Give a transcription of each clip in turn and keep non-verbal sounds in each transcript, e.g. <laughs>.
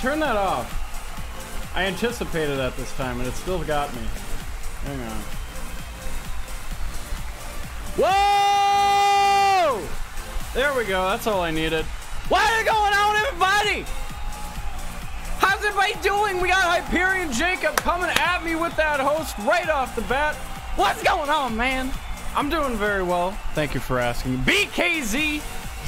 Turned that off. I anticipated that this time, and it still got me. Hang on. Whoa! There we go. That's all I needed. What is going on, everybody? How's everybody doing? We got Hyperion Jacob coming at me with that host right off the bat. What's going on, man? I'm doing very well. Thank you for asking. BKZ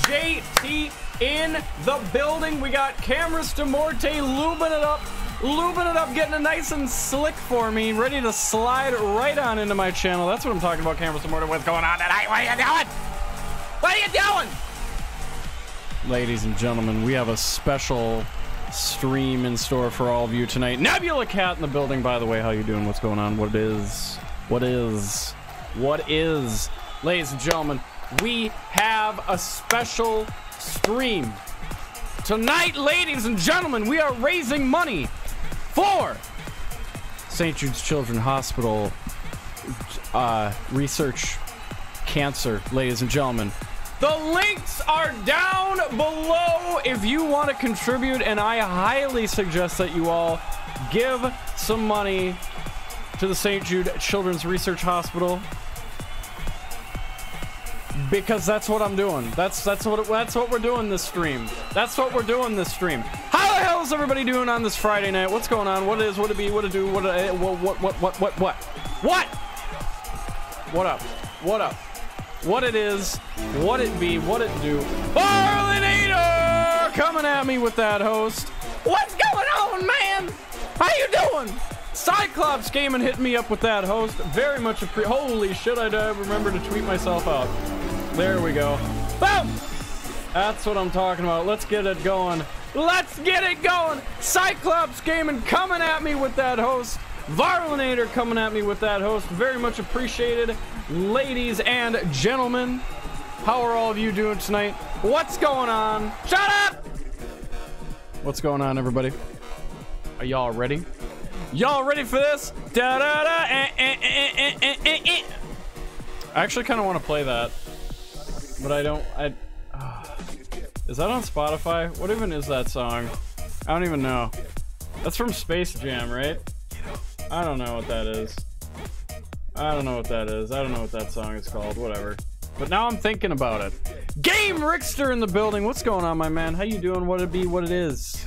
JT in the building. We got Cameras de Morte lubing it up, lubing it up, getting it nice and slick for me, ready to slide right on into my channel. That's what I'm talking about, Cameras de Morte. What's going on tonight? What are you doing? What are you doing? Ladies and gentlemen, we have a special stream in store for all of you tonight. Nebula Cat in the building, by the way. How you doing? What's going on? What it is? What is? What is? Ladies and gentlemen, we have a special stream. Tonight, ladies and gentlemen, we are raising money for St. Jude's Children's Hospital uh, research cancer, ladies and gentlemen. The links are down below if you want to contribute, and I highly suggest that you all give some money to the St. Jude Children's Research Hospital because that's what I'm doing. That's that's what that's what we're doing this stream. That's what we're doing this stream. How the hell is everybody doing on this Friday night? What's going on? What is? What it be? What it do? What? Uh, what? What? What? What? What? What? What? What up? What up? What it is? What it be? What it do? Varlinator coming at me with that host. What's going on, man? How you doing? Cyclops came and hit me up with that host. Very much appre- Holy shit, I remember to tweet myself out. There we go. Boom! That's what I'm talking about. Let's get it going. Let's get it going. Cyclops Gaming coming at me with that host. Varlinator coming at me with that host. Very much appreciated. Ladies and gentlemen, how are all of you doing tonight? What's going on? Shut up! What's going on, everybody? Are y'all ready? Y'all ready for this? Da da da! Eh, eh, eh. I actually kind of want to play that, but I don't. I. ah. is that on Spotify? What even is that song? I don't even know. That's from Space Jam, right? I don't know what that is. I don't know what that is. I don't know what that song is called. Whatever. But now I'm thinking about it. Game Rickster in the building. What's going on, my man? How you doing? What it be? What it is?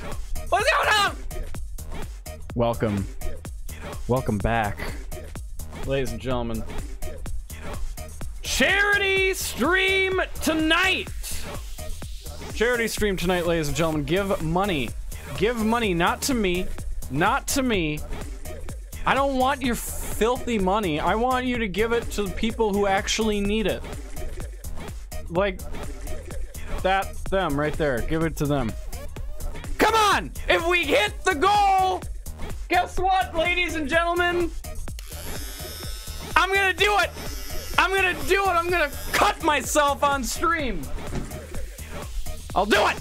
What's going on? Welcome. Welcome back. Ladies and gentlemen. Charity stream tonight. Charity stream tonight, ladies and gentlemen. Give money. Give money, not to me. Not to me. I don't want your filthy money. I want you to give it to the people who actually need it. Like that, them right there. Give it to them. Come on! If we hit the goal, guess what, ladies and gentlemen? I'm gonna do it! I'm gonna do it! I'm gonna cut myself on stream! I'll do it!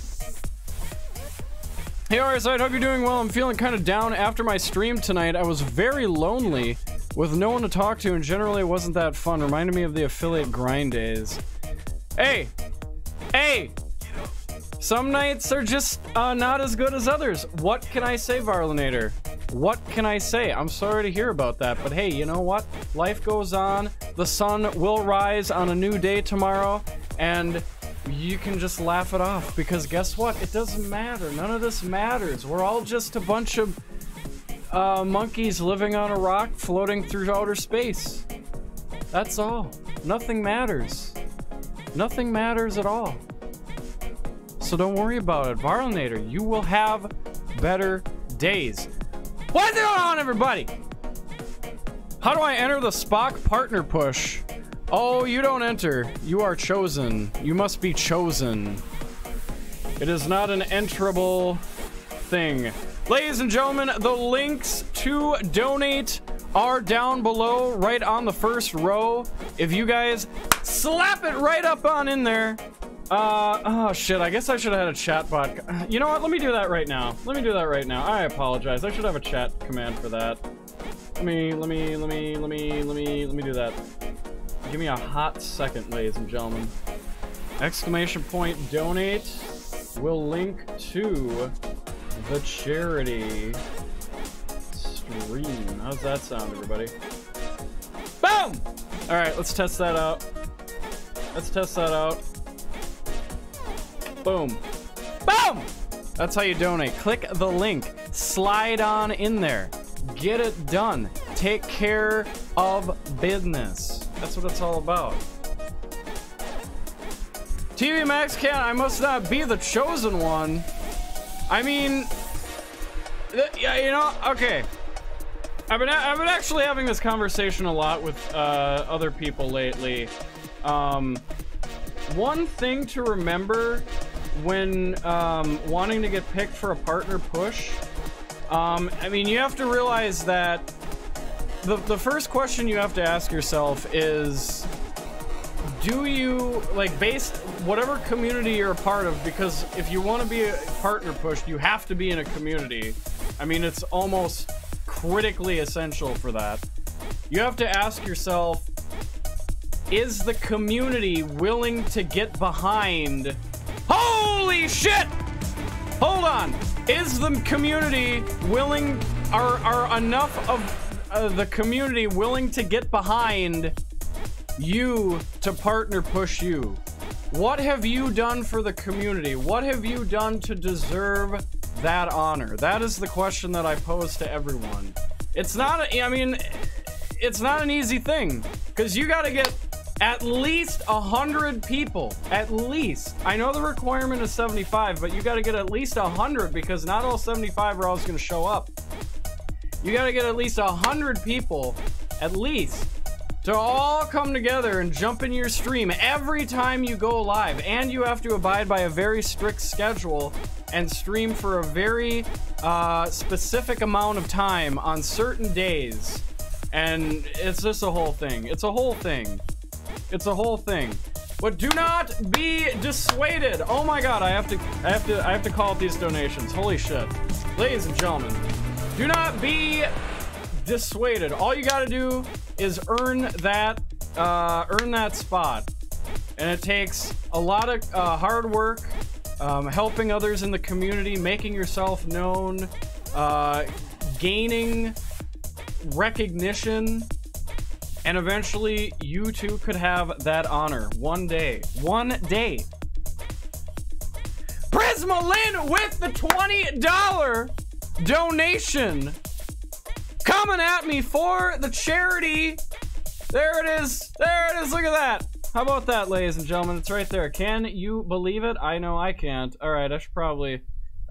Hey, RSI, I hope you're doing well. I'm feeling kind of down after my stream tonight. I was very lonely with no one to talk to, and generally it wasn't that fun. Reminded me of the affiliate grind days. Hey! Hey! Some nights are just uh, not as good as others. What can I say, Varlinator? What can I say? I'm sorry to hear about that, but hey, you know what? Life goes on. The sun will rise on a new day tomorrow, and you can just laugh it off because guess what? It doesn't matter. None of this matters. We're all just a bunch of uh, monkeys living on a rock floating through outer space. That's all. Nothing matters. Nothing matters at all. So don't worry about it. Varlinator, you will have better days. What's going on, everybody? How do I enter the Spock partner push? Oh, you don't enter. You are chosen. You must be chosen. It is not an enterable thing. Ladies and gentlemen, the links to donate are down below, right on the first row. If you guys slap it right up on in there. Uh, oh shit, I guess I should have had a chat bot. You know what, let me do that right now. Let me do that right now. I apologize, I should have a chat command for that. Let me, let me, let me, let me, let me, let me do that. Give me a hot second, ladies and gentlemen. Exclamation point donate will link to the charity stream. How's that sound, everybody? Boom! All right, let's test that out. Let's test that out. Boom. Boom! That's how you donate. Click the link. Slide on in there. Get it done. Take care of business. That's what it's all about. TV Max can't. I must not be the chosen one. I mean, yeah, you know, okay. I've been I've been actually having this conversation a lot with uh, other people lately. Um, one thing to remember when um, wanting to get picked for a partner push, um, I mean, you have to realize that the the first question you have to ask yourself is do you like based whatever community you're a part of because if you want to be a partner pushed you have to be in a community. I mean it's almost critically essential for that. You have to ask yourself is the community willing to get behind holy shit hold on is the community willing are are enough of uh, the community willing to get behind you to partner push you. What have you done for the community? What have you done to deserve that honor? That is the question that I pose to everyone. It's not, a, I mean, it's not an easy thing because you got to get at least a hundred people at least i know the requirement is 75 but you got to get at least a hundred because not all 75 are always going to show up you got to get at least a hundred people at least to all come together and jump in your stream every time you go live. And you have to abide by a very strict schedule and stream for a very uh, specific amount of time on certain days. And it's just a whole thing. It's a whole thing. It's a whole thing. But do not be dissuaded. Oh my god, I have to I have to I have to call up these donations. Holy shit. Ladies and gentlemen, do not be dissuaded. All you gotta do is earn that uh, earn that spot, and it takes a lot of uh, hard work, um, helping others in the community, making yourself known, uh, gaining recognition, and eventually you too could have that honor one day. One day. Prisma Lynn with the $20 donation coming at me for the charity. There it is. There it is. Look at that. How about that, ladies and gentlemen? It's right there. Can you believe it? I know I can't. All right, I should probably,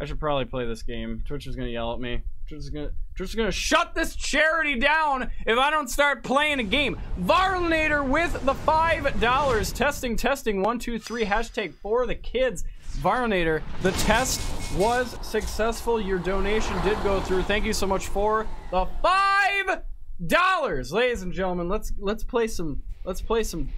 I should probably play this game. Twitch is gonna yell at me. Is gonna, is gonna shut this charity down if I don't start playing a game. Varlinator with the five dollars. Testing, testing. One, two, three. Hashtag for the kids. Varlinator, the test was successful. Your donation did go through. Thank you so much for the five dollars, ladies and gentlemen. Let's let's play some let's play some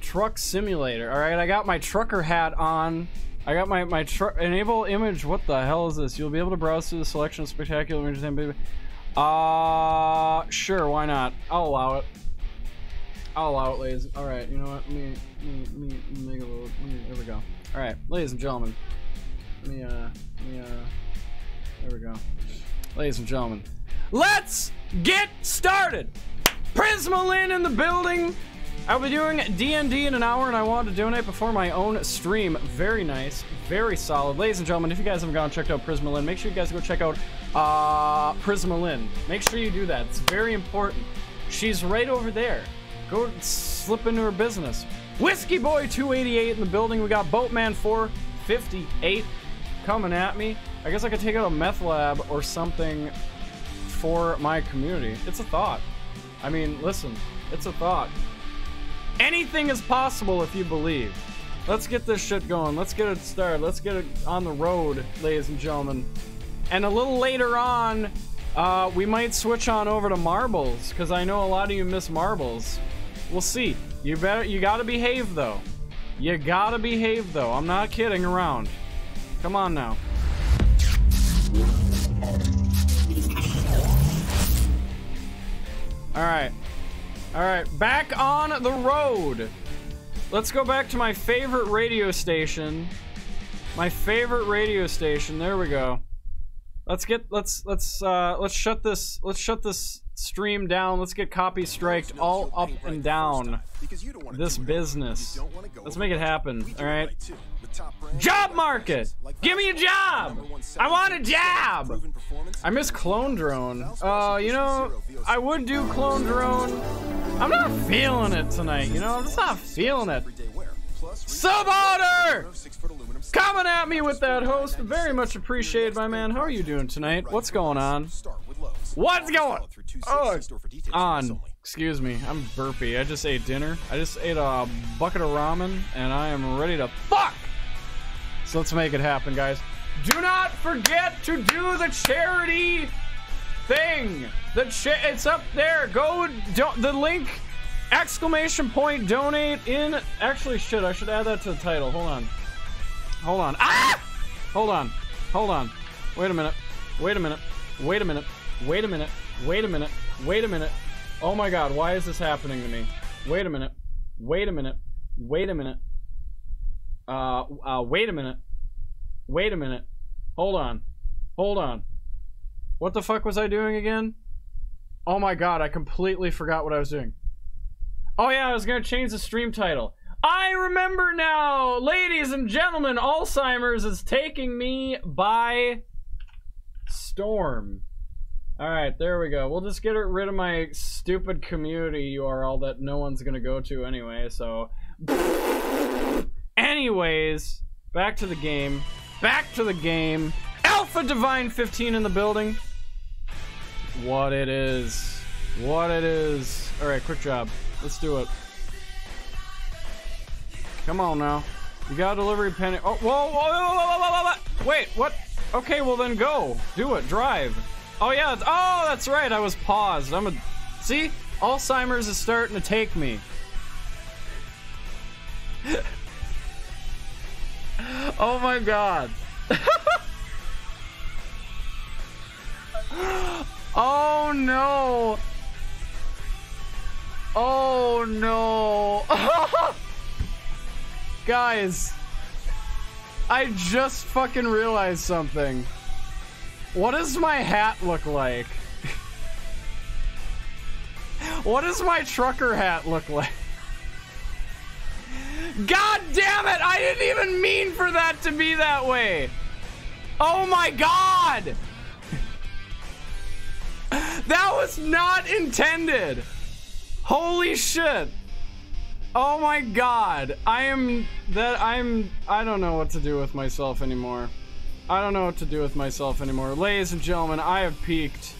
truck simulator. All right, I got my trucker hat on. I got my my enable image. What the hell is this? You'll be able to browse through the selection of spectacular images baby. Uh, sure, why not? I'll allow it. I'll allow it, ladies. All right, you know what? Let me let me, let me make a little. Me, there we go. All right, ladies and gentlemen. Let me uh, let me uh. There we go. Ladies and gentlemen, let's get started. Prismalin in the building. I'll be doing D&D in an hour, and I wanted to donate before my own stream. Very nice, very solid. Ladies and gentlemen, if you guys haven't gone and checked out Prismalin, make sure you guys go check out uh, Prismalin. Make sure you do that. It's very important. She's right over there. Go slip into her business. Whiskey Boy 288 in the building. We got Boatman 458 coming at me. I guess I could take out a meth lab or something for my community. It's a thought. I mean, listen, it's a thought. Anything is possible if you believe. Let's get this shit going. Let's get it started. Let's get it on the road, ladies and gentlemen. And a little later on, uh, we might switch on over to marbles, because I know a lot of you miss marbles. We'll see. You better, you gotta behave though. You gotta behave though. I'm not kidding around. Come on now. Alright. Alright, back on the road. Let's go back to my favorite radio station. My favorite radio station. There we go. Let's get let's let's uh let's shut this let's shut this stream down. Let's get copy striked all up and down this business. Let's make it happen. All right. Job market. Give me a job. I want a job. I miss clone drone. Uh, you know, I would do clone drone. I'm not feeling it tonight. You know, I'm just not feeling it. Suborder! Coming at me with that host. Very much appreciated, my man. How are you doing tonight? What's going on? What's going oh, on? Excuse me. I'm burpy. I just ate dinner. I just ate a bucket of ramen, and I am ready to fuck! So let's make it happen, guys. Do not forget to do the charity thing. The cha it's up there. Go, don't, the link exclamation point donate in actually shit i should add that to the title hold on hold on ah hold on hold on wait a minute wait a minute wait a minute wait a minute wait a minute wait a minute oh my god why is this happening to me wait a minute wait a minute wait a minute uh uh wait a minute wait a minute hold on hold on what the fuck was i doing again oh my god i completely forgot what i was doing Oh yeah, I was gonna change the stream title. I remember now! Ladies and gentlemen, Alzheimer's is taking me by storm. Alright, there we go. We'll just get rid of my stupid community URL that no one's gonna go to anyway, so... <laughs> Anyways, back to the game. Back to the game. Alpha Divine 15 in the building. What it is. What it is. Alright, quick job. Let's do it. Come on now. You got a delivery penny. Oh, whoa, whoa, whoa, whoa, whoa, whoa, whoa. Wait, what? Okay, well then go. Do it. Drive. Oh yeah. Oh, that's right. I was paused. I'm a. See, Alzheimer's is starting to take me. <laughs> oh my god. <laughs> oh no. Oh no. <laughs> Guys. I just fucking realized something. What does my hat look like? <laughs> what does my trucker hat look like? God damn it! I didn't even mean for that to be that way! Oh my god! <laughs> that was not intended! Holy shit! Oh my god. I am that I'm I don't know what to do with myself anymore. I don't know what to do with myself anymore. Ladies and gentlemen, I have peaked.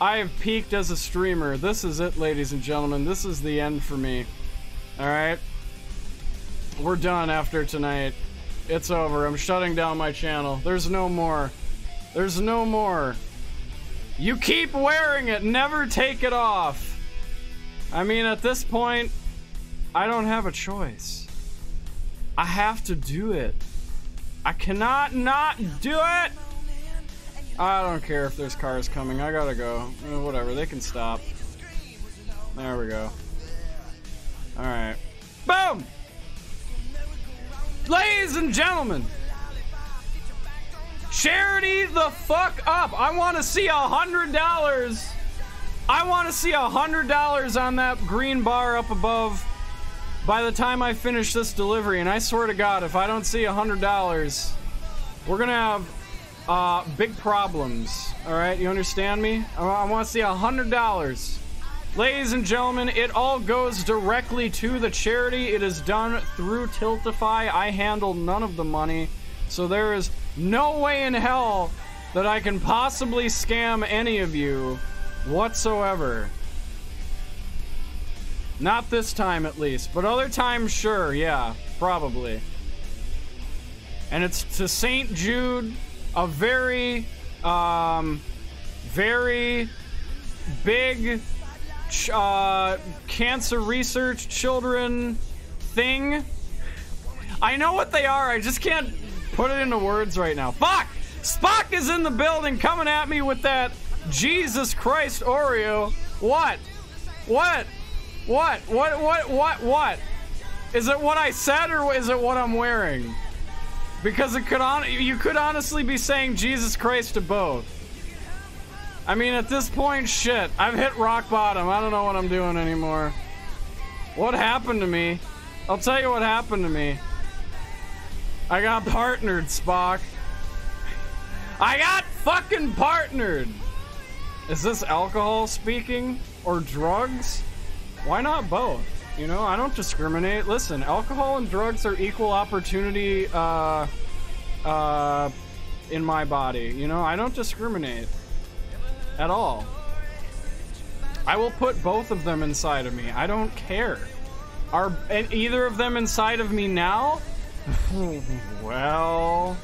I have peaked as a streamer. This is it, ladies and gentlemen. This is the end for me. Alright? We're done after tonight. It's over. I'm shutting down my channel. There's no more. There's no more. You keep wearing it. Never take it off. I mean, at this point, I don't have a choice. I have to do it. I cannot not do it! I don't care if there's cars coming. I gotta go. Eh, whatever, they can stop. There we go. Alright. Boom! Ladies and gentlemen, charity the fuck up. I want to see a hundred dollars I want to see a hundred dollars on that green bar up above by the time I finish this delivery. And I swear to God, if I don't see a hundred dollars, we're gonna have uh, big problems. All right, you understand me? I, I want to see a hundred dollars. Ladies and gentlemen, it all goes directly to the charity. It is done through Tiltify. I handle none of the money. So there is no way in hell that I can possibly scam any of you whatsoever. Not this time, at least. But other times, sure, yeah, probably. And it's to St. Jude, a very, um, very big uh, cancer research children thing. I know what they are, I just can't put it into words right now. Fuck! Spock is in the building coming at me with that Jesus Christ, Oreo. What? What? What? What? What? What? What? Is it what I said or is it what I'm wearing? Because it could on you could honestly be saying Jesus Christ to both. I mean, at this point, shit. I've hit rock bottom. I don't know what I'm doing anymore. What happened to me? I'll tell you what happened to me. I got partnered, Spock. I got fucking partnered! Is this alcohol speaking? Or drugs? Why not both? You know, I don't discriminate. Listen, alcohol and drugs are equal opportunity, uh, uh, in my body. You know, I don't discriminate. At all. I will put both of them inside of me. I don't care. Are either of them inside of me now? <laughs> well,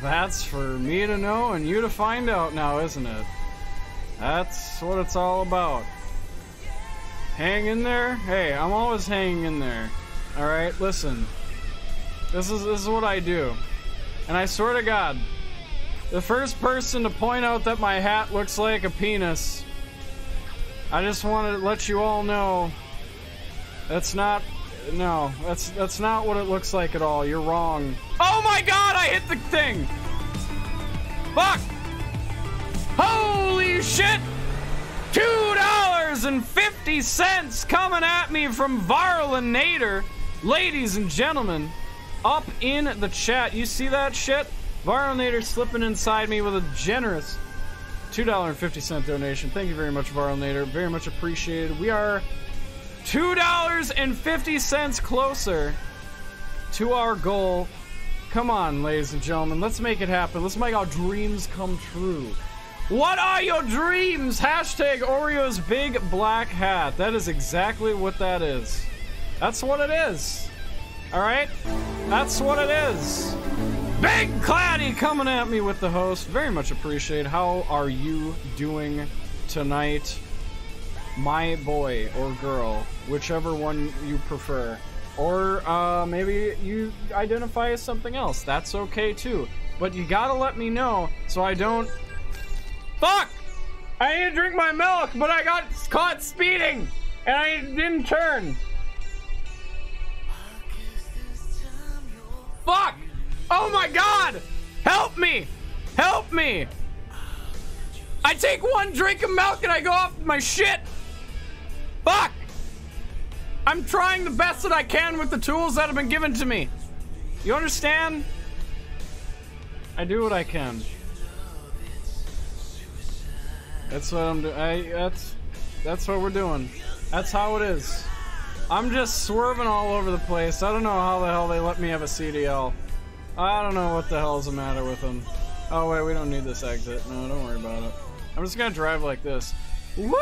that's for me to know and you to find out now, isn't it? That's what it's all about. Hang in there? Hey, I'm always hanging in there. Alright, listen. This is this is what I do. And I swear to God, the first person to point out that my hat looks like a penis, I just want to let you all know that's not no, that's that's not what it looks like at all. You're wrong. Oh my god, I hit the thing! Fuck! Holy shit! Two dollars and fifty cents coming at me from Varlinator. Ladies and gentlemen, up in the chat. You see that shit? Varlinator slipping inside me with a generous $2.50 donation. Thank you very much, Varlinator. Very much appreciated. We are $2.50 closer to our goal. Come on, ladies and gentlemen. Let's make it happen. Let's make our dreams come true. What are your dreams? Hashtag Oreo's big black hat. That is exactly what that is. That's what it is. All right? That's what it is. Big Claddy coming at me with the host. Very much appreciate. How are you doing tonight? my boy or girl, whichever one you prefer. Or uh, maybe you identify as something else. That's okay too. But you gotta let me know so I don't. Fuck! I need to drink my milk, but I got caught speeding and I didn't turn. Fuck! Oh my god! Help me! Help me! I take one drink of milk and I go off my shit! Fuck! I'm trying the best that I can with the tools that have been given to me. You understand? I do what I can. That's what I'm doing. That's that's what we're doing. That's how it is. I'm just swerving all over the place. I don't know how the hell they let me have a CDL. I don't know what the hell's the matter with them. Oh wait, we don't need this exit. No, don't worry about it. I'm just gonna drive like this. Woo!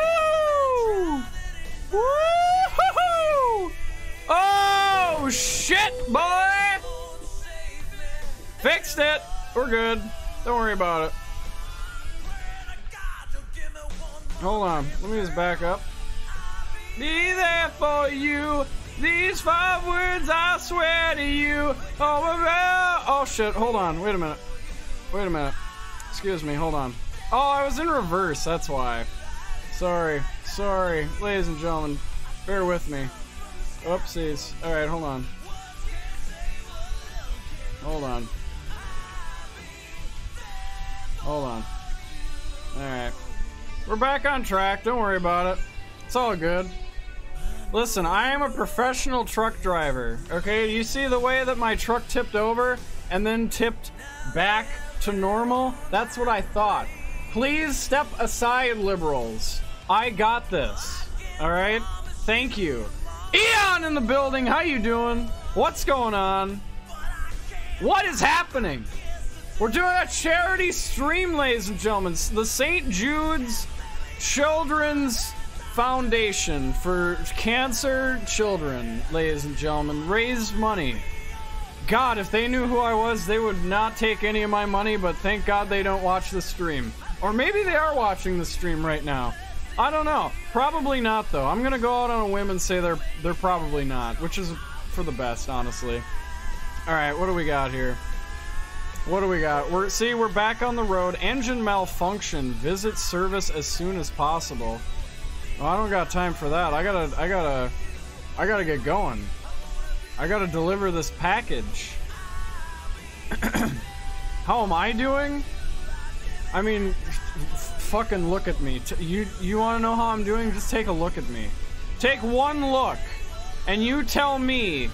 Woo-hoo-hoo! Oh, shit, boy! Fixed it. We're good. Don't worry about it. Hold on. Let me just back up. Be there for you. These five words I swear to you. Oh, well. oh shit. Hold on. Wait a minute. Wait a minute. Excuse me. Hold on. Oh, I was in reverse. That's why. Sorry. Sorry, ladies and gentlemen. Bear with me. Oopsies. Alright, hold on. Hold on. Hold on. Alright. We're back on track. Don't worry about it. It's all good. Listen, I am a professional truck driver. Okay, you see the way that my truck tipped over and then tipped back to normal? That's what I thought. Please step aside, liberals. I got this. All right? Thank you. Eon in the building. How you doing? What's going on? What is happening? We're doing a charity stream, ladies and gentlemen. The St. Jude's Children's Foundation for Cancer Children, ladies and gentlemen. Raise money. God, if they knew who I was, they would not take any of my money, but thank God they don't watch the stream. Or maybe they are watching the stream right now. I don't know. Probably not though. I'm gonna go out on a whim and say they're they're probably not, which is for the best, honestly. All right, what do we got here? What do we got? We're see, we're back on the road. Engine malfunction. Visit service as soon as possible. Oh, I don't got time for that. I gotta, I gotta, I gotta get going. I gotta deliver this package. <clears throat> How am I doing? I mean, fucking look at me. T you you want to know how I'm doing? Just take a look at me. Take one look, and you tell me.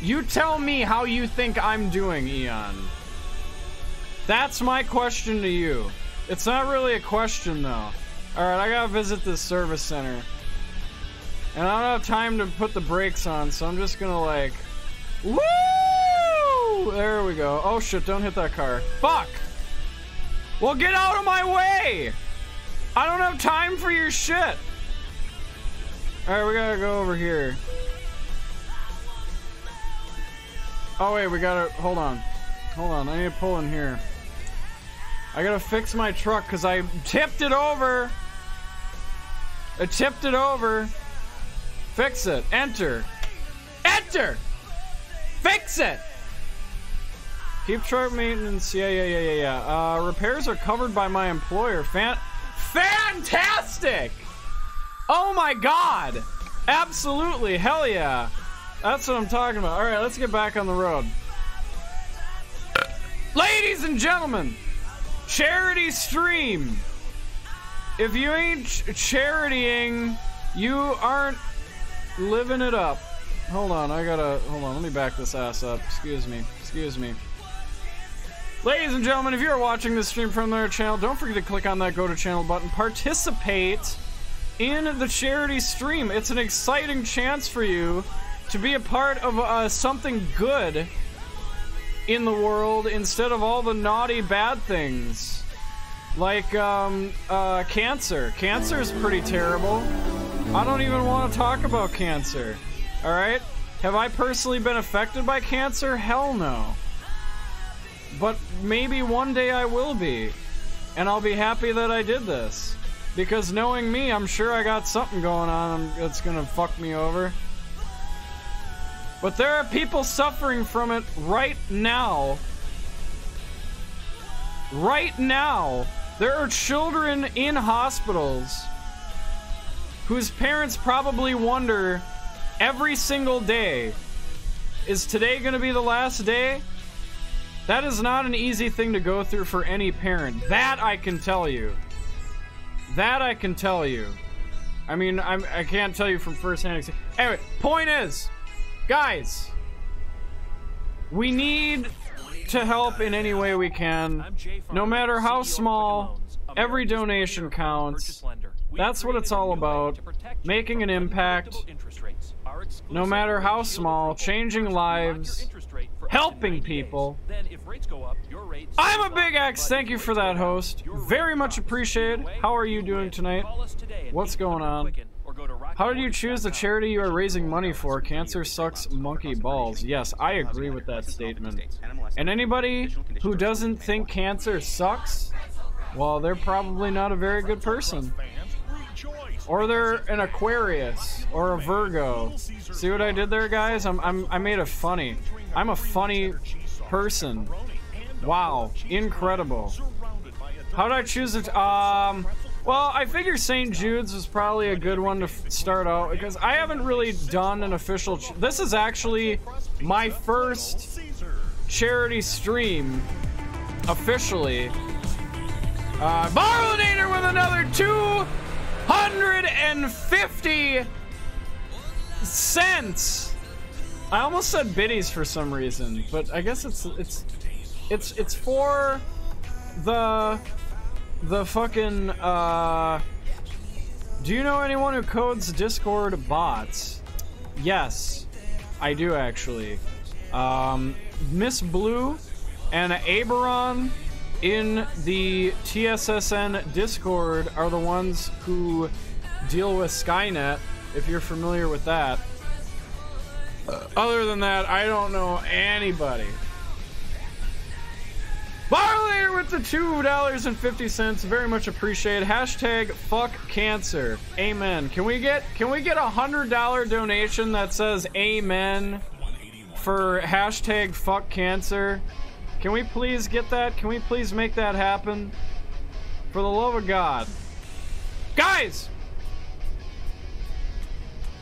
You tell me how you think I'm doing, Eon. That's my question to you. It's not really a question though. Alright, I gotta visit this service center. And I don't have time to put the brakes on, so I'm just gonna like... Woo! There we go. Oh shit, don't hit that car. Fuck! Well, get out of my way! I don't have time for your shit! Alright, we gotta go over here. Oh wait, we gotta... Hold on. Hold on, I need to pull in here. I gotta fix my truck because I tipped it over. I tipped it over. Fix it. Enter. Enter! Fix it! Keep truck maintenance. Yeah, yeah, yeah, yeah, yeah. Uh, repairs are covered by my employer. Fan Fantastic! Oh my god! Absolutely. Hell yeah. That's what I'm talking about. Alright, let's get back on the road. Ladies and gentlemen, charity stream. If you ain't ch charitying, you aren't living it up. Hold on, I gotta, hold on, let me back this ass up. Excuse me, excuse me. Ladies and gentlemen, if you're watching this stream from their channel, don't forget to click on that go to channel button. Participate in the charity stream. It's an exciting chance for you to be a part of uh, something good in the world instead of all the naughty bad things. Like, um, uh, cancer. Cancer is pretty terrible. I don't even want to talk about cancer. Alright? Have I personally been affected by cancer? Hell no. But maybe one day I will be. And I'll be happy that I did this. Because knowing me, I'm sure I got something going on that's gonna fuck me over. But there are people suffering from it right now. Right now. There are children in hospitals whose parents probably wonder every single day, is today going to be the last day? That is not an easy thing to go through for any parent. That I can tell you. That I can tell you. I mean, I'm, I can't tell you from firsthand experience. Anyway, point is, guys, we need to help in any way we can. No matter how small, every donation counts. That's what it's all about. Making an impact. No matter how small, changing lives, helping people. I'm a big X. Thank you for that, host. Very much appreciated. How are you doing tonight? What's going on? How did you choose the charity you are raising money for? Cancer sucks monkey balls. Yes, I agree with that statement. And anybody who doesn't think cancer sucks, well, they're probably not a very good person. Or they're an Aquarius or a Virgo. See what I did there, guys? I'm, I'm I made a funny. I'm a funny person. Wow, incredible. How did I choose it? Um, well, I figure St. Jude's was probably a good one to start out because I haven't really done an official. this is actually my first charity stream officially. Uh, Varlinator with another 250 cents. I almost said biddies for some reason, but I guess it's it's it's it's for the the fucking, uh... Do you know anyone who codes Discord bots? Yes, I do actually. Um, Miss Blue and Aberon in the TSSN Discord are the ones who deal with Skynet, if you're familiar with that. Uh, other than that, I don't know anybody. Barlayer with the $2.50. Very much appreciated. Hashtag fuck cancer. Amen. Can we get can we get a hundred dollar donation that says amen for hashtag fuck cancer? Can we please get that? Can we please make that happen? For the love of God. Guys!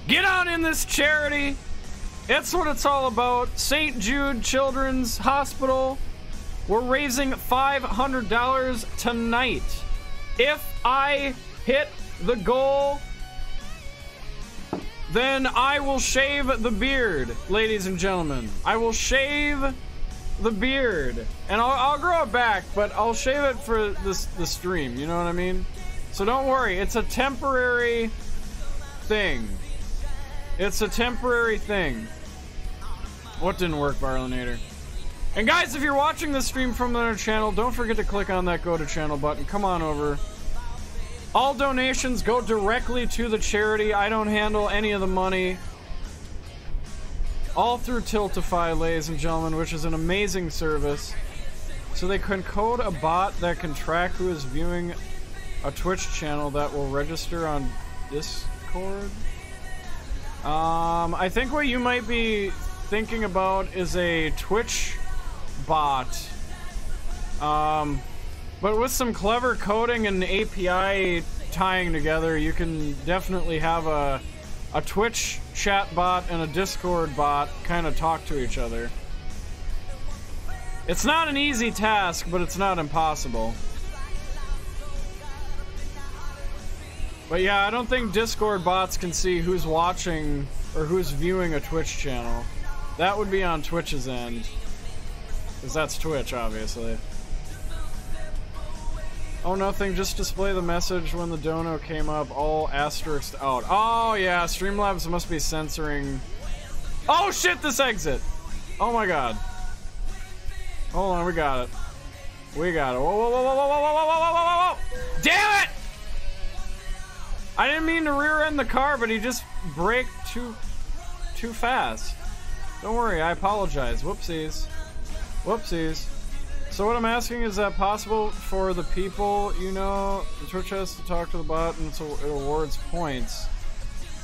Get on in this charity. It's what it's all about. St. Jude Children's Hospital. We're raising $500 tonight. if I hit the goal, then I will shave the beard, ladies and gentlemen. I will shave the beard. And I'll, I'll grow it back, but I'll shave it for this the stream, you know what I mean? So don't worry, it's a temporary thing. It's a temporary thing. What didn't work, Varlinator? And guys, if you're watching this stream from another channel, don't forget to click on that go to channel button. Come on over. All donations go directly to the charity. I don't handle any of the money. All through Tiltify, ladies and gentlemen, which is an amazing service. So they can code a bot that can track who is viewing a Twitch channel that will register on Discord. Um, I think what you might be thinking about is a Twitch bot. Um, but with some clever coding and API tying together, you can definitely have a, a Twitch chat bot and a Discord bot kind of talk to each other. It's not an easy task, but it's not impossible. But yeah, I don't think Discord bots can see who's watching or who's viewing a Twitch channel. That would be on Twitch's end. Because that's Twitch, obviously. Oh, nothing. Just display the message when the dono came up. All asterisks out. Oh, yeah. Streamlabs must be censoring. Oh, shit, this exit. Oh, my God. Hold on, we got it. We got it. Whoa, whoa, whoa, whoa, whoa, whoa, whoa, whoa, whoa, whoa. Damn it! I didn't mean to rear end the car, but he just braked too, too fast. Don't worry, I apologize. Whoopsies. Whoopsies. So what I'm asking is that possible for the people, you know, the Twitch has to talk to the bot and so it awards points.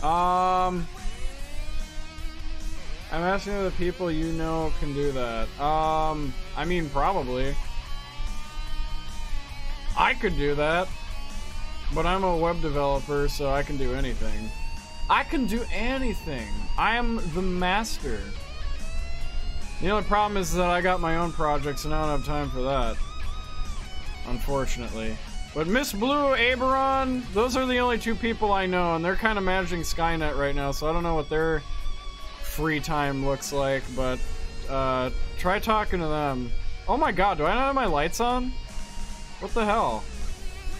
Um, I'm asking the people you know can do that. Um, I mean, probably. I could do that, but I'm a web developer, so I can do anything. I can do anything. I am the master. The only problem is that I got my own projects and I don't have time for that. Unfortunately. But Miss Blue, Aberon, those are the only two people I know, and they're kind of managing Skynet right now, so I don't know what their free time looks like, but uh, try talking to them. Oh my god, do I not have my lights on? What the hell?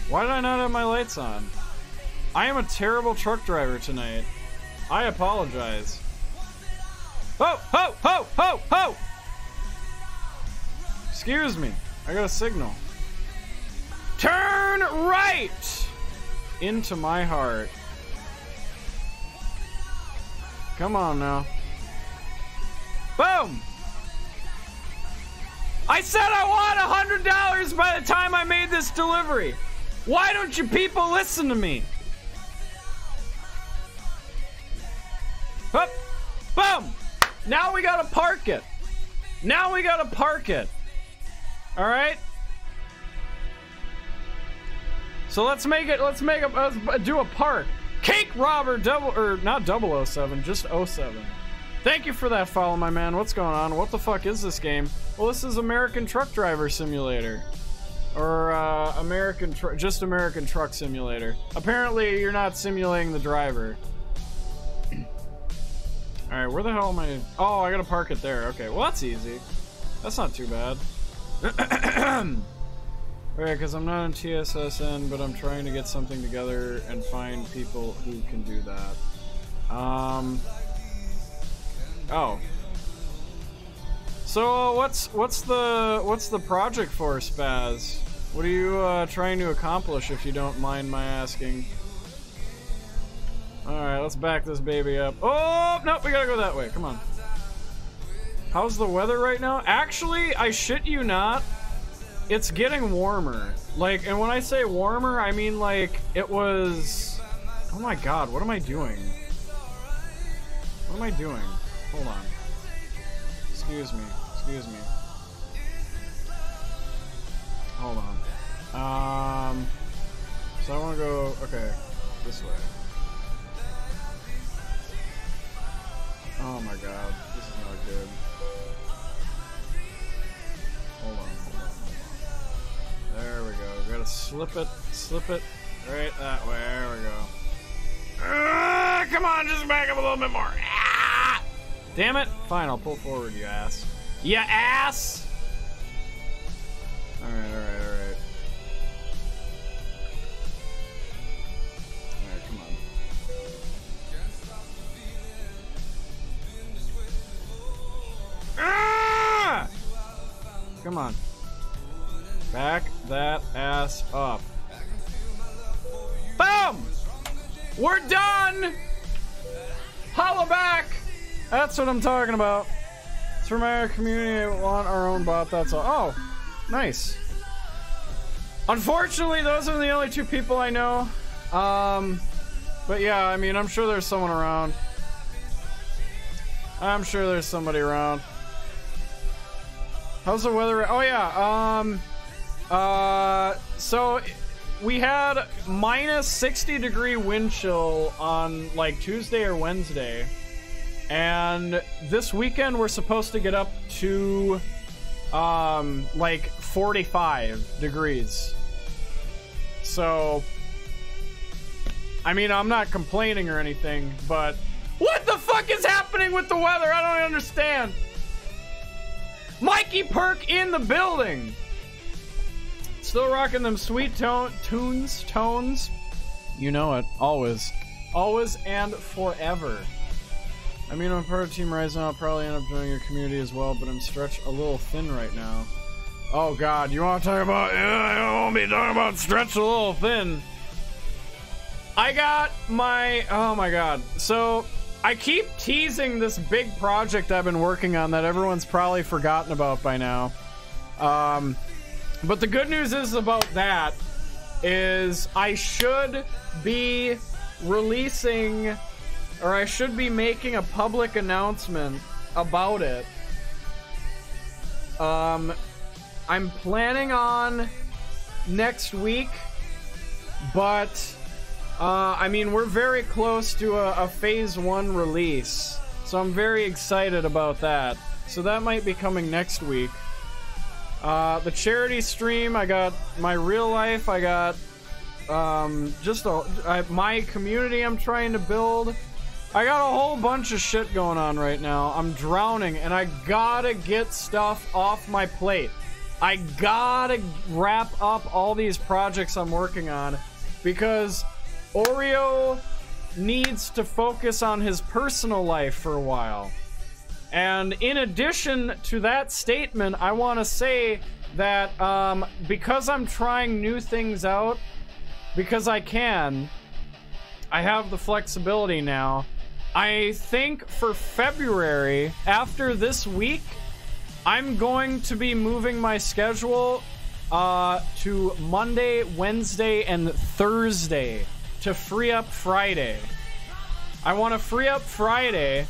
Why did I not have my lights on? I am a terrible truck driver tonight. I apologize. Ho, ho, ho, ho, ho! Excuse me. I got a signal. Turn right! Into my heart. Come on now. Boom! I said I want a hundred dollars by the time I made this delivery. Why don't you people listen to me? Up, boom! Now we gotta park it. Now we gotta park it. All right. So let's make it. Let's make a. Let's do a park. Cake robber double or not double 007, just 07. Thank you for that follow, my man. What's going on? What the fuck is this game? Well, this is American Truck Driver Simulator. Or uh, American, just American Truck Simulator. Apparently, you're not simulating the driver. Alright, where the hell am I? Oh, I gotta park it there. Okay, well that's easy. That's not too bad. <clears throat> Alright, because I'm not in TSSN, but I'm trying to get something together and find people who can do that. Um... Oh. So, what's what's the what's the project for, Spaz? What are you uh, trying to accomplish, if you don't mind my asking? Alright, let's back this baby up. Oh, no, we gotta go that way. Come on. How's the weather right now? Actually, I shit you not, it's getting warmer. Like, and when I say warmer, I mean like, it was... Oh my god, what am I doing? What am I doing? Hold on. Excuse me. Excuse me. Hold on. Um... So I want to go... Okay. This way. Oh my god, this is not good. Hold on, hold on, hold on. There we go. We gotta slip it, slip it right that way. There we go. Uh, come on, just back up a little bit more. Ah! Damn it. Fine, I'll pull forward, you ass. You ass! Alright, alright. Alright, Ah! Come on. Back that ass up. Boom! We're done! Holla back! That's what I'm talking about. It's from our community. We want our own bot. That's all. Oh, nice. Unfortunately, those are the only two people I know. Um, but yeah, I mean, I'm sure there's someone around. I'm sure there's somebody around. How's the weather? Oh yeah. Um. Uh. So we had minus 60 degree wind chill on like Tuesday or Wednesday. And this weekend we're supposed to get up to um like 45 degrees. So I mean, I'm not complaining or anything, but what the fuck is happening with the weather? I don't understand. Mikey Perk in the building. Still rocking them sweet tone tunes, tones. You know it, always, always and forever. I mean, I'm part of Team Rising. I'll probably end up joining your community as well, but I'm stretched a little thin right now. Oh God, you want to talk about? Yeah, I don't want to be talking about stretched a little thin. I got my. Oh my God. So I keep teasing this big project I've been working on that everyone's probably forgotten about by now. Um, but the good news is about that is I should be releasing or I should be making a public announcement about it. Um, I'm planning on next week, but uh, I mean, we're very close to a, a phase one release, so I'm very excited about that. So that might be coming next week. Uh, the charity stream, I got my real life, I got um, just a, I, my community I'm trying to build. I got a whole bunch of shit going on right now. I'm drowning, and I gotta get stuff off my plate. I gotta wrap up all these projects I'm working on because Oreo needs to focus on his personal life for a while. And in addition to that statement, I want to say that um, because I'm trying new things out, because I can, I have the flexibility now. I think for February, after this week, I'm going to be moving my schedule uh, to Monday, Wednesday, and Thursday to free up Friday. I want to free up Friday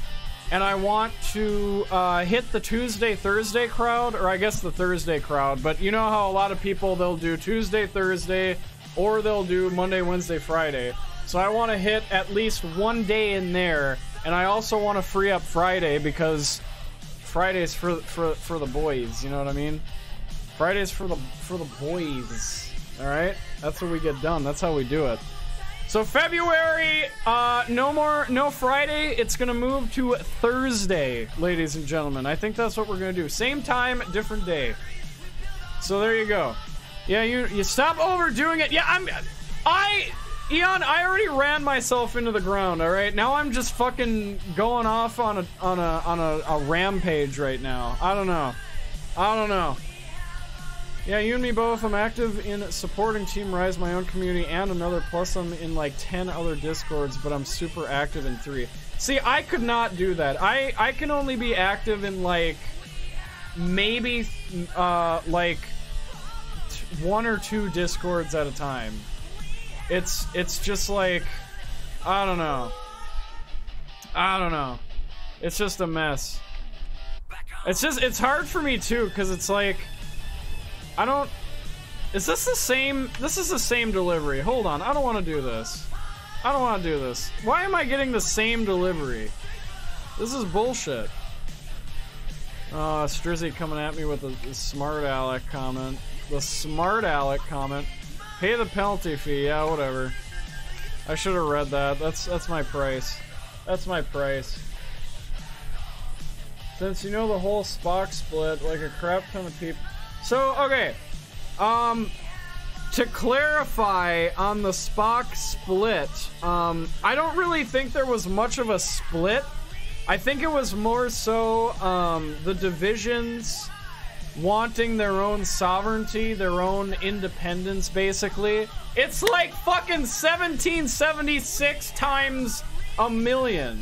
and I want to uh, hit the Tuesday Thursday crowd, or I guess the Thursday crowd. But you know how a lot of people they'll do Tuesday Thursday, or they'll do Monday Wednesday Friday. So I want to hit at least one day in there, and I also want to free up Friday because Friday's for for for the boys. You know what I mean? Fridays for the for the boys. All right, that's what we get done. That's how we do it. So February, uh, no more, no Friday. It's gonna move to Thursday, ladies and gentlemen. I think that's what we're gonna do. Same time, different day. So there you go. Yeah, you you stop overdoing it. Yeah, I'm, I, Eon, I already ran myself into the ground. All right, now I'm just fucking going off on a on a on a, a rampage right now. I don't know. I don't know. Yeah, you and me both. I'm active in supporting Team Rise, my own community, and another. Plus, I'm in like 10 other Discords, but I'm super active in three. See, I could not do that. I, I can only be active in like maybe uh, like one or two Discords at a time. It's it's just like I don't know. I don't know. It's just a mess. It's just it's hard for me too because it's like I don't... Is this the same... This is the same delivery. Hold on. I don't want to do this. I don't want to do this. Why am I getting the same delivery? This is bullshit. Uh, Strizzy coming at me with a, a smart Alec comment. The smart Alec comment. Pay the penalty fee. Yeah, whatever. I should have read that. That's that's my price. That's my price. Since you know the whole Spock split, like a crap ton of people. So okay, um, to clarify on the Spock split, um, I don't really think there was much of a split. I think it was more so um, the divisions wanting their own sovereignty, their own independence, basically. It's like fucking 1776 times a million.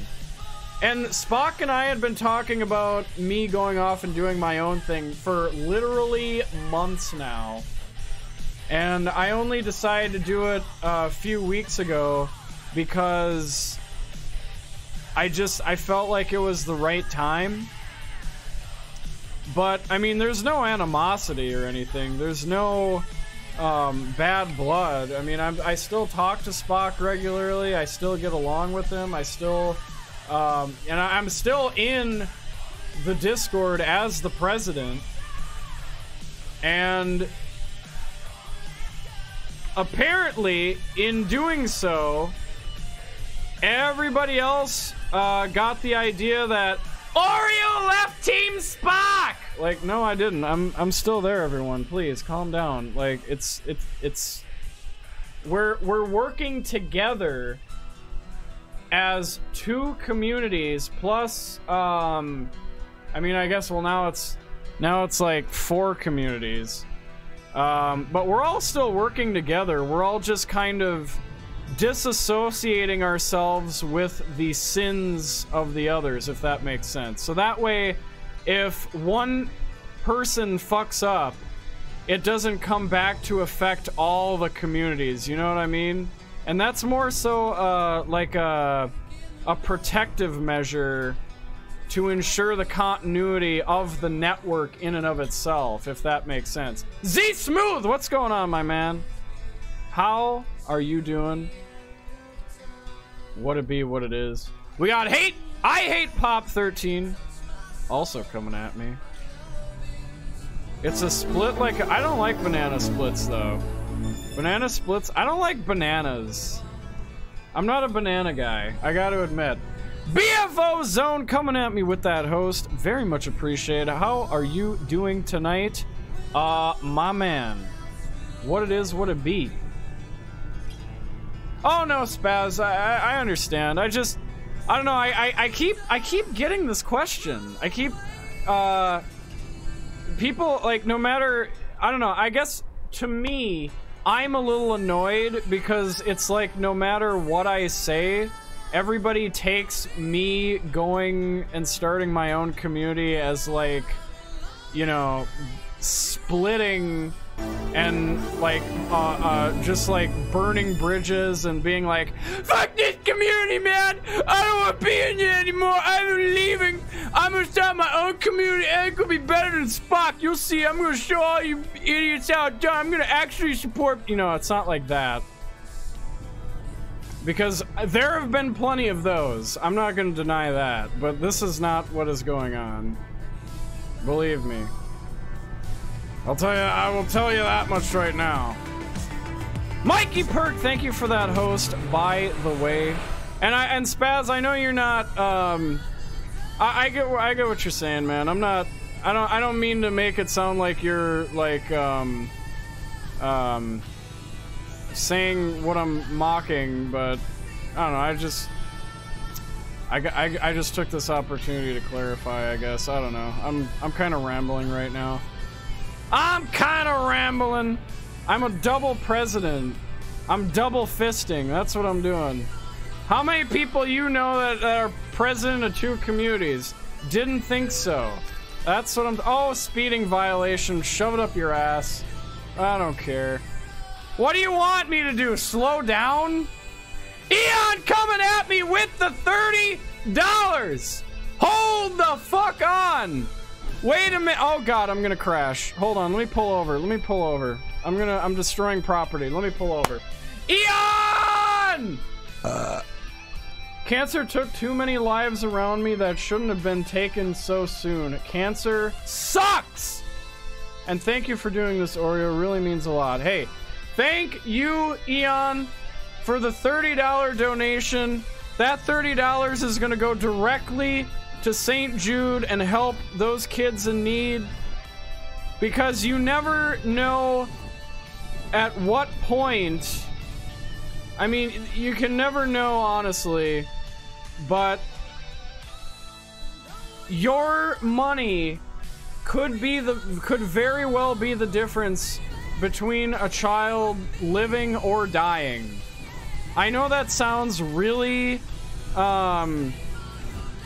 And Spock and I had been talking about me going off and doing my own thing for literally months now. And I only decided to do it a few weeks ago because I just I felt like it was the right time. But I mean, there's no animosity or anything. There's no um, bad blood. I mean, I'm, I still talk to Spock regularly. I still get along with him. I still, um, and I'm still in the Discord as the president. And apparently, in doing so, everybody else uh, got the idea that Oreo left Team Spock. Like, no, I didn't. I'm I'm still there. Everyone, please calm down. Like, it's it's it's we're we're working together as two communities plus um I mean I guess well now it's now it's like four communities. Um, but we're all still working together. We're all just kind of disassociating ourselves with the sins of the others, if that makes sense. So that way, if one person fucks up, it doesn't come back to affect all the communities. You know what I mean? And that's more so uh, like a, a protective measure to ensure the continuity of the network in and of itself, if that makes sense. Z Smooth, what's going on, my man? How are you doing? What it be, what it is. We got hate. I hate Pop 13. Also coming at me. It's a split like I don't like banana splits though. Banana splits. I don't like bananas. I'm not a banana guy. I got to admit. BFO Zone coming at me with that host. Very much appreciated. How are you doing tonight? Uh, my man. What it is, what it be. Oh no, Spaz, I, I understand. I just, I don't know. I, I, I keep, I keep getting this question. I keep, uh, people like no matter. I don't know. I guess to me, I'm a little annoyed because it's like no matter what I say, everybody takes me going and starting my own community as like, you know, splitting and like uh, uh, just like burning bridges and being like fuck this community man! I don't want to be in here anymore! I'm leaving! I'm gonna start my own community and it gonna be better than spock. You'll see. I'm gonna show all you idiots how it's done. I'm gonna actually support you know it's not like that. Because there have been plenty of those. I'm not gonna deny that. But this is not what is going on. Believe me I'll tell you, I will tell you that much right now. Mikey Perk, thank you for that host, by the way. And I and Spaz, I know you're not um I, I get I get what you're saying, man. I'm not I don't I don't mean to make it sound like you're like um um saying what I'm mocking, but I don't know, I just I, I, I just took this opportunity to clarify, I guess. I don't know. I'm I'm kind of rambling right now. I'm kind of rambling. I'm a double president. I'm double fisting. That's what I'm doing. How many people you know that are president of two communities? Didn't think so. That's what I'm. Oh, speeding violation. Shove it up your ass. I don't care. What do you want me to do? Slow down? Eon coming at me with the $30! Hold the fuck on! Wait a minute. Oh god, I'm gonna crash. Hold on, let me pull over. Let me pull over. I'm gonna, I'm destroying property. Let me pull over. Eon! Uh. Cancer took too many lives around me that shouldn't have been taken so soon. Cancer sucks! And thank you for doing this, Oreo. Really means a lot. Hey, Thank you, Eon, for the $30 donation. That $30 is going to go directly to St. Jude and help those kids in need. Because you never know at what point. I mean, you can never know, honestly, but your money could be the could very well be the difference between a child living or dying. I know that sounds really um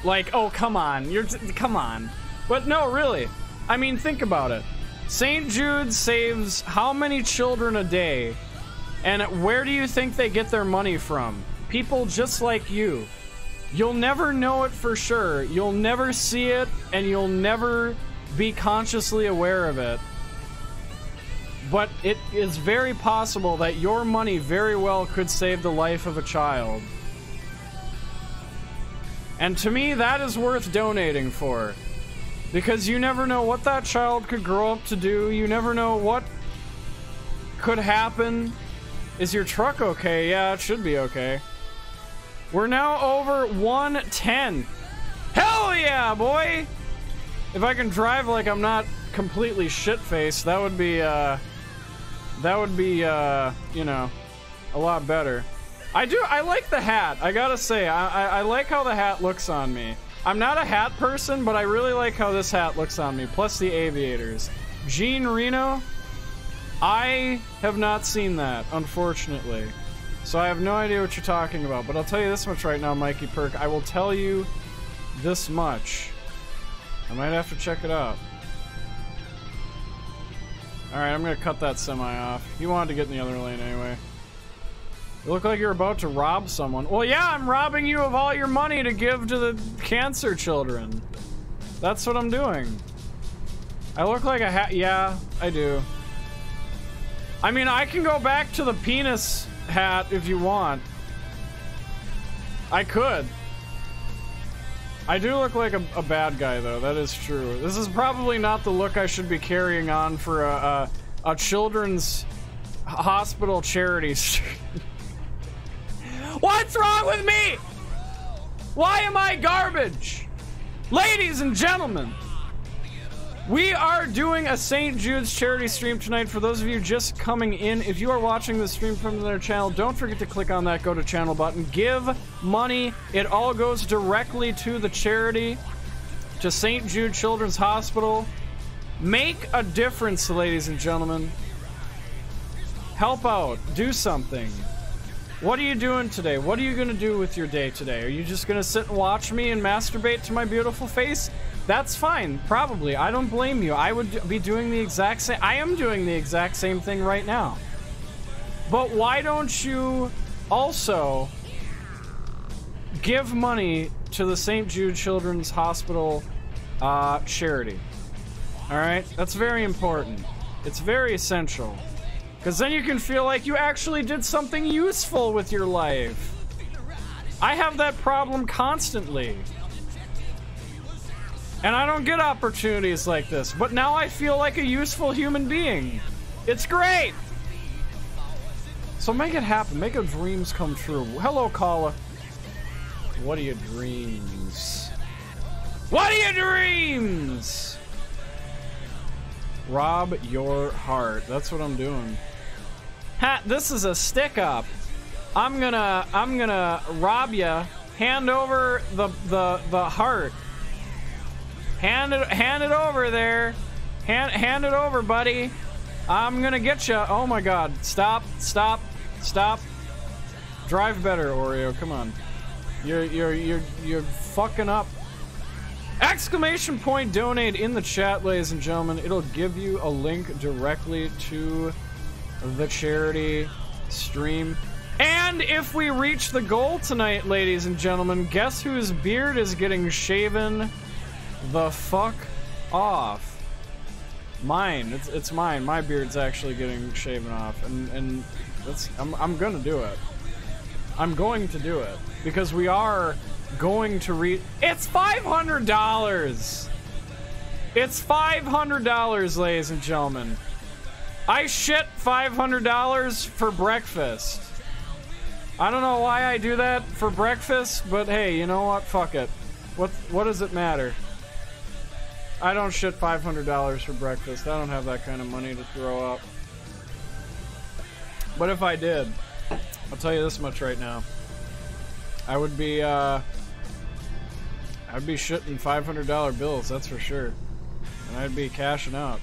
like oh come on, you're come on. But no, really. I mean, think about it. St. Jude saves how many children a day? And where do you think they get their money from? People just like you. You'll never know it for sure. You'll never see it, and you'll never be consciously aware of it. But it is very possible that your money very well could save the life of a child. And to me, that is worth donating for. Because you never know what that child could grow up to do. You never know what could happen. Is your truck okay? Yeah, it should be okay. We're now over 110. Hell yeah, boy! If I can drive like I'm not completely shit-faced, that would be, uh... That would be, uh, you know, a lot better. I do, I like the hat. I gotta say, I, I, I like how the hat looks on me. I'm not a hat person, but I really like how this hat looks on me, plus the aviators. Jean Reno, I have not seen that, unfortunately. So I have no idea what you're talking about, but I'll tell you this much right now, Mikey Perk. I will tell you this much. I might have to check it out. Alright, I'm gonna cut that semi off. He wanted to get in the other lane anyway. You look like you're about to rob someone. Well, yeah, I'm robbing you of all your money to give to the cancer children. That's what I'm doing. I look like a hat. Yeah, I do. I mean, I can go back to the penis hat if you want. I could. I do look like a, a, bad guy, though. That is true. This is probably not the look I should be carrying on for a, a, a children's hospital charity. <laughs> What's wrong with me? Why am I garbage? Ladies and gentlemen, we are doing a St. Jude's charity stream tonight. For those of you just coming in, if you are watching the stream from their channel, don't forget to click on that go to channel button. Give money. It all goes directly to the charity, to St. Jude Children's Hospital. Make a difference, ladies and gentlemen. Help out. Do something. What are you doing today? What are you to do with your day today? Are you just to sit and watch me and masturbate to my beautiful face? That's fine, probably. I don't blame you. I would be doing the exact same. I am doing the exact same thing right now. But why don't you also give money to the St. Jude Children's Hospital uh, charity? All right, that's very important. It's very essential. Because then you can feel like you actually did something useful with your life. I have that problem constantly. And I don't get opportunities like this, but now I feel like a useful human being. It's great! So make it happen. Make your dreams come true. Hello, Kala. What are your dreams? What are your dreams? Rob your heart. That's what I'm doing. Ha, this is a stick up. I'm gonna, I'm gonna rob you. Hand over the, the, the heart. Hand it, hand it over there. Hand, hand it over, buddy. I'm gonna get you. Oh my God! Stop! Stop! Stop! Drive better, Oreo. Come on. You're, you're, you're, you're fucking up. Exclamation point donate in the chat, ladies and gentlemen. It'll give you a link directly to the charity stream. And if we reach the goal tonight, ladies and gentlemen, guess whose beard is getting shaven the fuck off? Mine. It's, it's mine. My beard's actually getting shaven off. And, and that's, I'm, I'm gonna do it. I'm going to do it. Because we are going to reach... It's $500! It's $500, ladies and gentlemen. I shit $500 for breakfast. I don't know why I do that for breakfast, but hey, you know what? Fuck it. What what does it matter? I don't shit $500 for breakfast. I don't have that kind of money to throw up. But if I did, I'll tell you this much right now. I would be uh I'd be shitting $500 bills, that's for sure. And I'd be cashing out.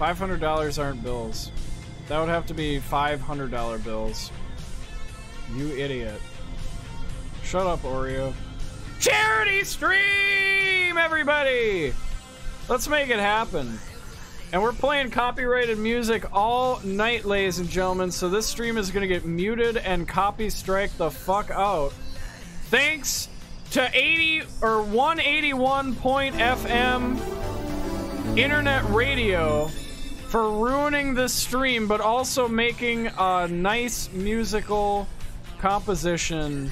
$500 aren't bills. That would have to be $500 bills. You idiot. Shut up, Oreo. Charity stream, everybody! Let's make it happen. And we're playing copyrighted music all night, ladies and gentlemen, so this stream is gonna get muted and copy strike the fuck out. Thanks to 80 or 181.fm internet radio for ruining this stream, but also making a nice musical composition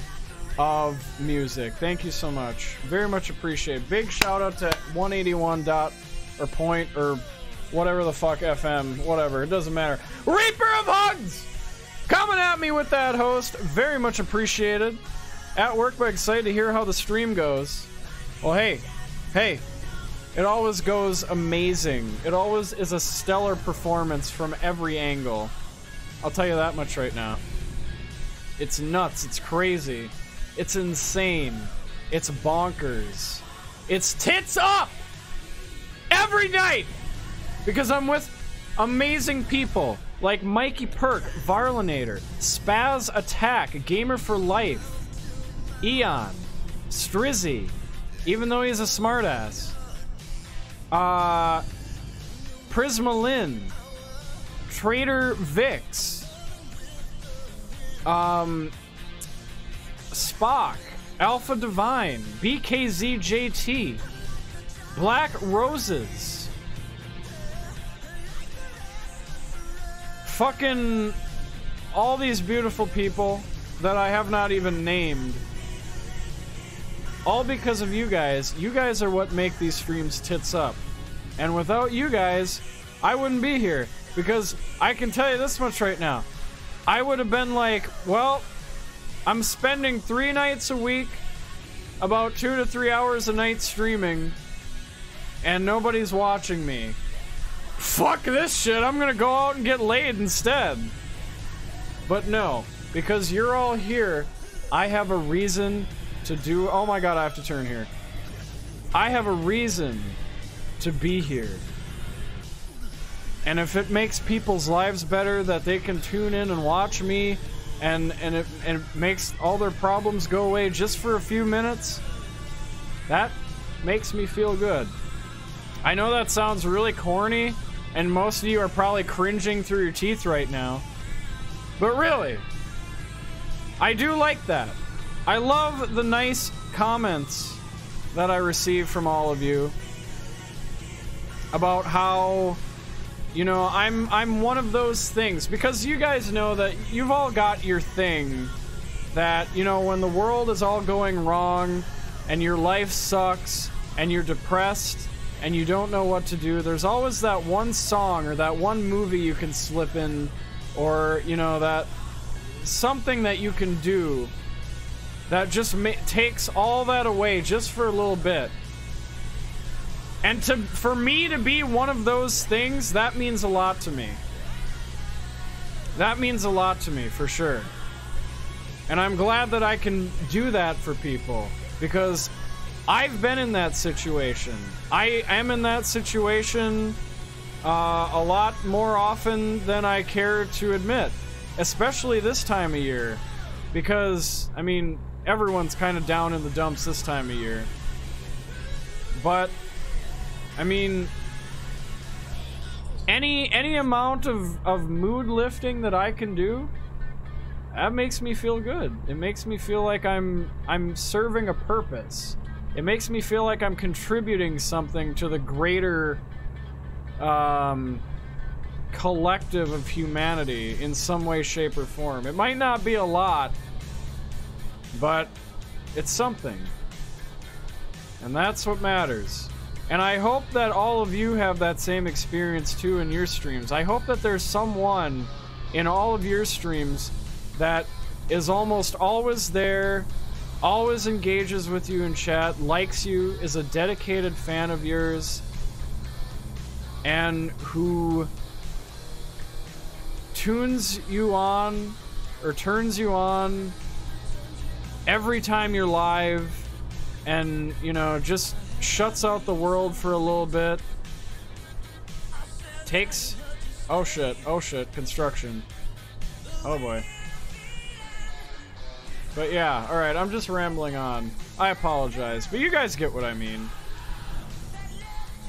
of music. Thank you so much. Very much appreciate. Big shout out to 181 dot or point or whatever the fuck FM, whatever. It doesn't matter. Reaper of Hugs! Coming at me with that host. Very much appreciated. At work, but excited to hear how the stream goes. Well, hey, hey, it always goes amazing. It always is a stellar performance from every angle. I'll tell you that much right now. It's nuts. It's crazy. It's insane. It's bonkers. It's tits up every night because I'm with amazing people like Mikey Perk, Varlinator, Spaz Attack, Gamer for Life, Eon, Strizzy, even though he's a smartass, uh, Prisma Lynn, Trader Vix, um, Spock, Alpha Divine, BKZJT, Black Roses, fucking all these beautiful people that I have not even named. All because of you guys. You guys are what make these streams tits up. And without you guys, I wouldn't be here. Because I can tell you this much right now. I would have been like, well, I'm spending three nights a week, about two to three hours a night streaming, and nobody's watching me. Fuck this shit, I'm gonna go out and get laid instead. But no, because you're all here, I have a reason to do. Oh my god, I have to turn here. I have a reason to be here. And if it makes people's lives better that they can tune in and watch me and and it, and it makes all their problems go away just for a few minutes, that makes me feel good. I know that sounds really corny and most of you are probably cringing through your teeth right now. But really, I do like that. I love the nice comments that I receive from all of you about how you know, I'm I'm one of those things. Because you guys know that you've all got your thing that, you know, when the world is all going wrong and your life sucks and you're depressed and you don't know what to do, there's always that one song or that one movie you can slip in or, you know, that something that you can do that just takes all that away just for a little bit. And to for me to be one of those things, that means a lot to me. That means a lot to me, for sure. And I'm glad that I can do that for people because I've been in that situation. I am in that situation uh, a lot more often than I care to admit, especially this time of year. Because, I mean, everyone's kind of down in the dumps this time of year. But I mean, any any amount of, of mood lifting that I can do, that makes me feel good. It makes me feel like I'm I'm serving a purpose. It makes me feel like I'm contributing something to the greater um, collective of humanity in some way, shape, or form. It might not be a lot, but it's something. And that's what matters. And I hope that all of you have that same experience too in your streams. I hope that there's someone in all of your streams that is almost always there, always engages with you in chat, likes you, is a dedicated fan of yours, and who tunes you on or turns you on every time you're live and, you know, just shuts out the world for a little bit. Takes. Oh shit, oh shit, construction. Oh boy. But yeah, alright, I'm just rambling on. I apologize, but you guys get what I mean.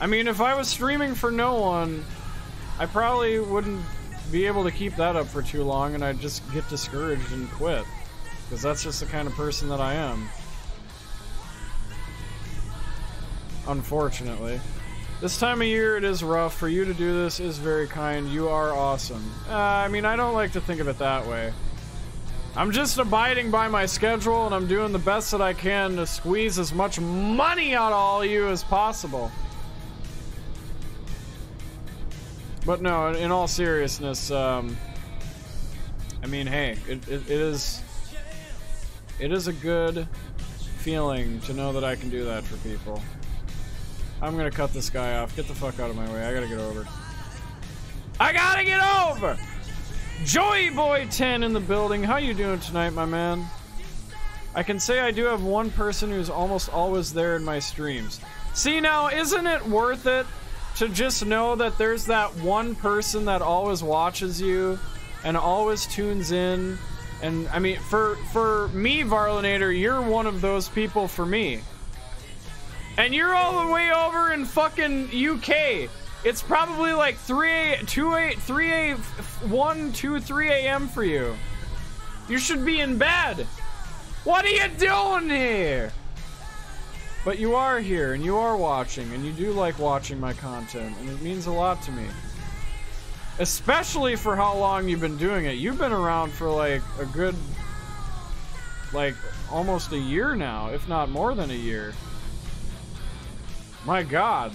I mean, if I was streaming for no one, I probably wouldn't be able to keep that up for too long and I'd just get discouraged and quit. Because that's just the kind of person that I am. Unfortunately. This time of year it is rough. For you to do this is very kind. You are awesome. Uh, I mean, I don't like to think of it that way. I'm just abiding by my schedule and I'm doing the best that I can to squeeze as much money out of all of you as possible. But no, in all seriousness, um, I mean, hey, it, it, it is it is a good feeling to know that I can do that for people. I'm gonna cut this guy off. Get the fuck out of my way. I gotta get over. I gotta get over! Joy Boy 10 in the building. How you doing tonight, my man? I can say I do have one person who's almost always there in my streams. See now, isn't it worth it to just know that there's that one person that always watches you and always tunes in. And I mean, for for me, Varlinator, you're one of those people for me. And you're all the way over in fucking UK. It's probably like 3 2 8 3 a 1 2 3 a.m. for you. You should be in bed. What are you doing here? But you are here, and you are watching, and you do like watching my content, and it means a lot to me. Especially for how long you've been doing it. You've been around for like a good, like, almost a year now, if not more than a year. My god.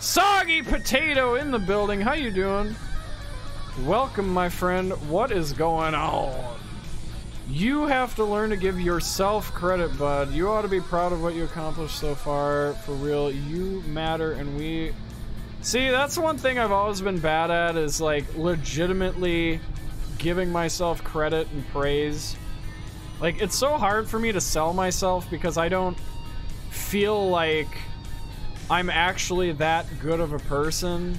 Soggy Potato in the building, how you doing? Welcome, my friend. What is going on? You have to learn to give yourself credit, bud. You ought to be proud of what you accomplished so far. For real, you matter, and we... See, that's one thing I've always been bad at, is, like, legitimately giving myself credit and praise. Like, it's so hard for me to sell myself because I don't feel like I'm actually that good of a person.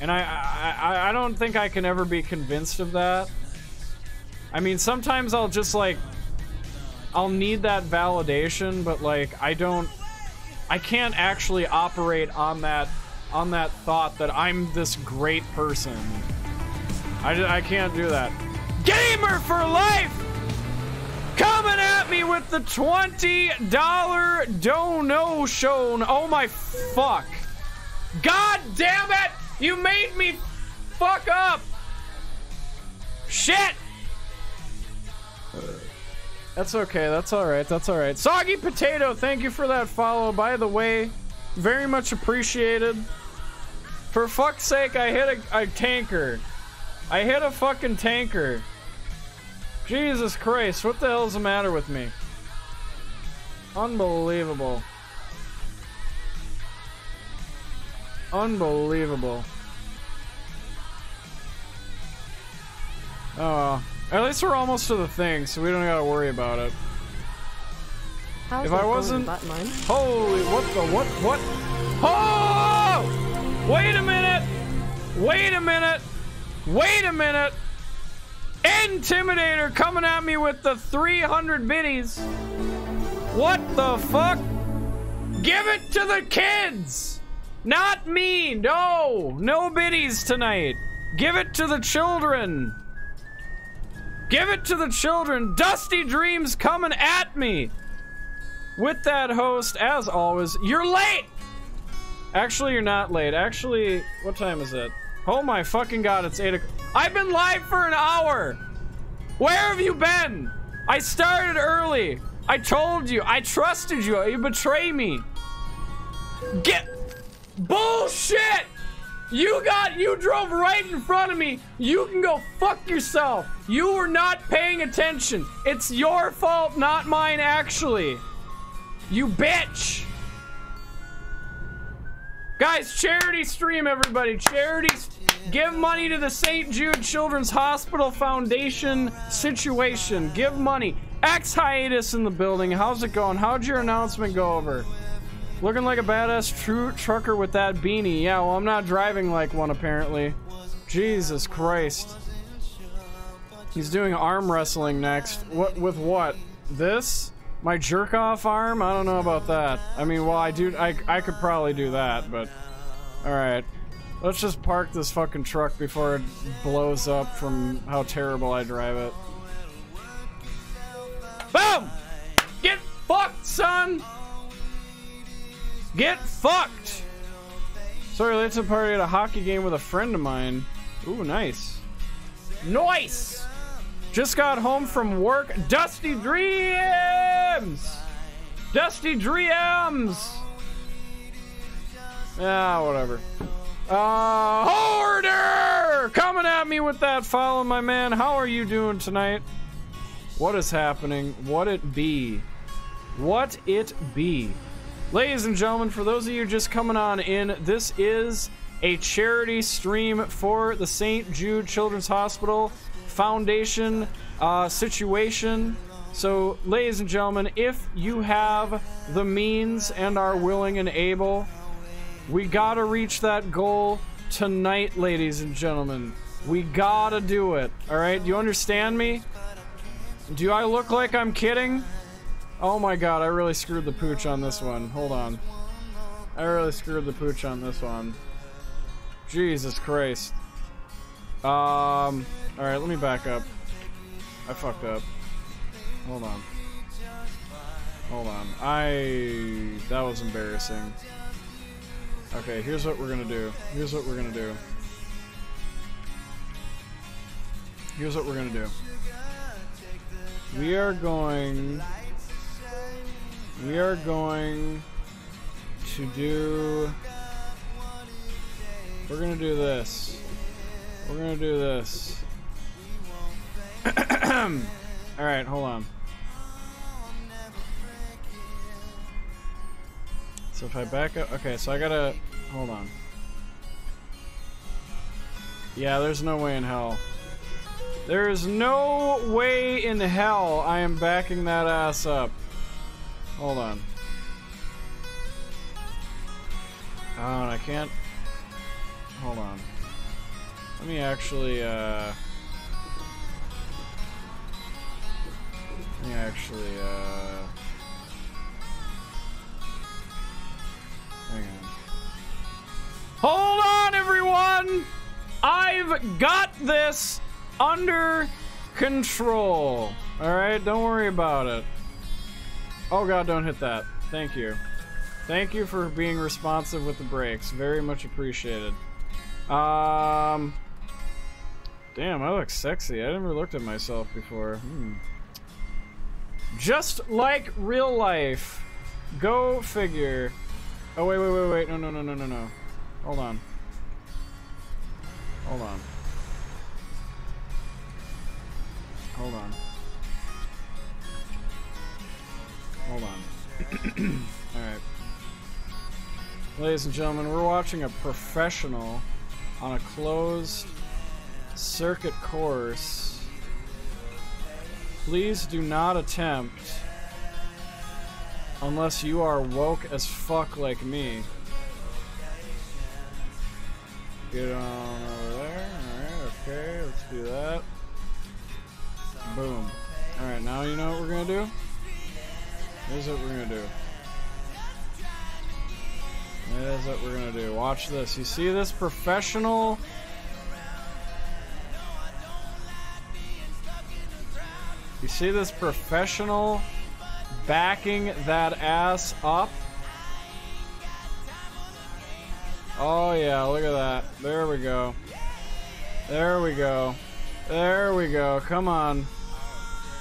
And I, I, I don't think I can ever be convinced of that. I mean, sometimes I'll just like, I'll need that validation, but like, I don't, I can't actually operate on that, on that thought that I'm this great person. I, I can't do that. Gamer for life! Coming at me with the $20 donation. Oh my fuck. God damn it! You made me fuck up! Shit! That's okay. That's all right. That's all right. Soggy Potato, thank you for that follow. By the way, very much appreciated. For fuck's sake, I hit a, a tanker. I hit a fucking tanker. Jesus Christ, what the hell's the matter with me? Unbelievable. Unbelievable. Oh, at least we're almost to the thing, so we don't gotta worry about it. How's if I wasn't, holy, what the, what, what? Oh! Wait a minute! Wait a minute! Wait a minute! Intimidator coming at me with the 300 biddies. What the fuck? Give it to the kids! Not me! No! No biddies tonight! Give it to the children! Give it to the children. Dusty Dreams coming at me. With that host, as always, you're late. Actually, you're not late. Actually, what time is it? Oh my fucking god, it's 8 o'clock. I've been live for an hour. Where have you been? I started early. I told you. I trusted you. You betray me. Get bullshit! You got you drove right in front of me. You can go fuck yourself. You were not paying attention. It's your fault, not mine actually. You bitch. Guys, charity stream everybody. Charity give money to the St. Jude Children's Hospital Foundation situation. Give money. X hiatus in the building. How's it going? How'd your announcement go over? Looking like a badass true trucker with that beanie. Yeah, well, I'm not driving like one apparently. Jesus Christ. He's doing arm wrestling next. What with what? This? My jerk off arm? I don't know about that. I mean, well, I do. I I could probably do that, but all right. Let's just park this fucking truck before it blows up from how terrible I drive it. Boom! Get fucked, son! Get fucked! Sorry, late to party at a hockey game with a friend of mine. Ooh, nice. Nice! Just got home from work. Dusty Dreams! Dusty Dreams! Yeah, whatever. Uh, Hoarder! Coming at me with that follow, my man. How are you doing tonight? What is happening? What it be? What it be? Ladies and gentlemen, for those of you just coming on in, this is a charity stream for the St. Jude Children's Hospital Foundation uh, situation. So, ladies and gentlemen, if you have the means and are willing and able, we gotta reach that goal tonight, ladies and gentlemen. We gotta do it. Alright, do you understand me? Do I look like I'm kidding? Oh my god, I really screwed the pooch on this one. Hold on. I really screwed the pooch on this one. Jesus Christ. Um, alright, let me back up. I fucked up. Hold on. Hold on. I... That was embarrassing. Okay, here's what we're gonna do. Here's what we're gonna do. Here's what we're gonna do. We are going... We are going to do... We're gonna do this. We're gonna do this. <coughs> Alright, hold on. So if I back up... Okay, so I gotta... Hold on. Yeah, there's no way in hell. There is no way in hell I am backing that ass up. Hold on. Oh, I can't... Hold on. Let me actually, uh... me actually, uh... Hang on. Hold on, everyone! I've got this under control. Alright, don't worry about it. Oh god, don't hit that. Thank you. Thank you for being responsive with the brakes. Very much appreciated. Um... Damn, I look sexy. I never looked at myself before. Hmm. Just like real life. Go figure. Oh, wait, wait, wait, wait. No, no, no, no, no, no. Hold on. Hold on. Hold on. Hold on. <clears throat> Alright. Ladies and gentlemen, we're watching a professional on a closed circuit course. Please do not attempt unless you are woke as fuck like me. Get on over there. Alright, okay, let's do that. Boom. Alright, now you know what we're gonna do? Here's what we're gonna do. Here's what we're gonna do. Watch this. You see this professional You see this professional backing that ass up? Oh yeah, look at that. There we go. There we go. There we go. Come on.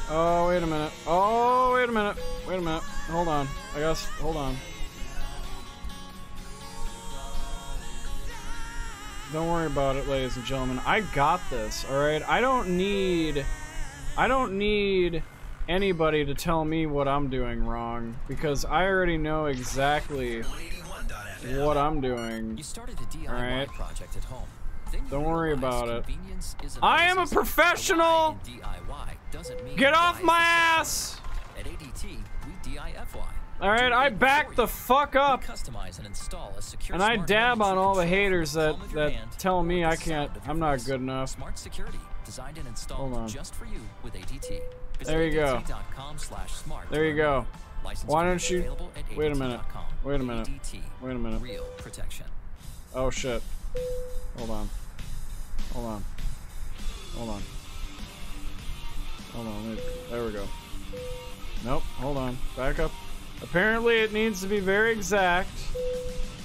Oh, wait a minute. Oh, wait a minute. Wait a minute. Hold on. I guess. Hold on. Don't worry about it, ladies and gentlemen. I got this, alright? I don't need I don't need anybody to tell me what I'm doing wrong, because I already know exactly what I'm doing. You started a DIY project at home. Don't worry about it. I am a professional! The Y in DIY doesn't mean Get off my ass! At ADT, we DIFY. Alright, I back the fuck up. customize and install a secure And I dab on all the haters that, palm of your that tell me I can't, sound of your I'm not good enough. Smart security, designed and installed Hold on. just for you with ADT. Visit There you go. Smart There you go. License Why don't you- wait a minute. Wait a minute. ADT. Wait a minute. Real protection. Oh shit. Hold on. Hold on. Hold on. Hold on. Wait. There we go. Nope. Hold on. Back up. Apparently it needs to be very exact.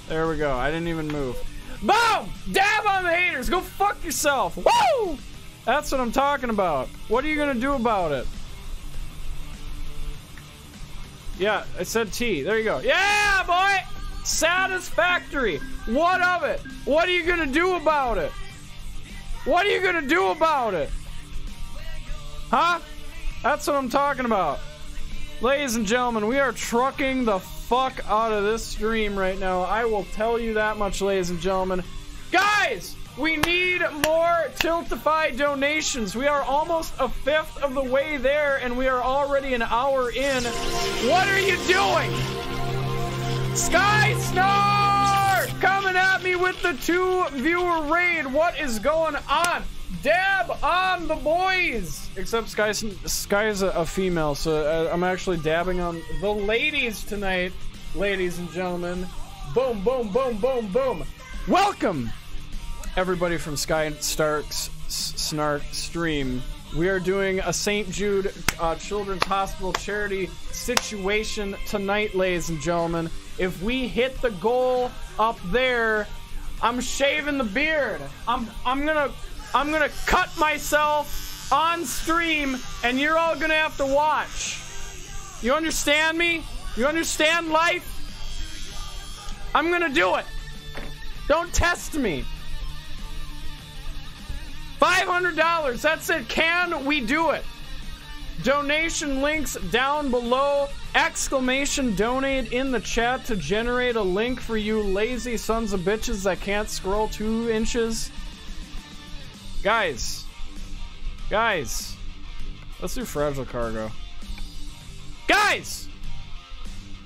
There we go. I didn't even move. Boom! Dab on the haters! Go fuck yourself! Woo! That's what I'm talking about. What are you gonna do about it? Yeah, I said T. There you go. Yeah, boy! Satisfactory. What of it? What are you gonna do about it? What are you gonna do about it? Huh? That's what I'm talking about. Ladies and gentlemen, we are trucking the fuck out of this stream right now. I will tell you that much, ladies and gentlemen. Guys, we need more Tiltify donations. We are almost a fifth of the way there, and we are already an hour in. What are you doing? Sky Star coming at me with the two viewer raid. What is going on? Dab on the boys. Except Sky Sky is a, a female, so uh, I'm actually dabbing on the ladies tonight, ladies and gentlemen. Boom, boom, boom, boom, boom. Welcome, everybody from Sky Stark's Snark stream. We are doing a St. Jude uh, Children's Hospital charity situation tonight, ladies and gentlemen. If we hit the goal up there, I'm shaving the beard. I'm I'm gonna I'm gonna cut myself on stream, and you're all gonna have to watch. You understand me? You understand life? I'm gonna do it. Don't test me. $500. That's it. Can we do it? Donation links down below. Exclamation donate in the chat to generate a link for you lazy sons of bitches that can't scroll two inches. Guys. Guys. Let's do fragile cargo. Guys!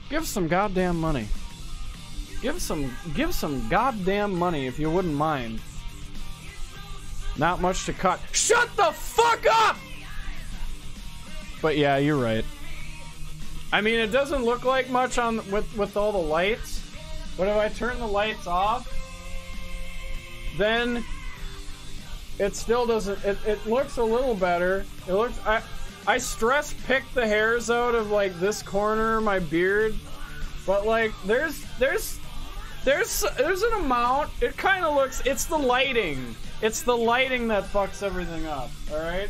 Give some goddamn money. Give some give some goddamn money if you wouldn't mind. Not much to cut. Shut the fuck up! But yeah, you're right. I mean, it doesn't look like much on with with all the lights, but if I turn the lights off, then it still doesn't. It, it looks a little better. It looks. I I stress picked the hairs out of like this corner of my beard, but like there's there's there's there's an amount. It kind of looks. It's the lighting. It's the lighting that fucks everything up. All right,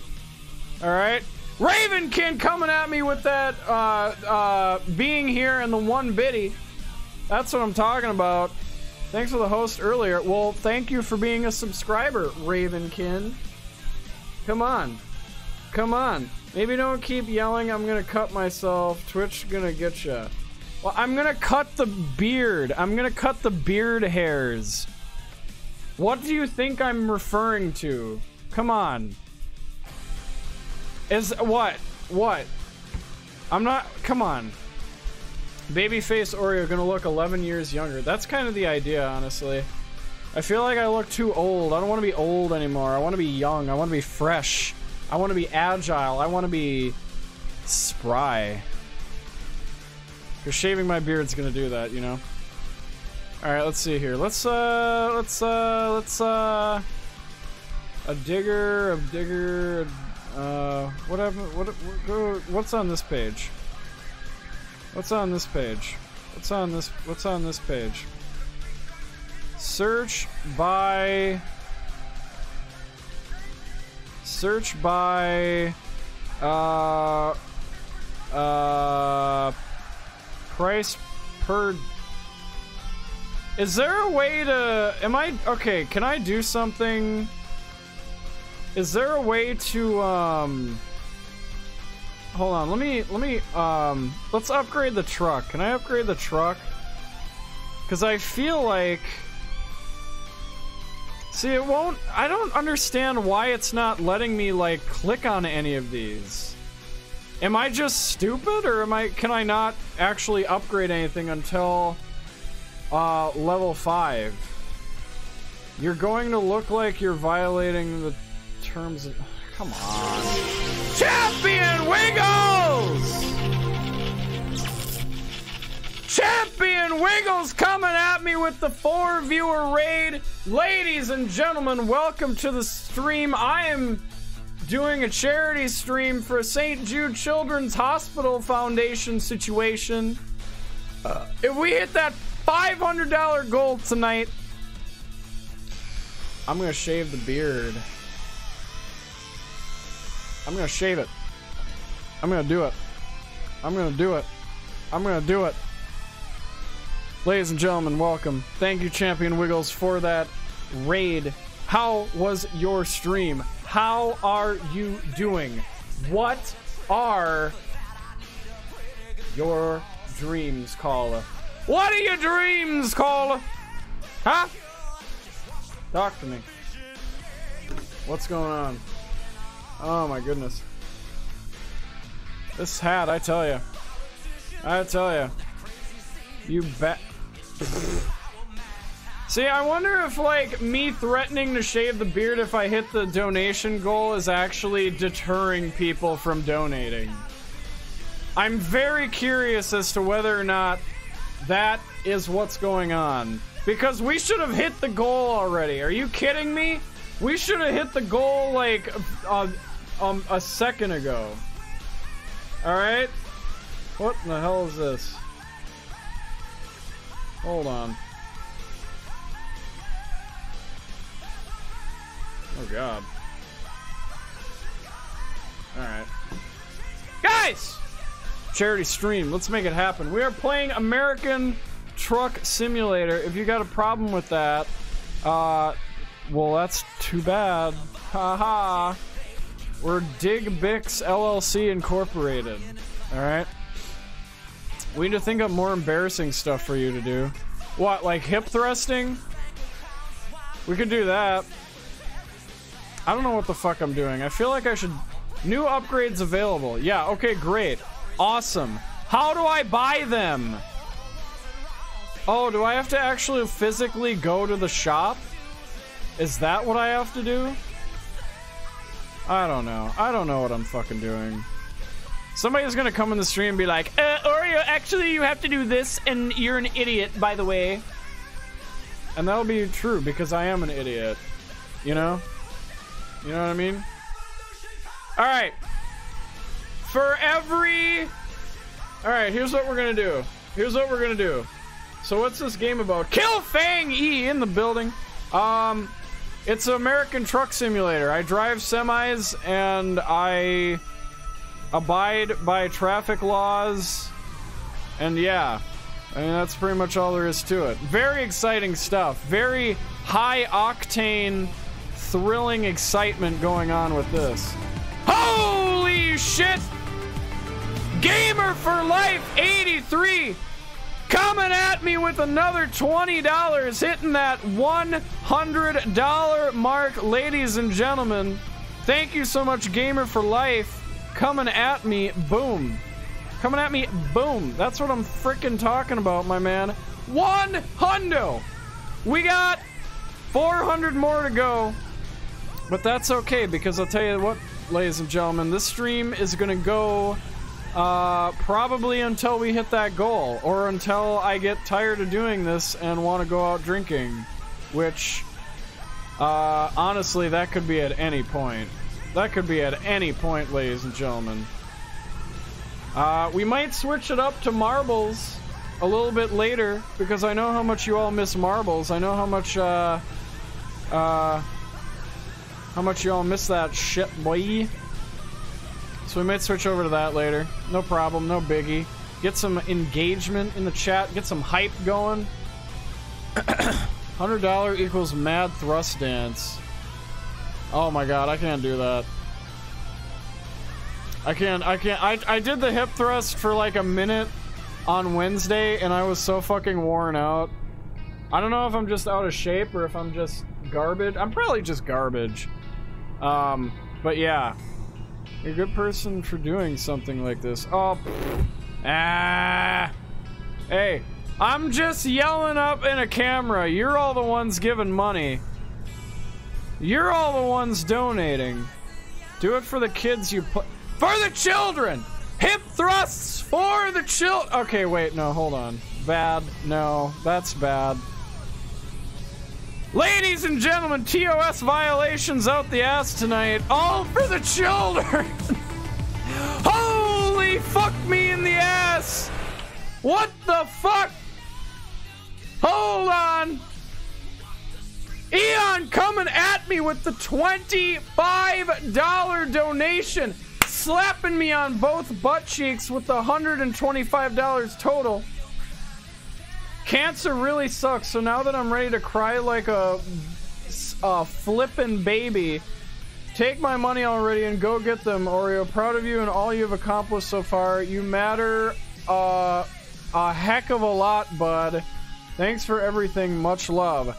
all right. Ravenkin coming at me with that uh, uh, being here and the one biddy. That's what I'm talking about. Thanks for the host earlier. Well, thank you for being a subscriber, Ravenkin. Come on. Come on. Maybe don't keep yelling, I'm gonna cut myself. Twitch gonna get ya. Well, I'm gonna cut the beard. I'm gonna cut the beard hairs. What do you think I'm referring to? Come on. Is what? What? I'm not. Come on. Babyface Oreo gonna look 11 years younger. That's kind of the idea, honestly. I feel like I look too old. I don't want to be old anymore. I want to be young. I want to be fresh. I want to be agile. I want to be spry. Shaving my beard's gonna do that, you know. All right, let's see here. Let's uh, let's uh, let's uh, a digger, a digger, uh, whatever. What, what what's on this page? What's on this page? What's on this? What's on this page? Search by. Search by. Uh. Uh. Price per. Is there a way to... Am I... Okay, can I do something... Is there a way to, um... Hold on, let me... Let me, um... Let's upgrade the truck. Can I upgrade the truck? Because I feel like... See, it won't... I don't understand why it's not letting me, like, click on any of these. Am I just stupid, or am I... Can I not actually upgrade anything until... Uh, level 5. You're going to look like you're violating the terms of... Come on. Champion Wiggles! Champion Wiggles coming at me with the four viewer raid. Ladies and gentlemen, welcome to the stream. I am doing a charity stream for a St. Jude Children's Hospital Foundation situation. Uh, if we hit that $500 goal tonight, I'm gonna shave the beard. I'm gonna shave it. I'm gonna do it. I'm gonna do it. I'm gonna do it. Ladies and gentlemen, welcome. Thank you, Champion Wiggles, for that raid. How was your stream? How are you doing? What are your dreams, caller? What are your dreams, caller? Huh? Talk to me. What's going on? Oh my goodness. This hat, I tell you. I tell you. You bet. See, I wonder if, like, me threatening to shave the beard if I hit the donation goal is actually deterring people from donating. I'm very curious as to whether or not that is what's going on. Because we should have hit the goal already. Are you kidding me? We should have hit the goal, like, uh, um, a second ago. Alright? What in the hell is this? Hold on. Oh god. Alright. Guys! Charity stream, let's make it happen. We are playing American Truck Simulator. If you got a problem with that, uh, well, that's too bad. Haha. We're Dig Bix LLC Incorporated. Alright? We need to think up more embarrassing stuff for you to do. What, like hip thrusting? We could do that. I don't know what the fuck I'm doing. I feel like I should... New upgrades available. Yeah, okay, great. Awesome. How do I buy them? Oh, do I have to actually physically go to the shop? Is that what I have to do? I don't know. I don't know what I'm fucking doing. Somebody's gonna come in the stream and be like, uh, Oreo, actually you have to do this and you're an idiot, by the way. And that'll be true because I am an idiot. You know? You know what I mean? Alright. For every... Alright, here's what we're gonna do. Here's what we're gonna do. So what's this game about? Killfang E in the building. Um, it's an American Truck Simulator. I drive semis and I abide by traffic laws. And yeah, I mean, that's pretty much all there is to it. Very exciting stuff. Very high octane, thrilling excitement going on with this. Holy shit! Gamer for Life 83 coming at me with another $20, hitting that $100 mark, ladies and gentlemen. Thank you so much, Gamer for Life, coming at me. Boom. Coming at me. Boom. That's what I'm freaking talking about, my man. One hundo. We got 400 more to go. But that's okay because I'll tell you what, ladies and gentlemen, this stream is going to go uh, probably until we hit that goal, or until I get tired of doing this and want to go out drinking. Which, uh, honestly, that could be at any point. That could be at any point, ladies and gentlemen. Uh, we might switch it up to marbles a little bit later, because I know how much you all miss marbles. I know how much, uh, uh, how much you all miss that shit, boy. So we might switch over to that later. No problem, no biggie. Get some engagement in the chat, get some hype going. Hundred dollar equals mad thrust dance. Oh my god, I can't do that. I can't, I can't, I, I did the hip thrust for like a minute on Wednesday and I was so fucking worn out. I don't know if I'm just out of shape or if I'm just garbage. I'm probably just garbage. Um, but yeah. You're a good person for doing something like this. Oh, ah. Hey, I'm just yelling up in a camera. You're all the ones giving money. You're all the ones donating. Do it for the kids you put. For the children! Hip thrusts for the children! Okay, wait, no, hold on. Bad. No, that's bad. Ladies and gentlemen, TOS violations out the ass tonight. All for the children! <laughs> Holy fuck me in the ass! What the fuck? Hold on! Eon coming at me with the $25 donation, slapping me on both butt cheeks with the $125 total. Cancer really sucks, so now that I'm ready to cry like a, a flippin' baby, take my money already and go get them, Oreo. Proud of you and all you've accomplished so far. You matter uh, a heck of a lot, bud. Thanks for everything. Much love.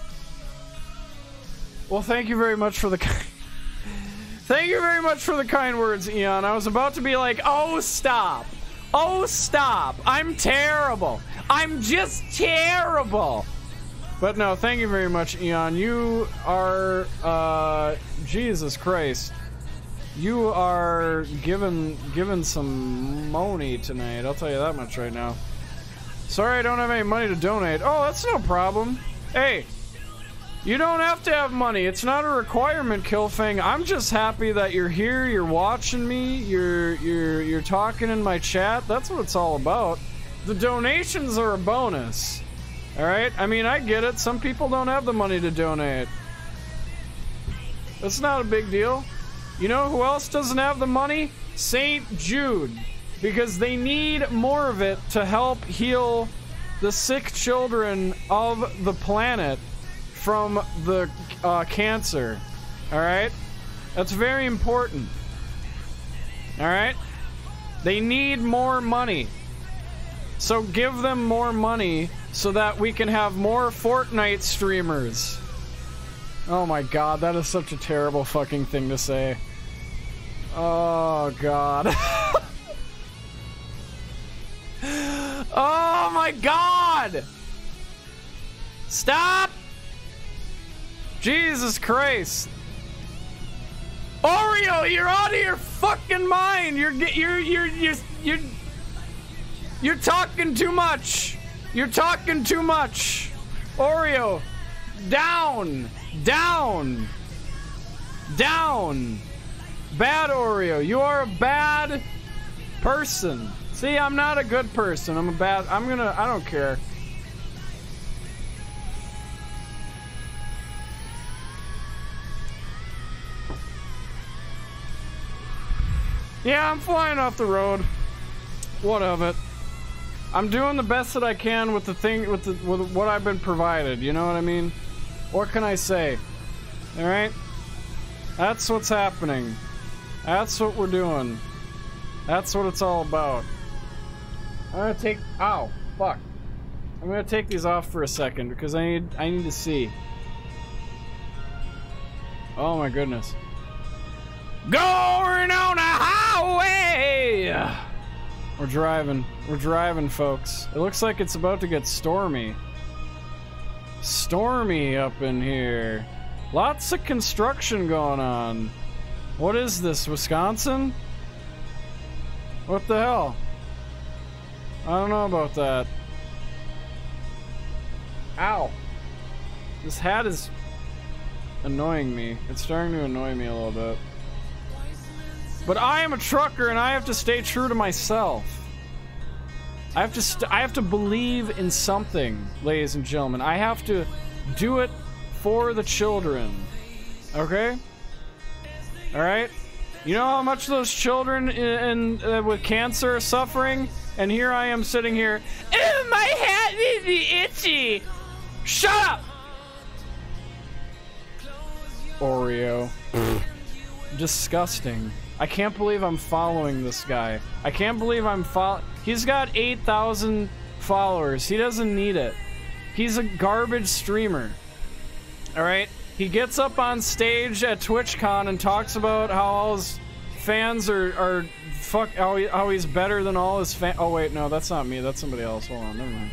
Well, thank you very much for the <laughs> Thank you very much for the kind words, Eon. I was about to be like, "Oh, stop. Oh, stop. I'm terrible. I'm just terrible." But no, thank you very much, Eon. You are uh Jesus Christ. You are given given some money tonight. I'll tell you that much right now. Sorry I don't have any money to donate. Oh, that's no problem. Hey, you don't have to have money. It's not a requirement, Killfang. I'm just happy that you're here, you're watching me, you're you're you're talking in my chat. That's what it's all about. The donations are a bonus. All right? I mean, I get it. Some people don't have the money to donate. That's not a big deal. You know who else doesn't have the money? St. Jude. Because they need more of it to help heal the sick children of the planet from the uh, cancer. All right? That's very important. All right? They need more money. So give them more money so that we can have more Fortnite streamers. Oh my god, that is such a terrible fucking thing to say. Oh god. <laughs> oh my god! Stop! Jesus Christ. Oreo, you're out of your fucking mind. You're you're you're you're you're you're talking too much. You're talking too much. Oreo, down, down, down. Bad Oreo. You are a bad person. See, I'm not a good person. I'm a bad. I'm gonna. I don't care. Yeah, I'm flying off the road. What of it? I'm doing the best that I can with the thing with the with what I've been provided. You know what I mean? What can I say? All right. That's what's happening. That's what we're doing. That's what it's all about. I'm gonna take. Ow! Fuck. I'm gonna take these off for a second because I need I need to see. Oh my goodness. Going on a highway! We're driving. We're driving, folks. It looks like it's about to get stormy. Stormy up in here. Lots of construction going on. What is this, Wisconsin? What the hell? I don't know about that. Ow. This hat is annoying me. It's starting to annoy me a little bit. But I am a trucker and I have to stay true to myself. I have to I have to believe in something, ladies and gentlemen. I have to do it for the children. Okay? All right? You know how much those children in, in uh, with cancer are suffering? And here I am sitting here, oh, my hat is itchy. Shut up! Oreo. <laughs> Disgusting. I can't believe I'm following this guy. I can't believe I'm follow- He's got 8,000 followers. He doesn't need it. He's a garbage streamer. Alright? He gets up on stage at TwitchCon and talks about how all his fans are, are fuck, how, he, how he's better than all his fans. Oh, wait, no, that's not me. That's somebody else. Hold on, never mind.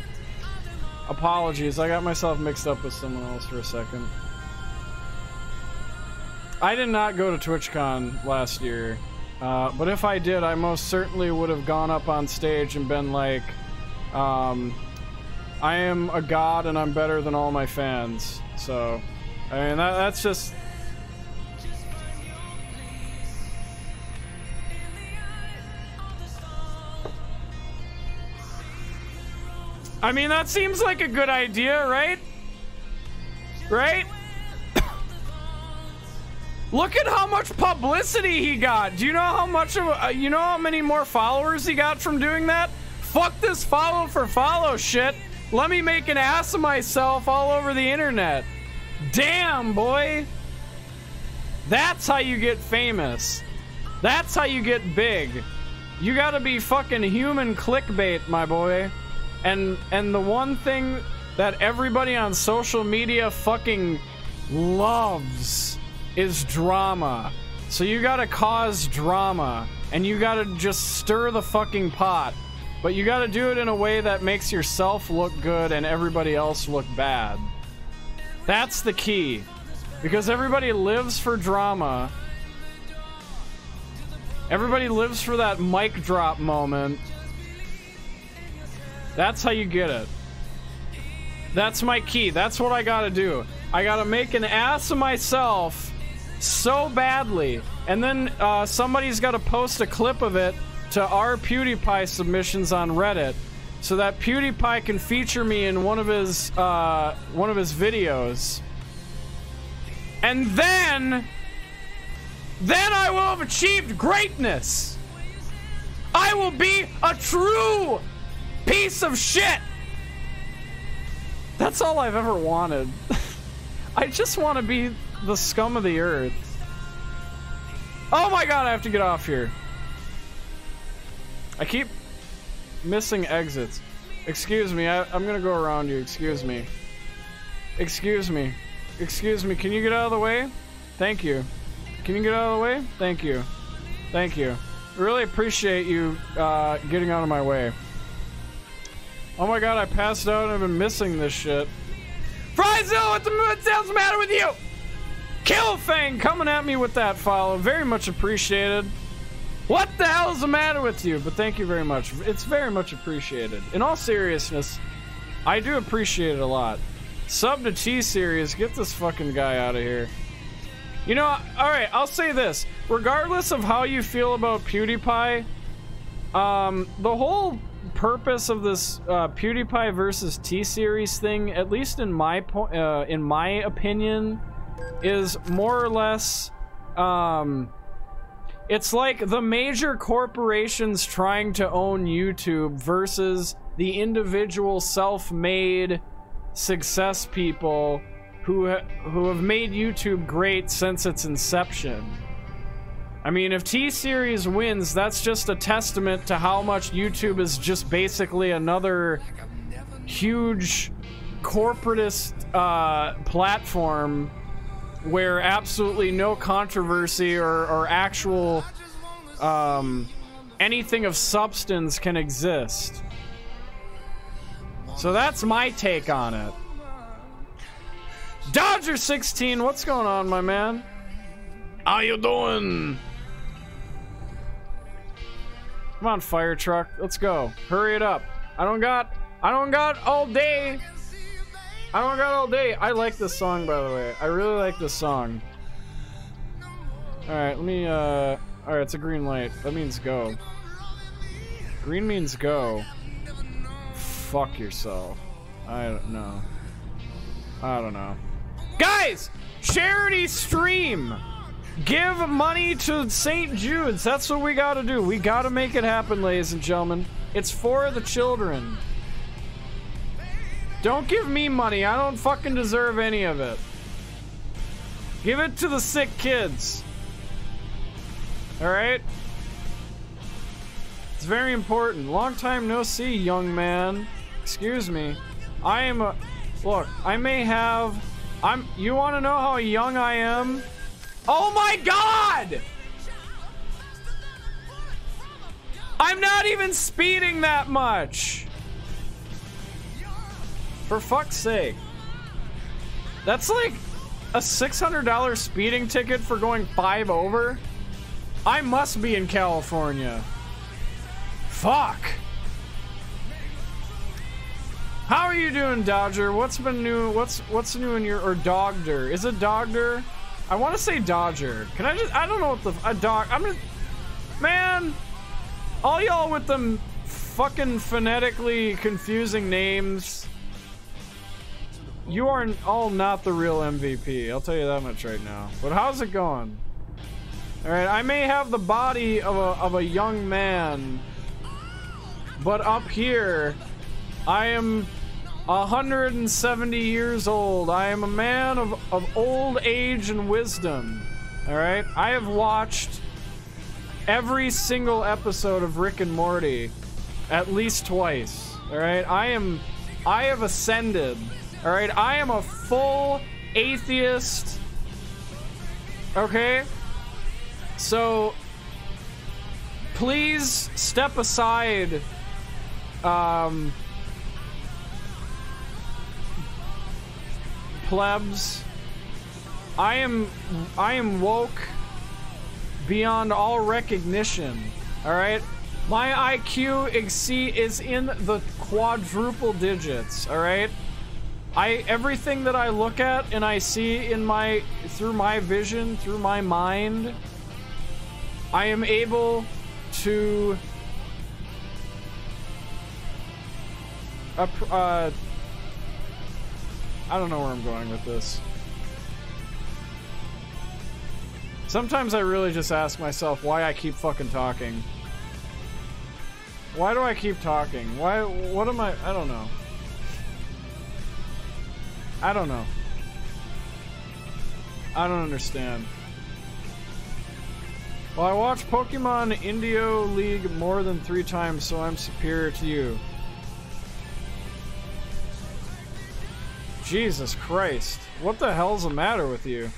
Apologies, I got myself mixed up with someone else for a second. I did not go to TwitchCon last year, uh, but if I did, I most certainly would have gone up on stage and been like, um, I am a god and I'm better than all my fans. So, I mean, that, that's just. I mean, that seems like a good idea, right? Right? Look at how much publicity he got. Do you know how much of uh, you know how many more followers he got from doing that? Fuck this follow for follow shit. Let me make an ass of myself all over the internet. Damn, boy. That's how you get famous. That's how you get big. You gotta be fucking human clickbait, my boy. And and the one thing that everybody on social media fucking loves is drama. So you gotta cause drama. And you gotta just stir the fucking pot. But you gotta do it in a way that makes yourself look good and everybody else look bad. That's the key. Because everybody lives for drama. Everybody lives for that mic drop moment. That's how you get it. That's my key. That's what I gotta do. I gotta make an ass of myself so badly. And then uh, somebody's gotta post a clip of it to our PewDiePie submissions on Reddit so that PewDiePie can feature me in one of his uh, one of his videos. And then then I will have achieved greatness. I will be a true piece of shit. That's all I've ever wanted. <laughs> I just want to be the scum of the earth. Oh my god, I have to get off here. I keep missing exits. Excuse me, I, am gonna go around you. Excuse me. Excuse me. Excuse me, can you get out of the way? Thank you. Can you get out of the way? Thank you. Thank you. Really appreciate you uh, getting out of my way. Oh my god, I passed out and I've been missing this shit. Fryzilla, what the, what the hell's the matter with you? Killfang coming at me with that follow. Very much appreciated. What the hell is the matter with you? But thank you very much. It's very much appreciated. In all seriousness, I do appreciate it a lot. Sub to T Series, get this fucking guy out of here. You know, alright, I'll say this. Regardless of how you feel about PewDiePie, um, the whole purpose of this uh, PewDiePie versus T Series thing, at least in my po- uh, in my opinion, is more or less, um, it's like the major corporations trying to own YouTube versus the individual self-made success people who ha- who have made YouTube great since its inception. I mean, if T Series wins, that's just a testament to how much YouTube is just basically another huge corporatist uh, platform where absolutely no controversy or, or actual um, anything of substance can exist. So that's my take on it. Dodger 16, what's going on, my man? How you doing? Come on, fire truck. Let's go. Hurry it up. I don't got I don't got all day. I don't got all day. I like this song by the way. I really like this song. Alright, let me uh Alright, it's a green light. That means go. Green means go. Fuck yourself. I don't know. I don't know. Guys! Charity stream! Give money to St. Jude's. That's what we gotta do. We gotta make it happen, ladies and gentlemen. It's for the children. Don't give me money. I don't fucking deserve any of it. Give it to the sick kids. Alright? It's very important. Long time no see, young man. Excuse me. I am a... Look, I may have... I'm... You want to know how young I am? Oh my god! I'm not even speeding that much! For fuck's sake. That's like a $600 speeding ticket for going five over? I must be in California. Fuck. How are you doing, Dodger? What's been new? What's what's new in your or Dogder? Is it Dogder? I want to say Dodger. Can I just? I don't know what the a dog. I'm gonna. Man, all y'all with them fucking phonetically confusing names. You are all not the real MVP. I'll tell you that much right now. But how's it going? All right, I may have the body of a of a young man, but up here, I am 170 years old. I am a man of, of old age and wisdom. All right, I have watched every single episode of Rick and Morty at least twice. All right, I am I have ascended. All right, I am a full atheist. Okay? So please step aside um plebs. I am I am woke beyond all recognition. All right? My IQ exceed is in the quadruple digits, all right? I everything that I look at and I see in my through my vision, through my mind, I am able to uh, I don't know where I'm going with this. Sometimes I really just ask myself why I keep fucking talking. Why do I keep talking? Why what am I I don't know. I don't know. I don't understand. Well, I watched Pokemon Indigo League more than three times, so I'm superior to you. Jesus Christ. What the hell's the matter with you?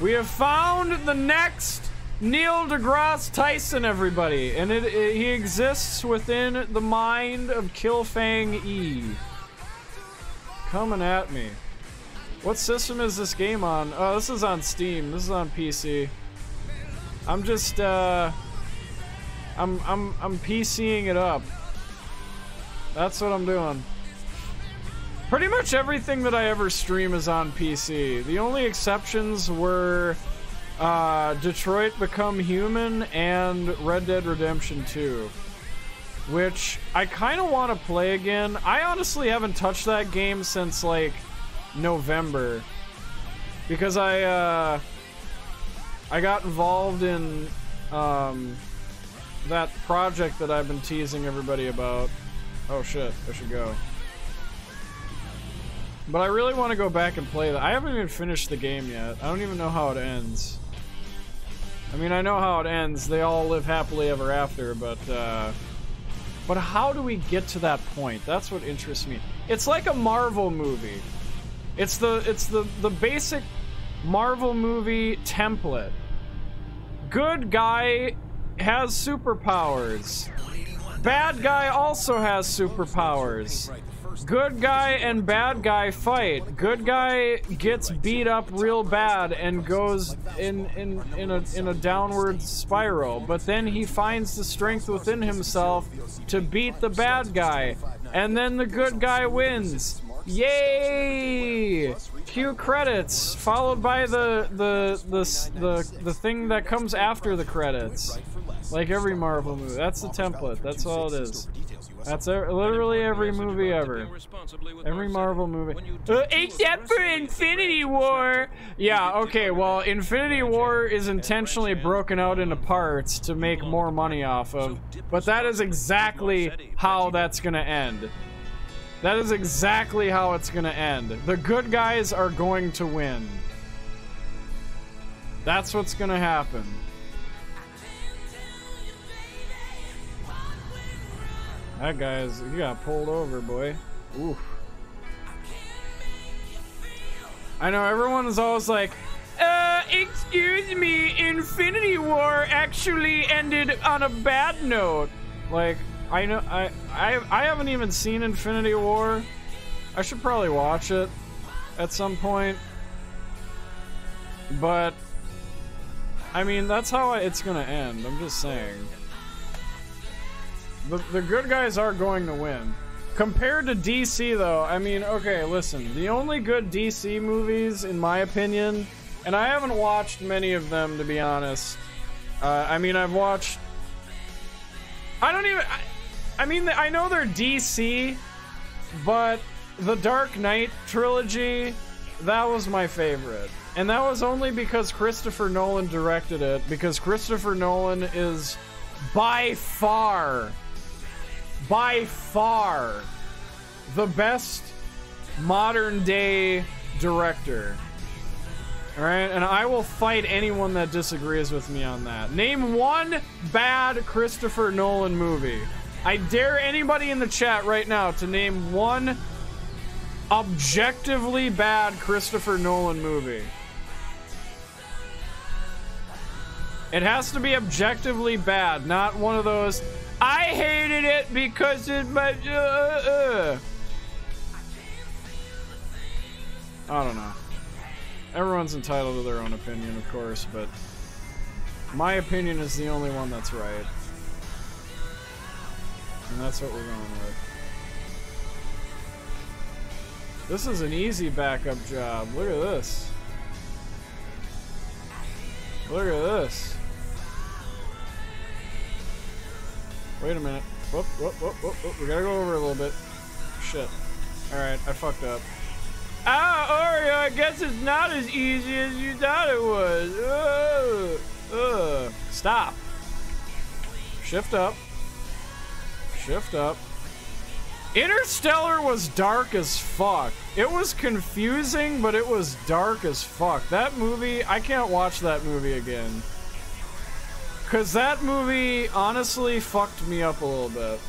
We have found the next Neil deGrasse Tyson, everybody. And it, it, he exists within the mind of Killfang E. Coming at me. What system is this game on? Oh, this is on Steam. This is on PC. I'm just, uh... I'm, I'm, I'm PCing it up. That's what I'm doing. Pretty much everything that I ever stream is on PC. The only exceptions were uh, Detroit Become Human and Red Dead Redemption 2. Which I kind of want to play again. I honestly haven't touched that game since like November. Because I, uh, I got involved in um, that project that I've been teasing everybody about. Oh shit, I should go. But I really want to go back and play that. I haven't even finished the game yet. I don't even know how it ends. I mean, I know how it ends. They all live happily ever after, but, uh... But how do we get to that point? That's what interests me. It's like a Marvel movie. It's the, it's the, the basic Marvel movie template. Good guy has superpowers. Bad guy also has superpowers. Good guy and bad guy fight. Good guy gets beat up real bad and goes in in in a in a downward spiral, but then he finds the strength within himself to beat the bad guy, and then the good guy wins. Yay! Cue credits followed by the the the the the thing that comes after the credits. Like every Marvel movie. That's the template. That's all it is. That's literally every movie ever. Every Marvel movie. Uh, except for Infinity War! Yeah, okay, well, Infinity War is intentionally broken out into parts to make more money off of. But that is exactly how that's gonna end. That is exactly how it's gonna end. The good guys are going to win. That's what's gonna happen. That guy's, you got pulled over, boy. Oof. I know everyone is always like, uh, excuse me, Infinity War actually ended on a bad note. Like, I know, I, I, I haven't even seen Infinity War. I should probably watch it at some point. But, I mean, that's how it's gonna end. I'm just saying. The, the good guys are going to win. Compared to DC, though, I mean, okay, listen. The only good DC movies, in my opinion, and I haven't watched many of them, to be honest. Uh, I mean, I've watched. I don't even. I, I mean, I know they're DC, but the Dark Knight trilogy, that was my favorite. And that was only because Christopher Nolan directed it, because Christopher Nolan is by far by far the best modern day director. Alright, and I will fight anyone that disagrees with me on that. Name one bad Christopher Nolan movie. I dare anybody in the chat right now to name one objectively bad Christopher Nolan movie. It has to be objectively bad, not one of those I hated it because it my. Uh, uh. I don't know. Everyone's entitled to their own opinion, of course, but my opinion is the only one that's right. And that's what we're going with. This is an easy backup job. Look at this. Look at this. Wait a minute. Whoop, whoop, whoop, whoop, whoop. We gotta go over a little bit. Shit. Alright, I fucked up. Ah, Oreo, I guess it's not as easy as you thought it was. Ugh. Ugh. Stop. Shift up. Shift up. Interstellar was dark as fuck. It was confusing, but it was dark as fuck. That movie, I can't watch that movie again. Because that movie honestly fucked me up a little bit.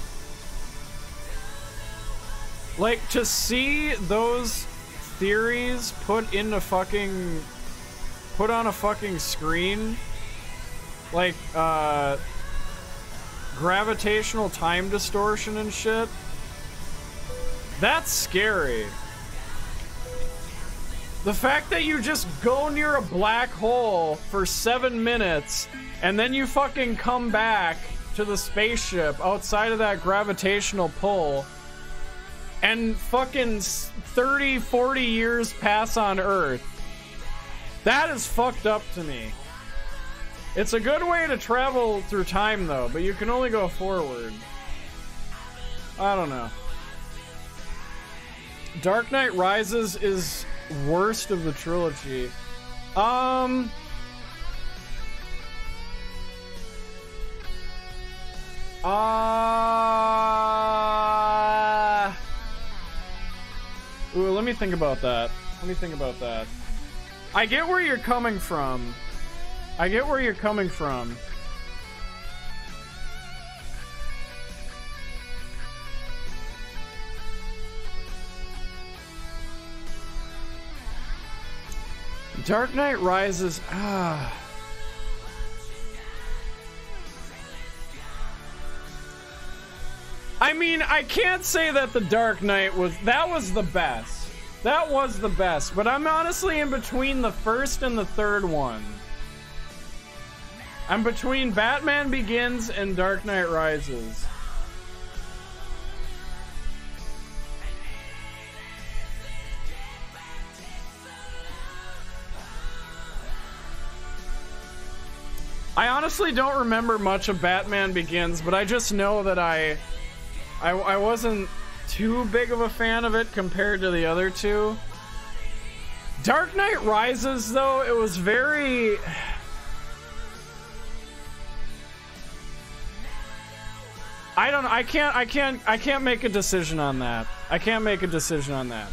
Like, to see those theories put into fucking. put on a fucking screen. Like, uh. gravitational time distortion and shit. That's scary. The fact that you just go near a black hole for seven minutes and then you fucking come back to the spaceship outside of that gravitational pull and fucking 30, 40 years pass on Earth. That is fucked up to me. It's a good way to travel through time though, but you can only go forward. I don't know. Dark Knight Rises is worst of the trilogy. Um Uh, ooh, let me think about that. Let me think about that. I get where you're coming from. I get where you're coming from. Dark Knight Rises. Ah. I mean, I can't say that The Dark Knight was that was the best. That was the best, but I'm honestly in between the first and the third one. I'm between Batman Begins and Dark Knight Rises. I honestly don't remember much of Batman Begins, but I just know that I I, I wasn't too big of a fan of it compared to the other two. Dark Knight Rises, though, it was very. I don't. I can't. I can't. I can't make a decision on that. I can't make a decision on that.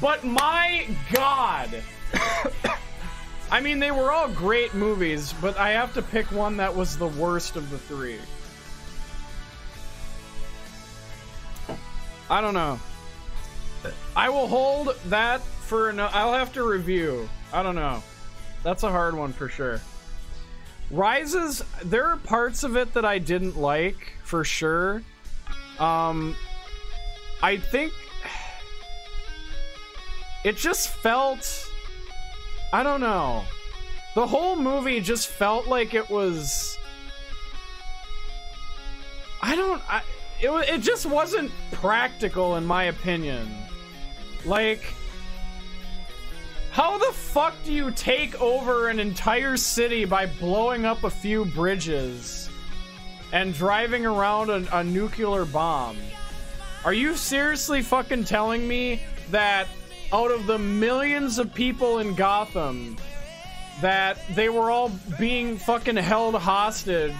But my god! I mean, they were all great movies, but I have to pick one that was the worst of the three. I don't know. I will hold that for no. I'll have to review. I don't know. That's a hard one for sure. Rises, there are parts of it that I didn't like for sure. Um, I think <sighs> it just felt. I don't know. The whole movie just felt like it was. I don't. I, it it just wasn't practical, in my opinion. Like. How the fuck do you take over an entire city by blowing up a few bridges and driving around a, a nuclear bomb? Are you seriously fucking telling me that out of the millions of people in Gotham, that they were all being fucking held hostage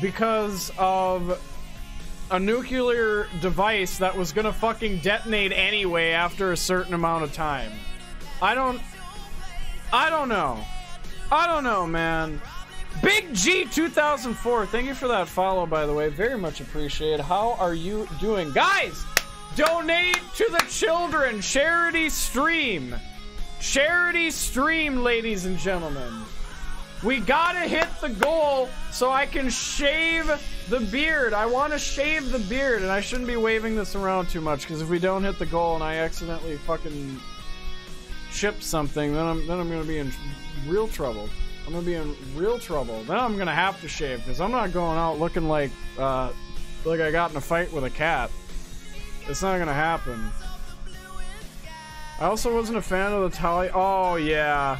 because of a nuclear device that was gonna fucking detonate anyway after a certain amount of time? I don't. I don't know. I don't know, man. Big G 2004. Thank you for that follow, by the way. Very much appreciated. How are you doing, guys? Donate to the children. Charity stream. Charity stream, ladies and gentlemen. We gotta hit the goal so I can shave the beard. I want to shave the beard, and I shouldn't be waving this around too much because if we don't hit the goal and I accidentally fucking chip something, then I'm then I'm gonna be in real trouble. I'm gonna be in real trouble. Then I'm gonna have to shave because I'm not going out looking like uh, like I got in a fight with a cat. It's not gonna happen. I also wasn't a fan of the tally. Oh yeah,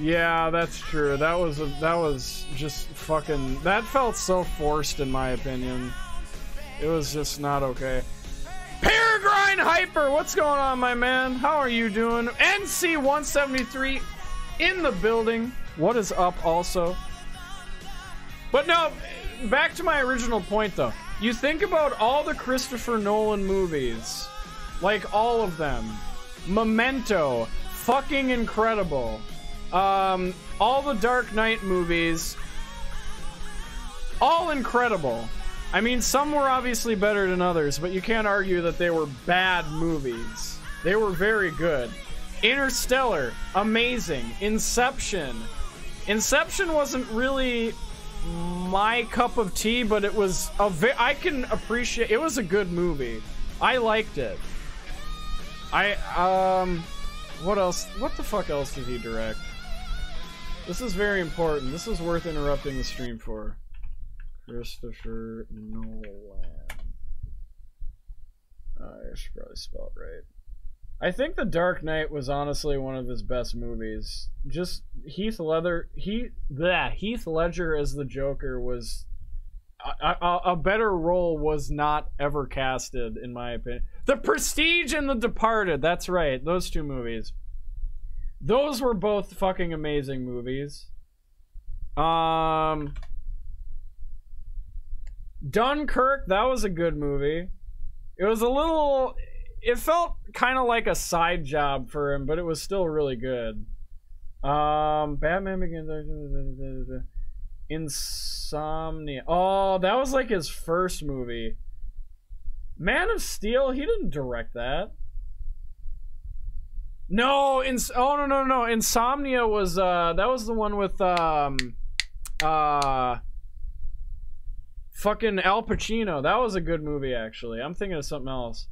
yeah, that's true. That was a, that was just fucking. That felt so forced in my opinion. It was just not okay. Peregrine Hyper, what's going on, my man? How are you doing? NC173 in the building. What is up, also? But no, back to my original point, though. You think about all the Christopher Nolan movies, like all of them. Memento, fucking incredible. Um, all the Dark Knight movies, all incredible. I mean, some were obviously better than others, but you can't argue that they were bad movies. They were very good. Interstellar, amazing. Inception. Inception wasn't really my cup of tea, but it was a I can appreciate it was a good movie. I liked it. I um what else? What the fuck else did he direct? This is very important. This is worth interrupting the stream for. Christopher Nolan. I should probably spell it right. I think The Dark Knight was honestly one of his best movies. Just Heath Ledger, he, bleh, Heath Ledger as the Joker was a, a, a better role was not ever casted, in my opinion. The Prestige and The Departed. That's right. Those two movies. Those were both fucking amazing movies. Um, Dunkirk. That was a good movie. It was a little. It felt kind of like a side job for him, but it was still really good. Um, Batman Begins. Insomnia. Oh, that was like his first movie. Man of Steel. He didn't direct that. No, ins- oh no no no, Insomnia was uh that was the one with um uh fucking Al Pacino. That was a good movie actually. I'm thinking of something else.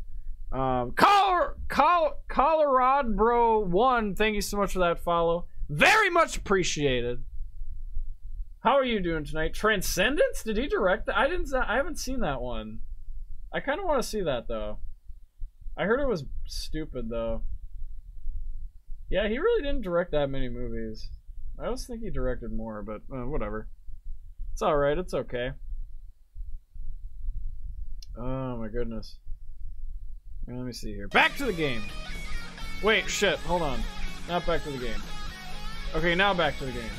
Um Col- Col- Colorado Bro 1, thank you so much for that follow. Very much appreciated. How are you doing tonight? Transcendence? Did he direct that? I didn't I haven't seen that one. I kind of want to see that though. I heard it was stupid though. Yeah, he really didn't direct that many movies. I always think he directed more, but uh, whatever. It's all right. It's okay. Oh my goodness. Let me see here. Back to the game. Wait, shit. Hold on. Not back to the game. Okay, now back to the game.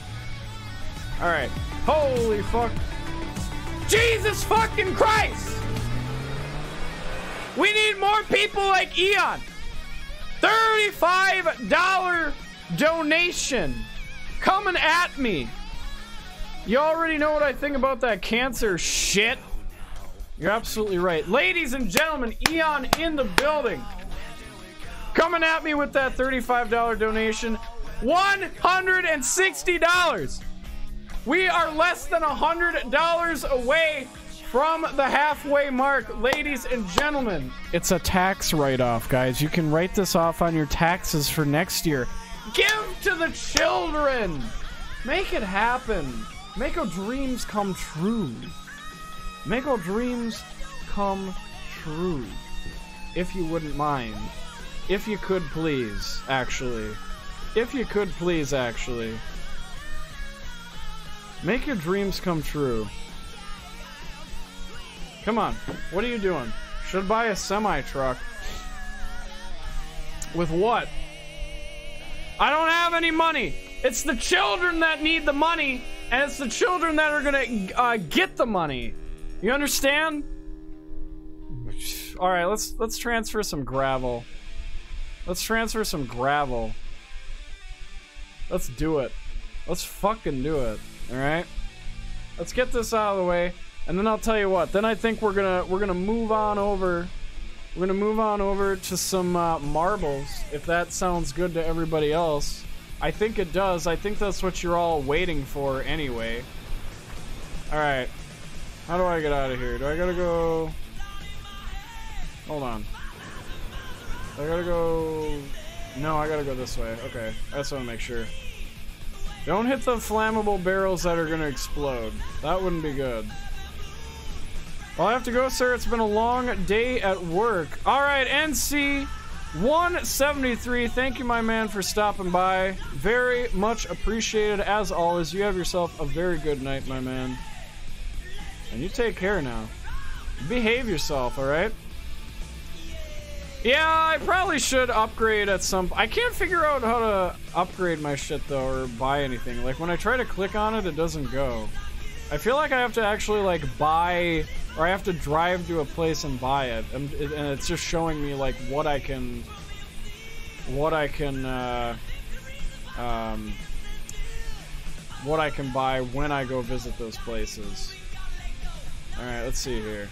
All right. Holy fuck. Jesus fucking Christ! We need more people like Eon. $35 donation coming at me. You already know what I think about that cancer shit. You're absolutely right. Ladies and gentlemen, Eon in the building. Coming at me with that $35 donation. $160. We are less than $100 away from the halfway mark, ladies and gentlemen. It's a tax write off, guys. You can write this off on your taxes for next year. Give to the children. Make it happen. Make our dreams come true. Make our dreams come true. If you wouldn't mind. If you could please, actually. If you could please, actually. Make your dreams come true. Come on. What are you doing? Should buy a semi truck. With what? I don't have any money. It's the children that need the money, and it's the children that are gonna uh, get the money. You understand? All right, let's let's transfer some gravel. Let's transfer some gravel. Let's do it. Let's fucking do it. All right. Let's get this out of the way, and then I'll tell you what. Then I think we're gonna we're gonna move on over. We're gonna move on over to some uh, marbles, if that sounds good to everybody else. I think it does. I think that's what you're all waiting for anyway. All right. How do I get out of here? Do I gotta go? Hold on. I gotta go. No, I gotta go this way. Okay, I just want to make sure. Don't hit the flammable barrels that are gonna explode. That wouldn't be good. Well, I have to go, sir. It's been a long day at work. All right, NC 173. Thank you, my man, for stopping by. Very much appreciated. As always, you have yourself a very good night, my man. And you take care now. Behave yourself, all right? Yeah, I probably should upgrade at some... I can't figure out how to upgrade my shit, though, or buy anything. Like, when I try to click on it, it doesn't go. I feel like I have to actually, like, buy... Or I have to drive to a place and buy it. And, and it's just showing me, like, what I can... What I can, uh... Um... What I can buy when I go visit those places. Alright, let's see here.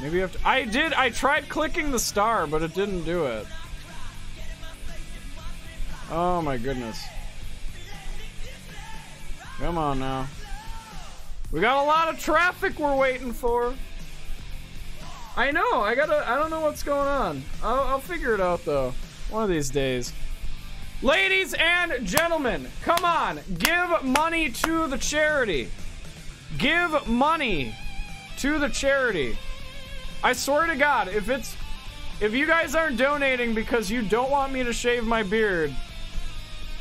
Maybe you have to- I did- I tried clicking the star, but it didn't do it. Oh my goodness. Come on now. We got a lot of traffic we're waiting for. I know, I gotta- I don't know what's going on. I'll, I'll figure it out though. One of these days. Ladies and gentlemen, come on, give money to the charity. Give money to the charity. I swear to God, if it's if you guys aren't donating because you don't want me to shave my beard,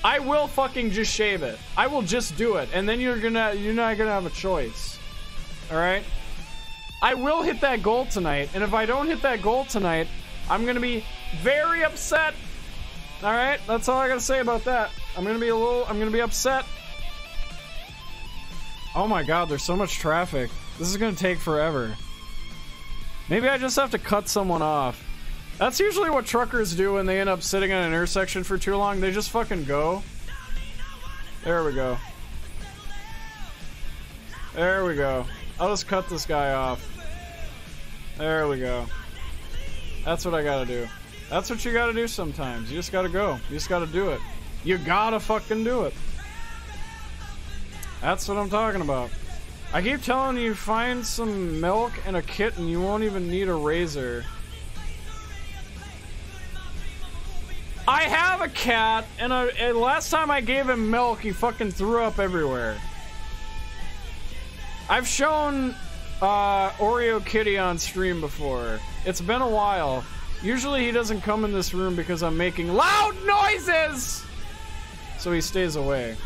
I will fucking just shave it. I will just do it, and then you're gonna you're not gonna have a choice. All right. I will hit that goal tonight, and if I don't hit that goal tonight, I'm gonna be very upset. All right, that's all I gotta say about that. I'm gonna be a little. I'm gonna be upset. Oh my God, there's so much traffic. This is gonna take forever. Maybe I just have to cut someone off. That's usually what truckers do when they end up sitting at an intersection for too long. They just fucking go. There we go. There we go. I'll just cut this guy off. There we go. That's what I gotta do. That's what you gotta do sometimes. You just gotta go. You just gotta do it. You gotta fucking do it. That's what I'm talking about. I keep telling you, find some milk and a kitten, you won't even need a razor. I have a cat, and, and last time I gave him milk, he fucking threw up everywhere. I've shown uh, Oreo Kitty on stream before. It's been a while. Usually he doesn't come in this room because I'm making loud noises! So he stays away.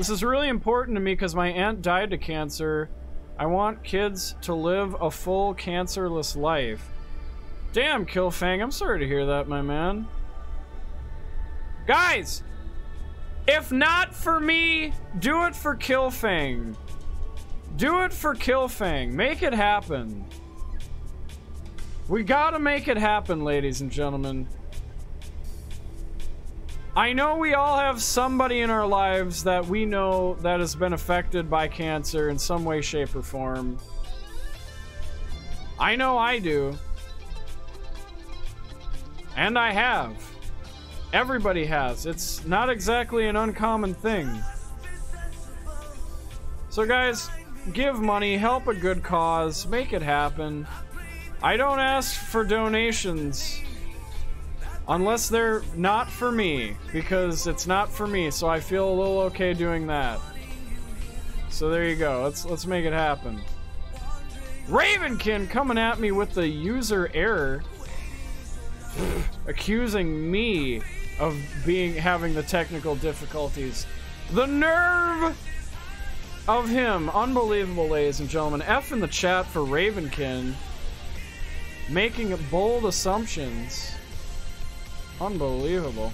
This is really important to me because my aunt died to cancer. I want kids to live a full cancerless life. Damn, Killfang, I'm sorry to hear that, my man. Guys! If not for me, do it for Killfang. Do it for Killfang. Make it happen. We gotta make it happen, ladies and gentlemen. I know we all have somebody in our lives that we know that has been affected by cancer in some way, shape, or form. I know I do. And I have. Everybody has. It's not exactly an uncommon thing. So, guys, give money, help a good cause, make it happen. I don't ask for donations unless they're not for me, because it's not for me, so I feel a little okay doing that. So there you go. Let's let's make it happen. Ravenkin coming at me with the user error, <sighs> accusing me of being having the technical difficulties. The nerve of him, unbelievable, ladies and gentlemen. F in the chat for Ravenkin making bold assumptions. Unbelievable.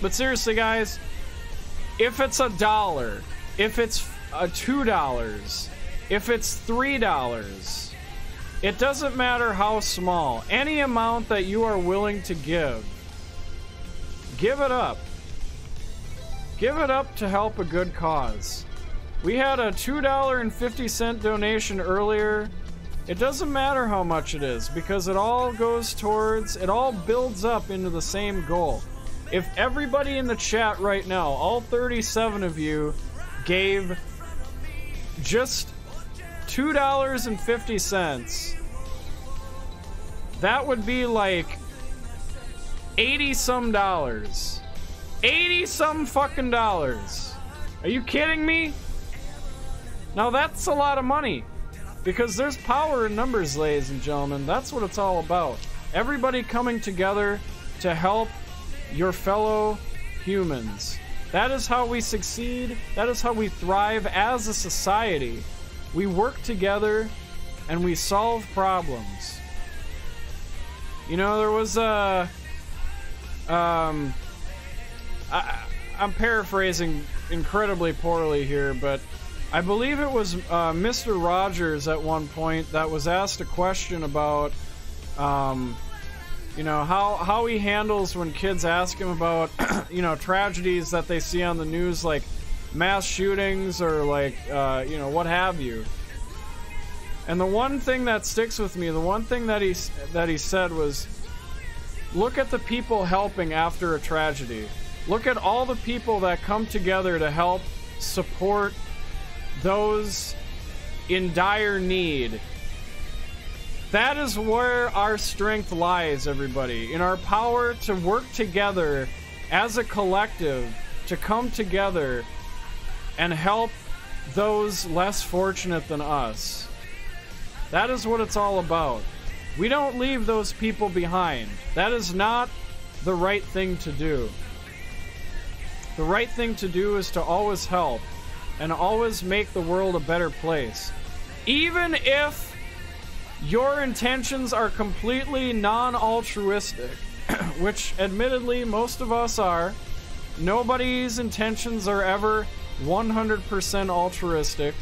But seriously, guys, if it's a dollar, if it's a two dollars, if it's three dollars, it doesn't matter how small. Any amount that you are willing to give, give it up. Give it up to help a good cause. We had a $2.50 donation earlier it doesn't matter how much it is because it all goes towards, it all builds up into the same goal. If everybody in the chat right now, all 37 of you, gave just $2.50, that would be like 80 some dollars. 80 some fucking dollars. Are you kidding me? Now that's a lot of money. Because there's power in numbers, ladies and gentlemen. That's what it's all about. Everybody coming together to help your fellow humans. That is how we succeed. That is how we thrive as a society. We work together and we solve problems. You know, there was a. Um, I, I'm paraphrasing incredibly poorly here, but I believe it was uh, Mr. Rogers at one point that was asked a question about, um, you know, how how he handles when kids ask him about, <clears throat> you know, tragedies that they see on the news, like mass shootings or like, uh, you know, what have you. And the one thing that sticks with me, the one thing that he that he said was, look at the people helping after a tragedy. Look at all the people that come together to help support those in dire need. That is where our strength lies, everybody. In our power to work together as a collective, to come together and help those less fortunate than us. That is what it's all about. We don't leave those people behind. That is not the right thing to do. The right thing to do is to always help and always make the world a better place. Even if your intentions are completely non altruistic, <clears throat> which admittedly most of us are, nobody's intentions are ever 100% altruistic.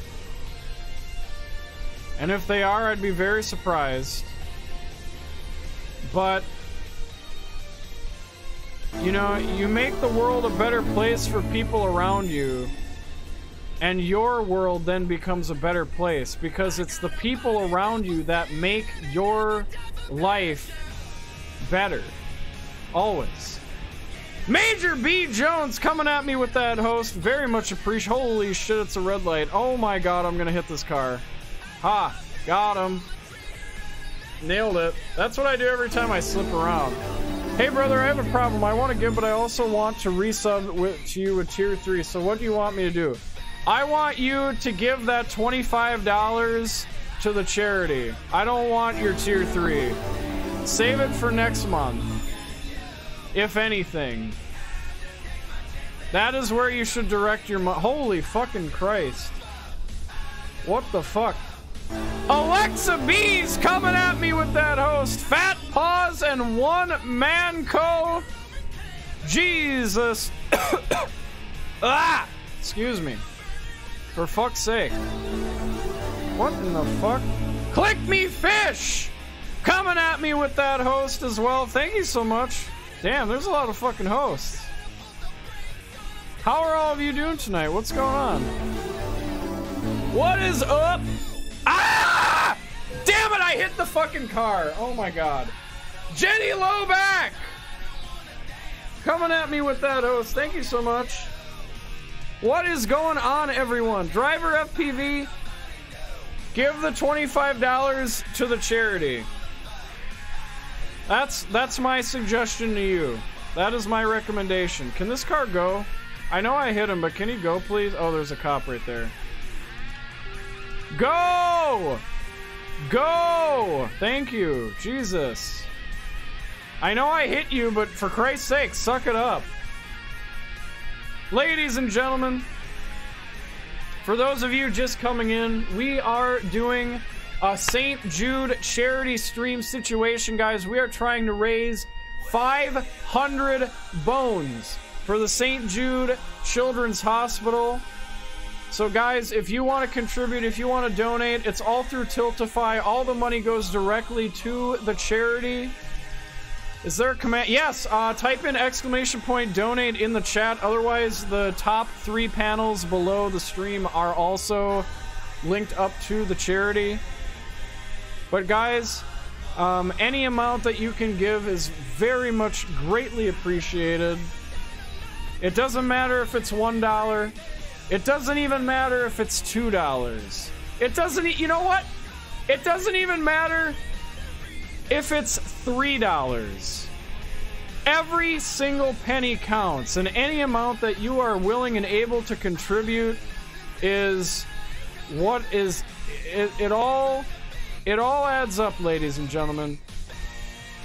And if they are, I'd be very surprised. But, you know, you make the world a better place for people around you and your world then becomes a better place because it's the people around you that make your life better. Always. Major B. Jones coming at me with that host. Very much appreciate. Holy shit, it's a red light. Oh my god, I'm gonna hit this car. Ha! Got him. Nailed it. That's what I do every time I slip around. Hey brother, I have a problem. I want to give, but I also want to resub with, to you with tier 3. So what do you want me to do? I want you to give that $25 to the charity. I don't want your tier 3. Save it for next month. If anything. That is where you should direct your money. Holy fucking Christ. What the fuck? Alexa B's coming at me with that host. Fat Paws and One Man Co. Jesus. <coughs> ah! Excuse me. For fuck's sake. What in the fuck? Click me fish! Coming at me with that host as well. Thank you so much. Damn, there's a lot of fucking hosts. How are all of you doing tonight? What's going on? What is up? Ah! Damn it, I hit the fucking car. Oh my god. Jenny Lowback! Coming at me with that host. Thank you so much. What is going on, everyone? Driver FPV, give the $25 to the charity. That's that's my suggestion to you. That is my recommendation. Can this car go? I know I hit him, but can he go, please? Oh, there's a cop right there. Go! Go! Thank you. Jesus. I know I hit you, but for Christ's sake, suck it up. Ladies and gentlemen, for those of you just coming in, we are doing a St. Jude charity stream situation, guys. We are trying to raise 500 bones for the St. Jude Children's Hospital. So, guys, if you want to contribute, if you want to donate, it's all through Tiltify. All the money goes directly to the charity. Is there a command? Yes, uh, type in exclamation point donate in the chat. Otherwise, the top three panels below the stream are also linked up to the charity. But, guys, um, any amount that you can give is very much greatly appreciated. It doesn't matter if it's $1. It doesn't even matter if it's $2. It doesn't, e- you know what? It doesn't even matter if it's $3. Every single penny counts, and any amount that you are willing and able to contribute is what is it, it all it all adds up ladies and gentlemen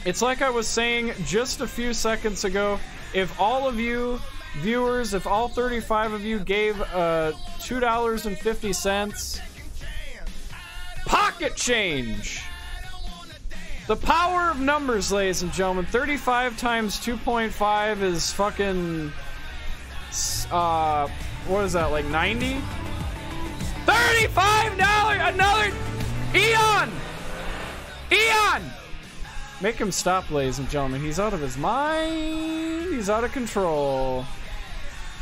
it's like i was saying just a few seconds ago if all of you viewers if all 35 of you gave uh $2.50 pocket change the power of numbers ladies and gentlemen 35 times 2.5 is fucking uh what is that like 90 $35 another Eon Eon Make him stop, ladies and gentlemen. He's out of his mind. He's out of control.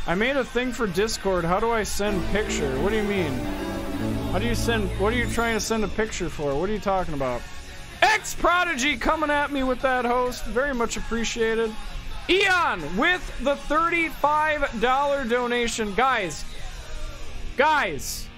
I made a thing for Discord. How do I send picture? What do you mean? How do you send? What are you trying to send a picture for? What are you talking about? X Prodigy coming at me with that host. Very much appreciated. Eon with the $35 donation. Guys, guys,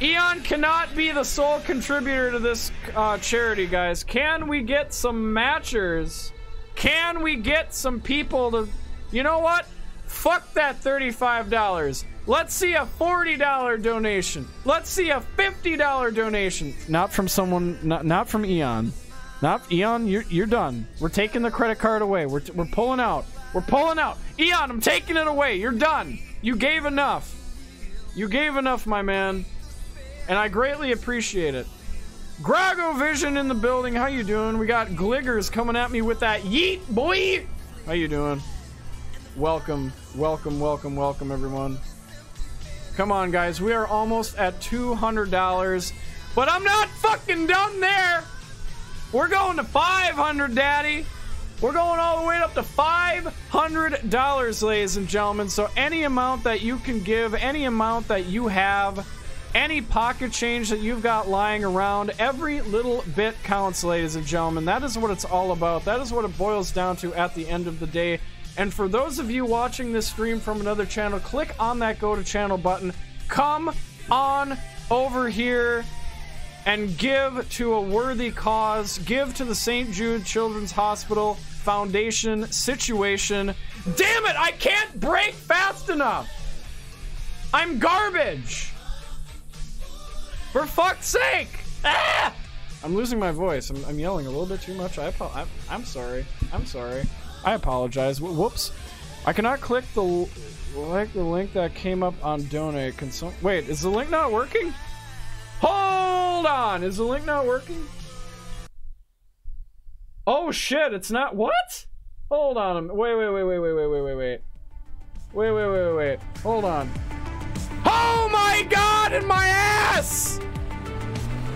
Eon cannot be the sole contributor to this uh, charity, guys. Can we get some matchers? Can we get some people to. You know what? Fuck that $35. Let's see a $40 donation. Let's see a $50 donation. Not from someone, not, not from Eon. Not Eon, you're, you're done. We're taking the credit card away. We're, we're pulling out. We're pulling out. Eon, I'm taking it away. You're done. You gave enough. You gave enough, my man. And I greatly appreciate it. Grago Vision in the building. How you doing? We got Gliggers coming at me with that yeet, boy. How you doing? Welcome, welcome, welcome, welcome, everyone. Come on, guys. We are almost at $200. But I'm not fucking done there. We're going to 500, Daddy. We're going all the way up to $500, ladies and gentlemen. So any amount that you can give, any amount that you have, any pocket change that you've got lying around, every little bit counts, ladies and gentlemen. That is what it's all about. That is what it boils down to at the end of the day. And for those of you watching this stream from another channel, click on that go to channel button. Come on over here and give to a worthy cause. Give to the St. Jude Children's Hospital Foundation situation. Damn it, I can't brake fast enough. I'm garbage. For fuck's sake! Ah! I'm losing my voice. I'm, I'm yelling a little bit too much. I I'm, I'm sorry. I'm sorry. I apologize. Whoops. I cannot click the like the link that came up on donate. Can Wait, is the link not working? Hold on. Is the link not working? Oh shit! It's not. What? Hold on. wait, wait, wait, wait, wait, wait, wait, wait. Wait, wait, wait, wait, wait. Hold on. Oh my god, in my ass!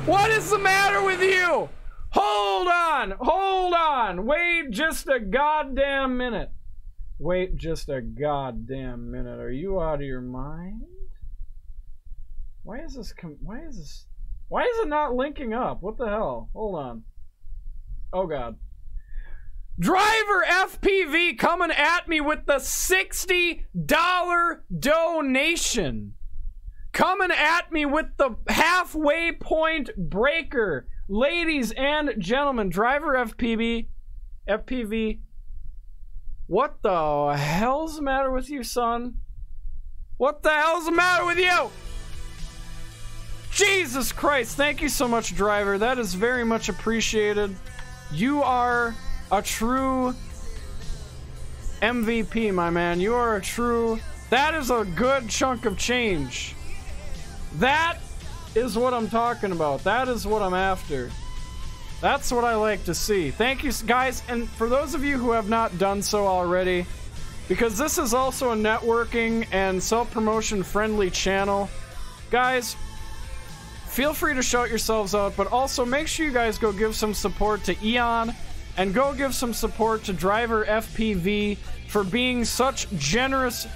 What is the matter with you? Hold on! Hold on! Wait just a goddamn minute. Wait just a goddamn minute. Are you out of your mind? Why is this com- why is this why is it not linking up? What the hell? Hold on. Oh god. Driver FPV coming at me with the $60 donation. Coming at me with the halfway point breaker. Ladies and gentlemen, driver FPV, FPV, what the hell's the matter with you, son? What the hell's the matter with you? Jesus Christ, thank you so much, driver. That is very much appreciated. You are a true MVP, my man. You are a true. That is a good chunk of change. That is what I'm talking about. That is what I'm after. That's what I like to see. Thank you, guys. And for those of you who have not done so already, because this is also a networking and self promotion friendly channel, guys, feel free to shout yourselves out, but also make sure you guys go give some support to Eon and go give some support to Driver FPV for being such generous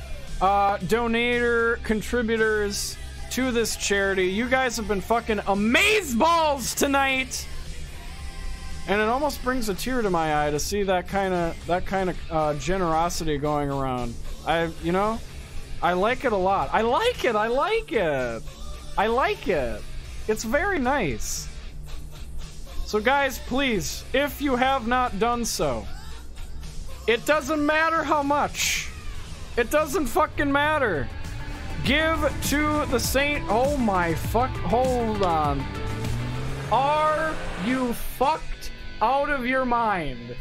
uh, donator contributors to this charity. You guys have been fucking amazeballs tonight. And it almost brings a tear to my eye to see that kind of that kind of uh, generosity going around. I, you know, I like it a lot. I like it. I like it. I like it. It's very nice. So, guys, please, if you have not done so, it doesn't matter how much. It doesn't fucking matter. Give to the saint. Oh my fuck. Hold on. Are you fucked out of your mind?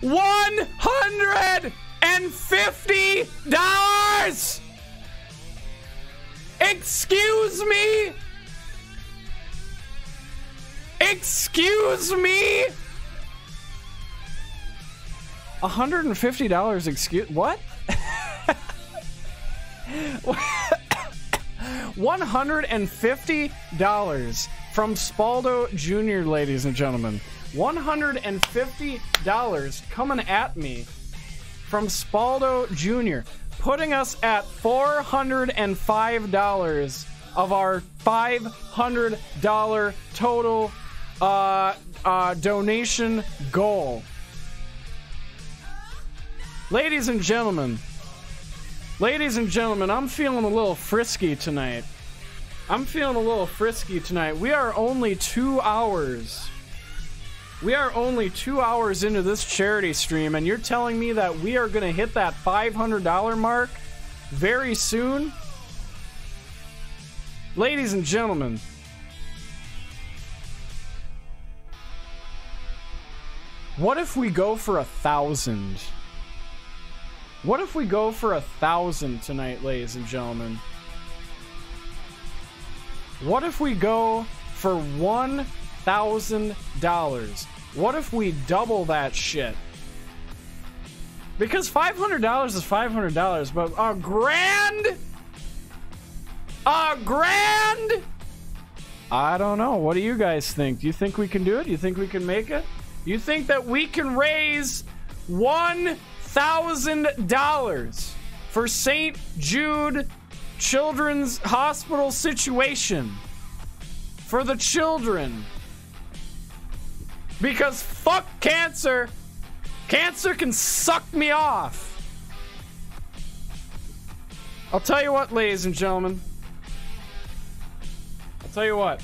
One hundred and fifty dollars. Excuse me. Excuse me. $150 excuse what? $150 from Spaldo Jr., ladies and gentlemen. $150 coming at me from Spaldo Jr., putting us at $405 of our $500 total uh, uh, donation goal. Ladies and gentlemen, ladies and gentlemen, I'm feeling a little frisky tonight. I'm feeling a little frisky tonight. We are only two hours. We are only two hours into this charity stream, and you're telling me that we are going to hit that $500 mark very soon? Ladies and gentlemen, what if we go for a thousand? What if we go for a thousand tonight, ladies and gentlemen? What if we go for one thousand dollars? What if we double that shit? Because five hundred dollars is five hundred dollars, but a grand, a grand. I don't know. What do you guys think? Do you think we can do it? Do you think we can make it? You think that we can raise one thousand dollars for St. Jude Children's Hospital situation for the children? Because fuck cancer. Cancer can suck me off. I'll tell you what, ladies and gentlemen. I'll tell you what.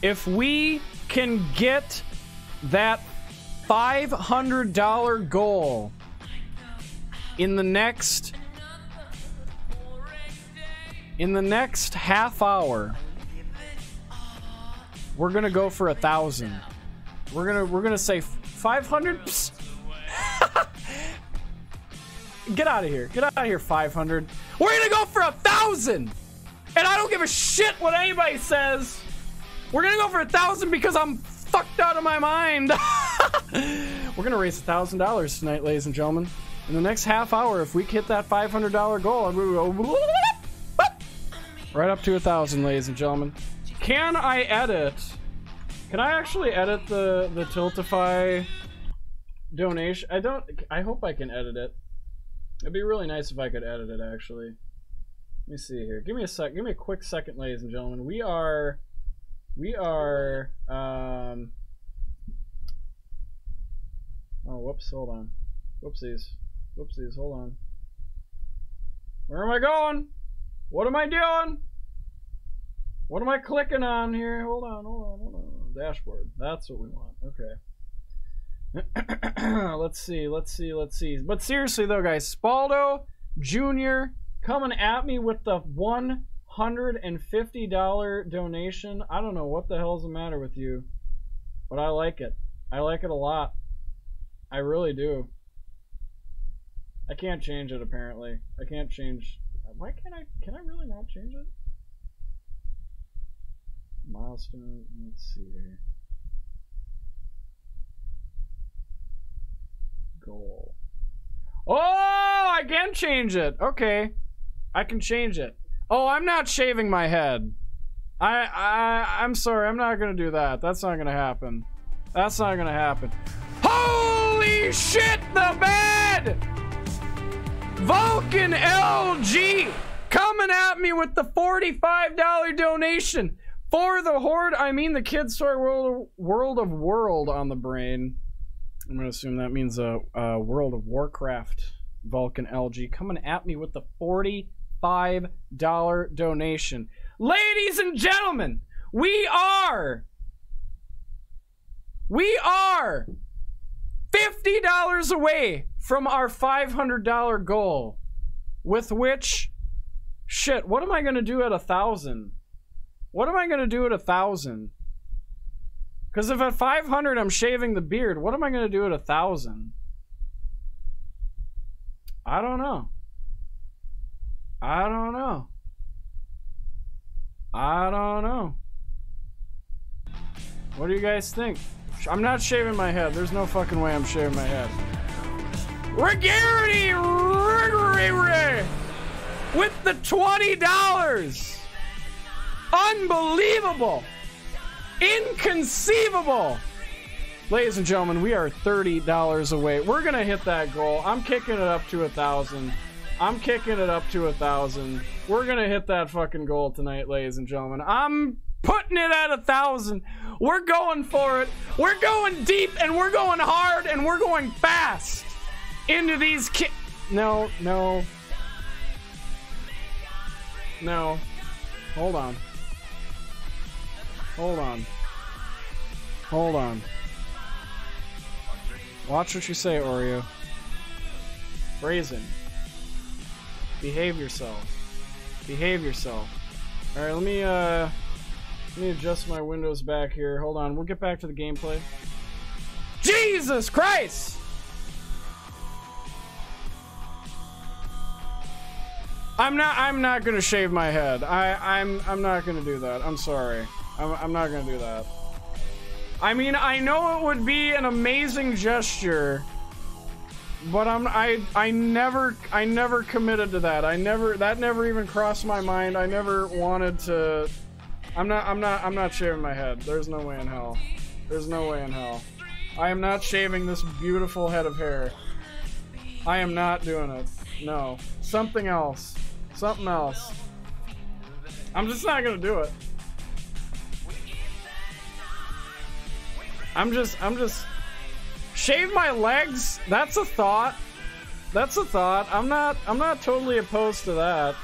If we can get that $500 goal in the next in the next half hour we're gonna go for a thousand. We're gonna we're gonna say 500 <laughs> get out of here get out of here 500 we're gonna go for a thousand! And i don't give a shit what anybody says. We're gonna go for a thousand because i'm fucked out of my mind <laughs> we're gonna raise a thousand dollars tonight ladies and gentlemen In the next half hour, if we hit that $500 goal, I'm gonna go right up to a thousand, ladies and gentlemen. Can I edit? Can I actually edit the the Tiltify donation? I don't. I hope I can edit it. It'd be really nice if I could edit it. Actually, let me see here. Give me a sec. Give me a quick second, ladies and gentlemen. We are, we are. Um. Oh, whoops! Hold on. Whoopsies. Whoopsies. Hold on. Where am I going? What am I doing? What am I clicking on here? Hold on, hold on, hold on. Dashboard. That's what we want. Okay. <clears throat> let's see, let's see, let's see. But seriously though, guys, Spaldo Jr. coming at me with the $150 donation. I don't know what the hell's the matter with you, but I like it. I like it a lot. I really do. I can't change it apparently. I can't change why can't I can I really not change it? Milestone, let's see here. Goal. Oh, I can change it. Okay. I can change it. Oh, I'm not shaving my head. I I I'm sorry. I'm not to do that. That's not to happen. That's not to happen. Holy shit, the bed! Vulcan LG coming at me with the $45 donation. For the Horde, I mean the Kids Story World, World of World on the brain. I'm to assume that means a, a World of Warcraft Vulcan LG coming at me with the $45 donation. Ladies and gentlemen, we are we are $50 away from our $500 goal with which shit, what am I going to do at a thousand? What am I going to do at a thousand? Because if at 500 I'm shaving the beard, what am I going to do at a thousand? I don't know. I don't know. I don't know. What do you guys think? I'm not shaving my head. There's no fucking way I'm shaving my head. Regarity with the $20. Unbelievable. Inconceivable. Ladies and gentlemen, we are $30 away. We're going to hit that goal. I'm kicking it up to a 1000 I'm kicking it up to a 1000 We're to hit that fucking goal tonight, ladies and gentlemen. I'm putting it at a 1000 We're going for it. We're going deep and we're going hard and we're going fast into these ki- No, no. No. Hold on. Hold on. Hold on. Watch what you say, Oreo. Brazen. Behave yourself. Behave yourself. Alright, let me, uh... Let me adjust my windows back here. Hold on, we'll get back to the gameplay. Jesus Christ! I'm not. I'm not gonna shave my head. I. I'm. I'm not gonna do that. I'm sorry. I'm. I'm not gonna do that. I mean, I know it would be an amazing gesture, but I'm. I. I never. I never committed to that. I never. That never even crossed my mind. I never wanted to. I'm not. I'm not. I'm not shaving my head. There's no way in hell. There's no way in hell. I am not shaving this beautiful head of hair. I am not doing it. No. Something else. Something else. I'm just not gonna do it. I'm just, I'm just... Shave my legs? That's a thought. That's a thought. I'm not, I'm not totally opposed to that.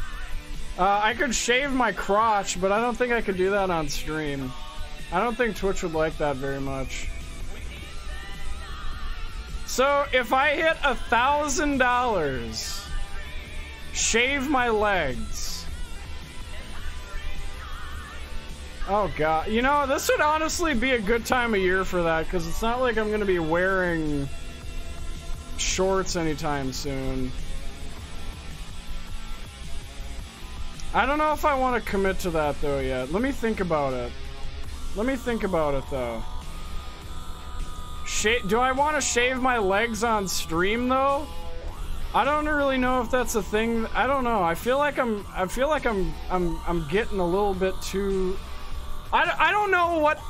Uh, I could shave my crotch, but I don't think I could do that on stream. I don't think Twitch would like that very much. So, if I hit a thousand dollars Shave my legs. Oh god. You know, this would honestly be a good time of year for that, because it's not like I'm going to be wearing shorts anytime soon. I don't know if I want to commit to that though yet. Let me think about it. Let me think about it though. Sh do I want to shave my legs on stream though? I don't really know if that's a thing. I don't know. I feel like I'm. I feel like I'm. I'm. I'm getting a little bit too. I, I don't know what.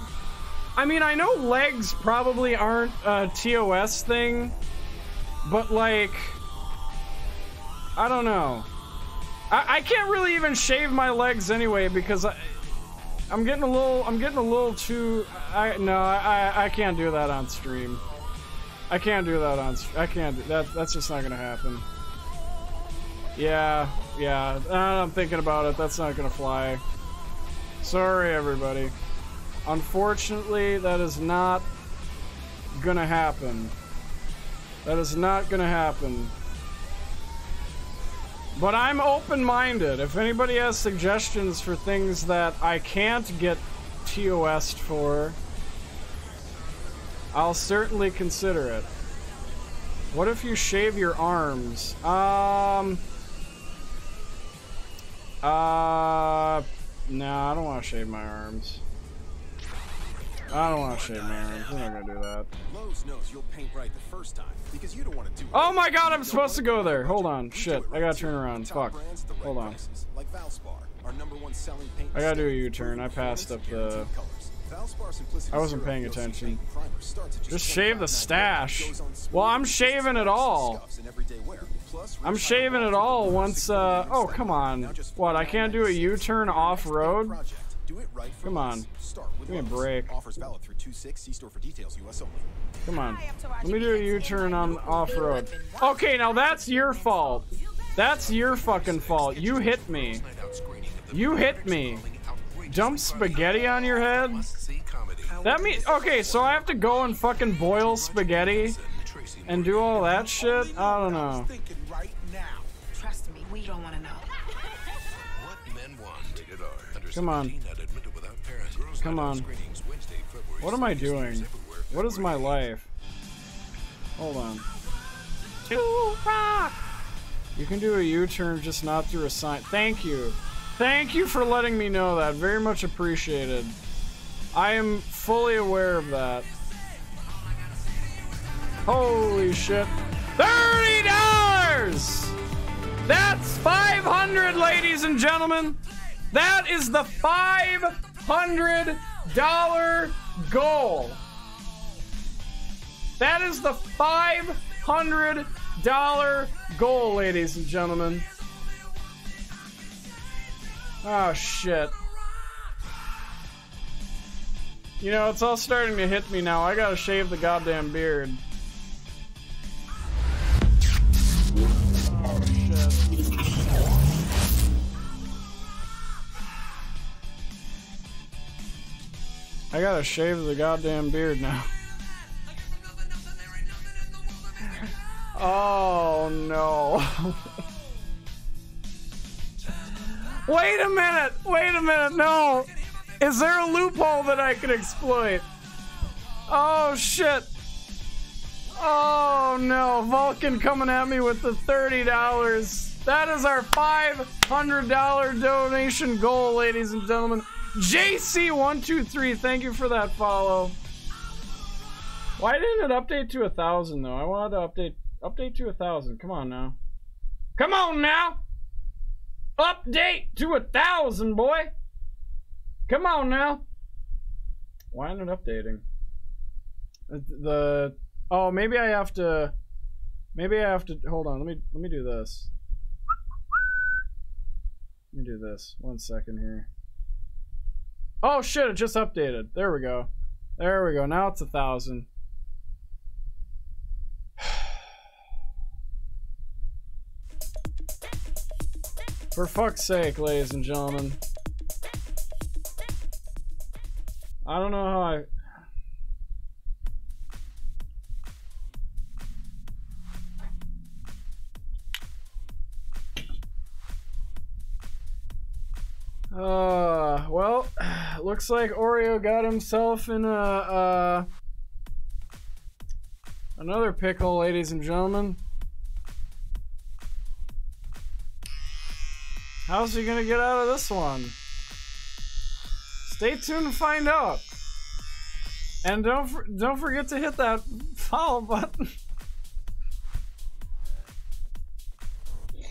I mean, I know legs probably aren't a TOS thing, but like, I don't know. I, I can't really even shave my legs anyway because I, I'm getting a little. I'm getting a little too. I no. I I can't do that on stream. I can't do that on. I can't. Do, that that's just not gonna happen. Yeah, yeah. I'm thinking about it. That's not gonna fly. Sorry, everybody. Unfortunately, that is not gonna happen. That is not gonna happen. But I'm open-minded. If anybody has suggestions for things that I can't get TOS'd for, I'll certainly consider it. What if you shave your arms? Um. Uh. No, I don't want to shave my arms. I don't want to shave my arms. I'm not gonna do that. Lowe's knows you'll paint right the first time because you don't want to do. Oh my god, I'm supposed to go there. Hold on. Shit, I gotta turn around. Fuck. Hold on. Like Valspar, our number one selling paint. I gotta do a U-turn. I passed up the. I wasn't paying attention. Just shave the stash. Well, I'm shaving it all. I'm shaving it all once, uh, oh, come on. What, I can't do a U-turn off-road? Come on. Give me a break. Come on. Let me do a U-turn on off-road. Okay, now that's your fault. That's your fucking fault. You hit me. You hit me. Dump spaghetti on your head? That means okay, so I have to go and fucking boil spaghetti and do all that shit? I don't know. Come on. Come on. What am I doing? What is my life? Hold on. Two rock. You can do a U-turn, just not through a sign. Thank you. Thank you for letting me know that. Very much appreciated. I am fully aware of that. Holy shit. $30! That's 500, ladies and gentlemen. That is the $500 goal. That is the $500 goal, ladies and gentlemen. Oh, shit. You know, it's all starting to hit me now. I gotta shave the goddamn beard. I gotta shave the goddamn beard now. Oh no. <laughs> Wait a minute! Wait a minute! No! Is there a loophole that I can exploit? Oh shit! Oh no! Vulcan coming at me with the $30. That is our $500 donation goal, ladies and gentlemen. JC123, thank you for that follow. Why didn't it update to a thousand though? I wanted to update update to a thousand. Come on now. Come on now! Update to a thousand, boy! Come on now! Why isn't it updating? The oh maybe I have to maybe I have to hold on, let me let me do this. Let me do this. One second here. Oh shit, it just updated. There we go. There we go. Now it's a thousand. <sighs> For fuck's sake, ladies and gentlemen. I don't know how I. Uh, well, <sighs> looks like Oreo got himself in a, uh, another pickle, ladies and gentlemen. How's he gonna get out of this one? Stay tuned to find out. And don't for, don't forget to hit that <laughs> follow button. <laughs>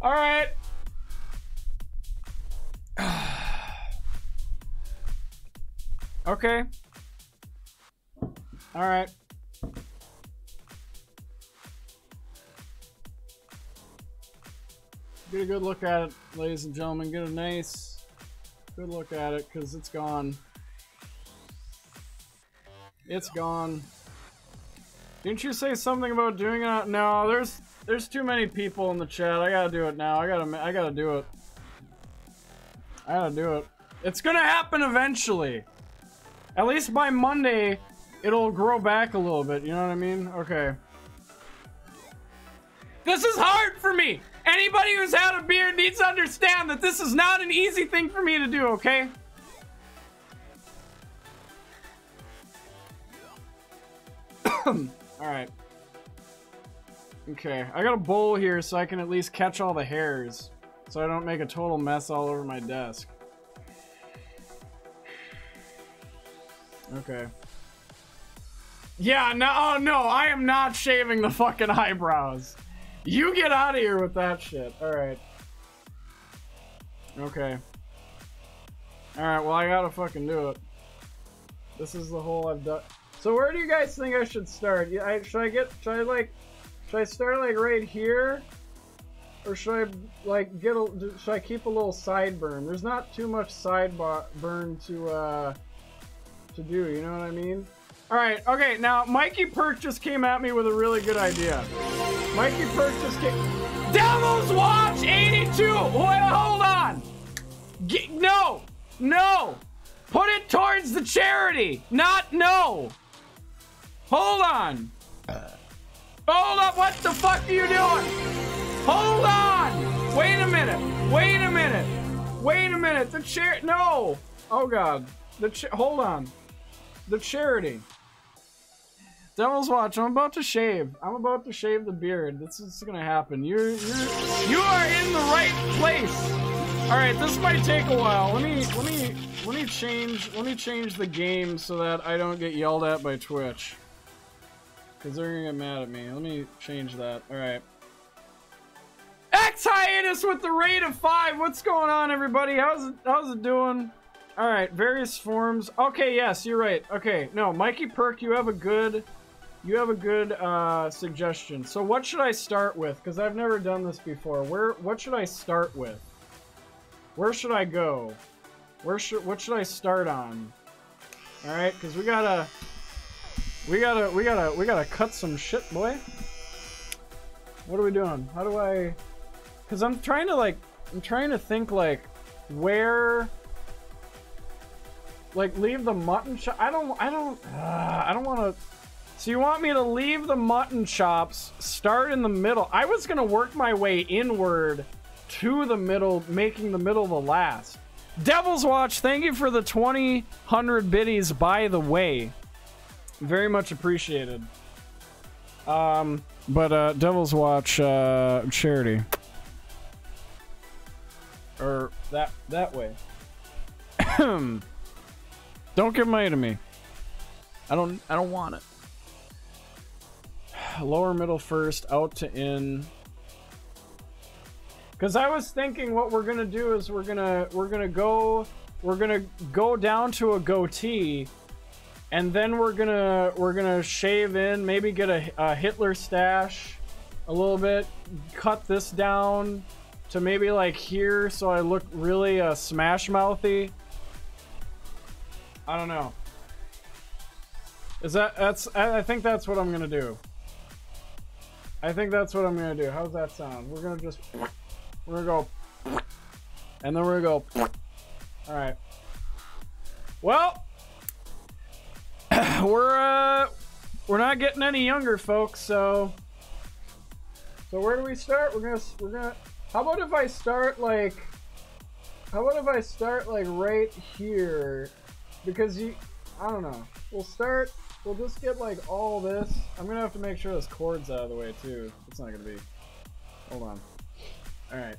All right. <sighs> okay. All right. Get a good look at it, ladies and gentlemen. Get a nice, good look at it, because it's gone. It's gone. Didn't you say something about doing it? No, there's there's too many people in the chat. I gotta do it now. I gotta I gotta do it. I gotta do it. It's gonna happen eventually. At least by Monday, it'll grow back a little bit. You know what I mean? Okay. This is hard for me. Anybody who's had a beard needs to understand that this is not an easy thing for me to do. Okay. <coughs> All right. Okay, I got a bowl here so I can at least catch all the hairs. So I don't make a total mess all over my desk. Okay. Yeah, no, oh no, I am not shaving the fucking eyebrows. You get out of here with that shit. Alright. Okay. Alright, well I gotta fucking do it. This is the whole I've done. So where do you guys think I should start? I, should I get, should I like, should I start like right here? Or should I like get a, should I keep a little sideburn? There's not too much sideburn to, uh, to do, you know what I mean? Alright, okay, now Mikey Perk just came at me with a really good idea. Mikey Perk just came, Devil's Watch 82! Wait, hold on! No! No! Put it towards the charity! Not no! Hold on! Hold up! What the fuck are you doing? Hold on! Wait a minute! Wait a minute! Wait a minute! The chair- No! Oh god. The cha- Hold on. The charity. Devil's Watch, I'm about to shave. I'm about to shave the beard. This is gonna happen. You're- you're- You are in the right place! Alright, this might take a while. Let me- let me- let me change- let me change the game so that I don't get yelled at by Twitch. Because they're gonna get mad at me. Let me change that. Alright. X hiatus with the rate of five. What's going on, everybody? How's it how's it doing? Alright, various forms. Okay, yes, you're right. Okay, no, Mikey Perk, you have a good you have a good uh suggestion. So what should I start with? Because I've never done this before. Where what should I start with? Where should I go? Where should what should I start on? Alright, because we gotta we gotta, we gotta, we gotta cut some shit, boy. What are we doing? How do I... Because I'm trying to, like, I'm trying to think, like, where... Like, leave the mutton chop... I don't, I don't, uh, I don't want to... So you want me to leave the mutton chops, start in the middle. I was going to work my way inward to the middle, making the middle the last. Devil's Watch, thank you for the 20 biddies, by the way. Very much appreciated. Um, but uh, Devil's Watch uh, charity, or that that way. <coughs> Don't give money to me. I don't. I don't want it. <sighs> Lower middle first, out to in. Because I was thinking, what we're gonna do is we're gonna we're gonna go we're gonna go down to a goatee and then we're gonna we're gonna shave in maybe get a, a hitler stash a little bit cut this down to maybe like here so i look really uh, smash mouthy. I don't know. Is that that's I, think that's what i'm gonna do. I think that's what i'm gonna do. How's that sound? We're gonna just we're gonna go and then we're gonna go all right well <coughs> we're uh we're not getting any younger folks so so where do we start? We're gonna we're gonna how about if i start like how about if i start like right here? Because you i don't know. We'll start we'll just get like all this. I'm gonna have to make sure this cord's out of the way too. It's not gonna be hold on. All right.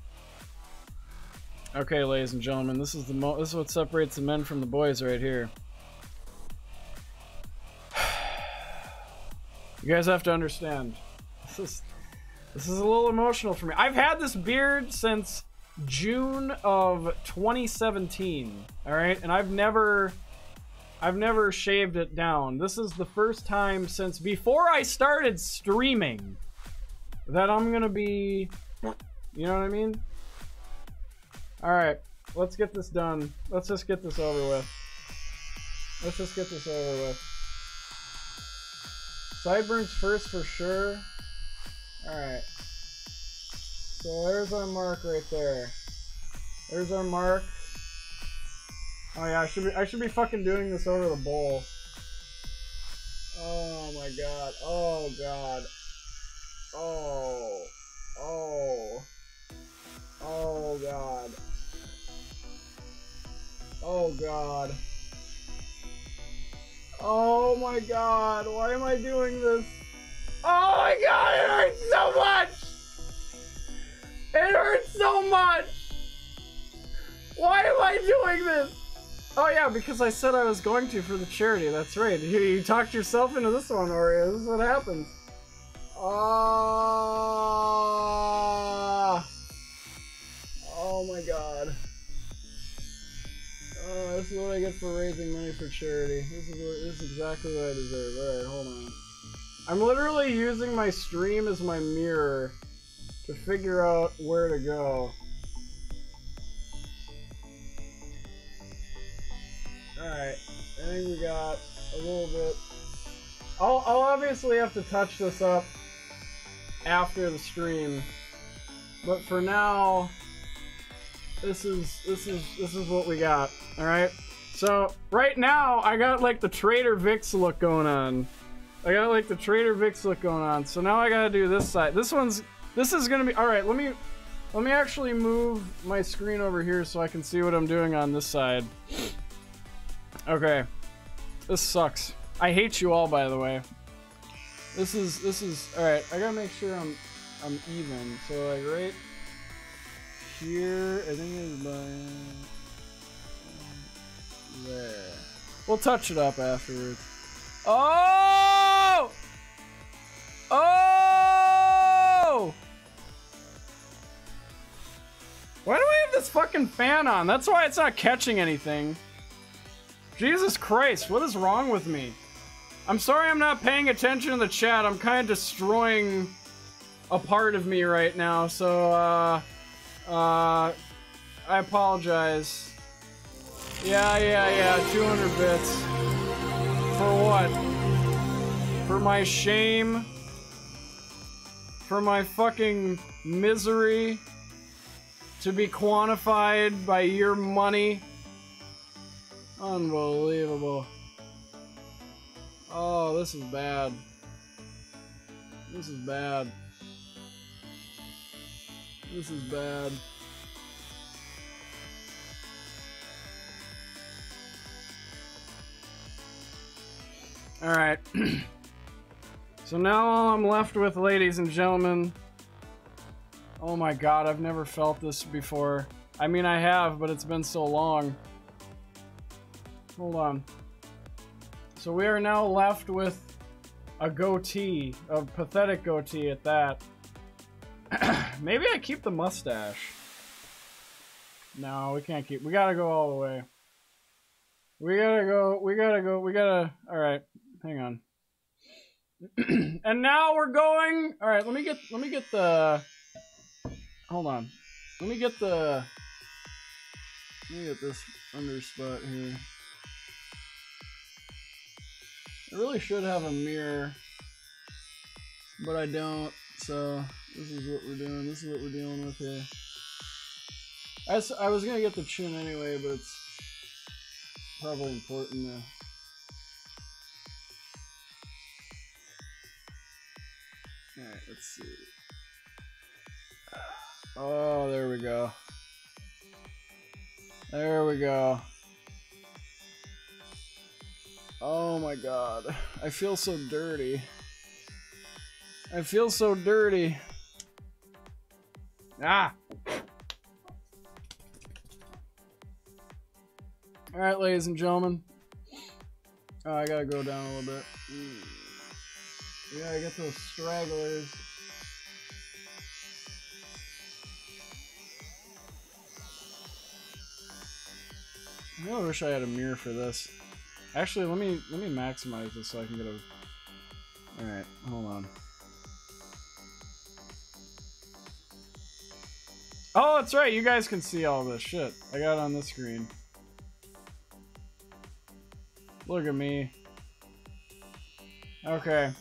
Okay ladies and gentlemen this is the mo this is what separates the men from the boys right here. <sighs> You guys have to understand. <laughs> This is This is a little emotional for me. I've had this beard since June of 2017. All right, and I've never, I've never shaved it down. This is the first time since before I started streaming that I'm gonna be, you know what I mean? All right, let's get this done. Let's just get this over with. Let's just get this over with. Sideburns first for sure. Alright. So there's our mark right there. There's our mark. Oh yeah, I should be I should be fucking doing this over the bowl. Oh my god. Oh god. Oh. Oh. Oh god. Oh god. Oh my god, why am I doing this? Oh my god, it hurts so much! It hurts so much! Why am I doing this? Oh yeah, because I said I was going to for the charity, that's right. You, you talked yourself into this one, Oreo. This is what happens. Ah. Oh my god. Oh, this is what I get for raising money for charity. This is what, this is exactly what I deserve. Alright, hold on. I'm literally using my stream as my mirror to figure out where to go. Alright, I think we got a little bit. I'll, I'll obviously have to touch this up after the stream, but for now, this is this is this is what we got. All right. So right now I got like the Trader Vic's look going on. I got like the Trader Vic's look going on. So now I gotta do this side. This one's this is gonna be all right. Let me let me actually move my screen over here so I can see what I'm doing on this side. Okay. This sucks. I hate you all, by the way. This is this is all right. I gotta make sure I'm I'm even. So like right here, I think it's by there. We'll touch it up afterwards. Oh! Oh! Why do I have this fucking fan on? That's why it's not catching anything. Jesus Christ, what is wrong with me? I'm sorry I'm not paying attention to the chat. I'm kind of destroying a part of me right now, so, uh... Uh... I apologize. Yeah, yeah, yeah, 200 bits. For what? For my shame? For my fucking misery? To be quantified by your money? Unbelievable. Oh, this is bad. This is bad. This is bad. Alright. <clears throat> so now all I'm left with, ladies and gentlemen... Oh my god, I've never felt this before. I mean, I have, but it's been so long. Hold on. So we are now left with a goatee, a pathetic goatee at that. <clears throat> Maybe I keep the mustache. No, we can't keep. We gotta go all the way. We gotta go. We gotta go. We gotta. All right, hang on. <clears throat> and now we're going. All right, let me get. Let me get the. Hold on. Let me get the. Let me get this under spot here. I really should have a mirror, but I don't. So this is what we're doing. This is what we're dealing with here. I, I was gonna get the chin anyway, but it's probably important to. Alright, let's see. Oh, there we go. There we go. Oh my god. I feel so dirty. I feel so dirty. Ah! Alright, ladies and gentlemen. Oh, I gotta go down a little bit. Mm. Yeah, I get those stragglers. I really wish I had a mirror for this. Actually, let me let me maximize this so I can get a. All right, hold on. Oh, that's right. You guys can see all this shit. I got on the screen. Look at me. Okay.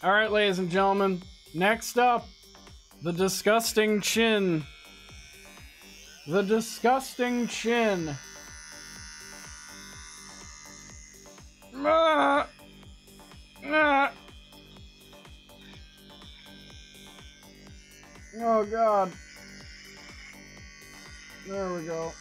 All right, ladies and gentlemen. Next up, the disgusting chin. The disgusting chin. Ah. Ah. Oh god. There we go.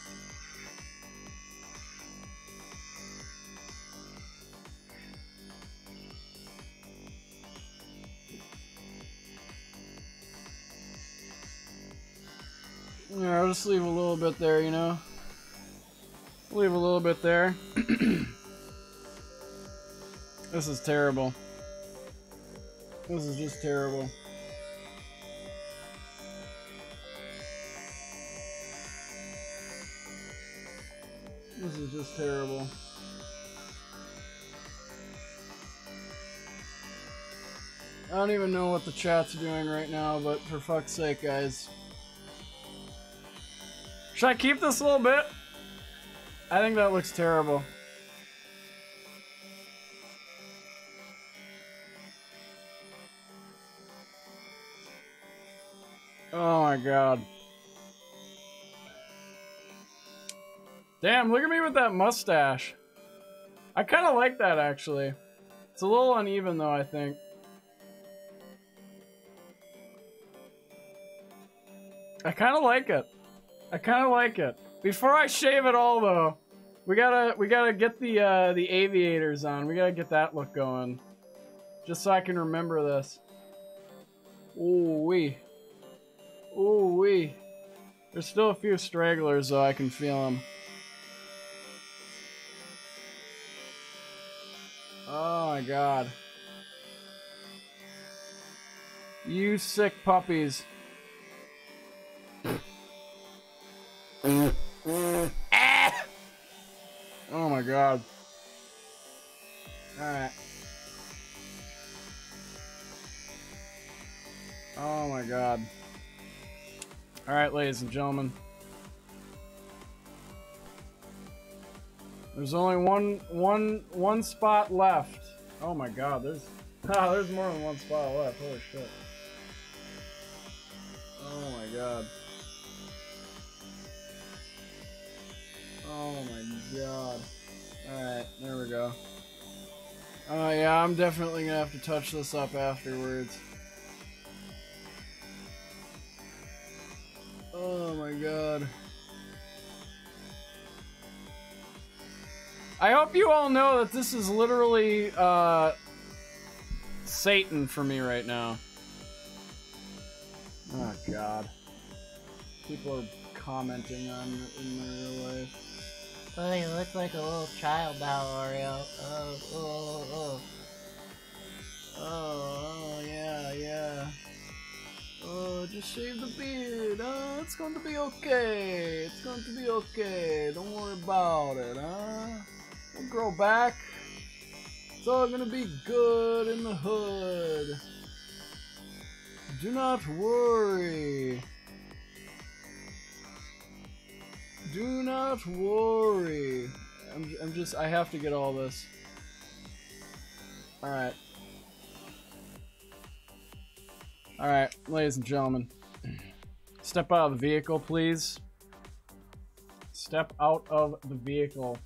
Yeah, I'll just leave a little bit there, you know? Leave a little bit there. <clears throat> this is terrible. This is just terrible. This is just terrible. I don't even know what the chat's doing right now, but for fuck's sake, guys. Should I keep this a little bit? I think that looks terrible. Oh my god. Damn, look at me with that mustache. I kind of like that actually. It's a little uneven though, I think. I kind of like it. I kind of like it. Before I shave it all though, we gotta we gotta get the uh, the aviators on. We gotta get that look going, just so I can remember this. Ooh wee, ooh wee. There's still a few stragglers though. I can feel them. Oh my god. You sick puppies. Oh my god. Alright. Oh my god. Alright, ladies and gentlemen. There's only one one one spot left. Oh my god, there's ah, <laughs> there's more than one spot left. Holy shit. Oh my god. Oh my god. Alright, there we go. Oh yeah, I'm definitely gonna have to touch this up afterwards. Oh my god. I hope you all know that this is literally, uh, Satan for me right now. Oh god. People are commenting on in my real life. Oh, you look like a little child now, Oreo. Oh, oh, oh, oh. Oh, oh, yeah, yeah. Oh, just shave the beard. Oh, it's going to be okay. It's going to be okay. Don't worry about it, huh? It'll grow back. It's all gonna be good in the hood. Do not worry. Do not worry. I'm, I'm just, I have to get all this. Alright. Alright, ladies and gentlemen. Step out of the vehicle, please. Step out of the vehicle.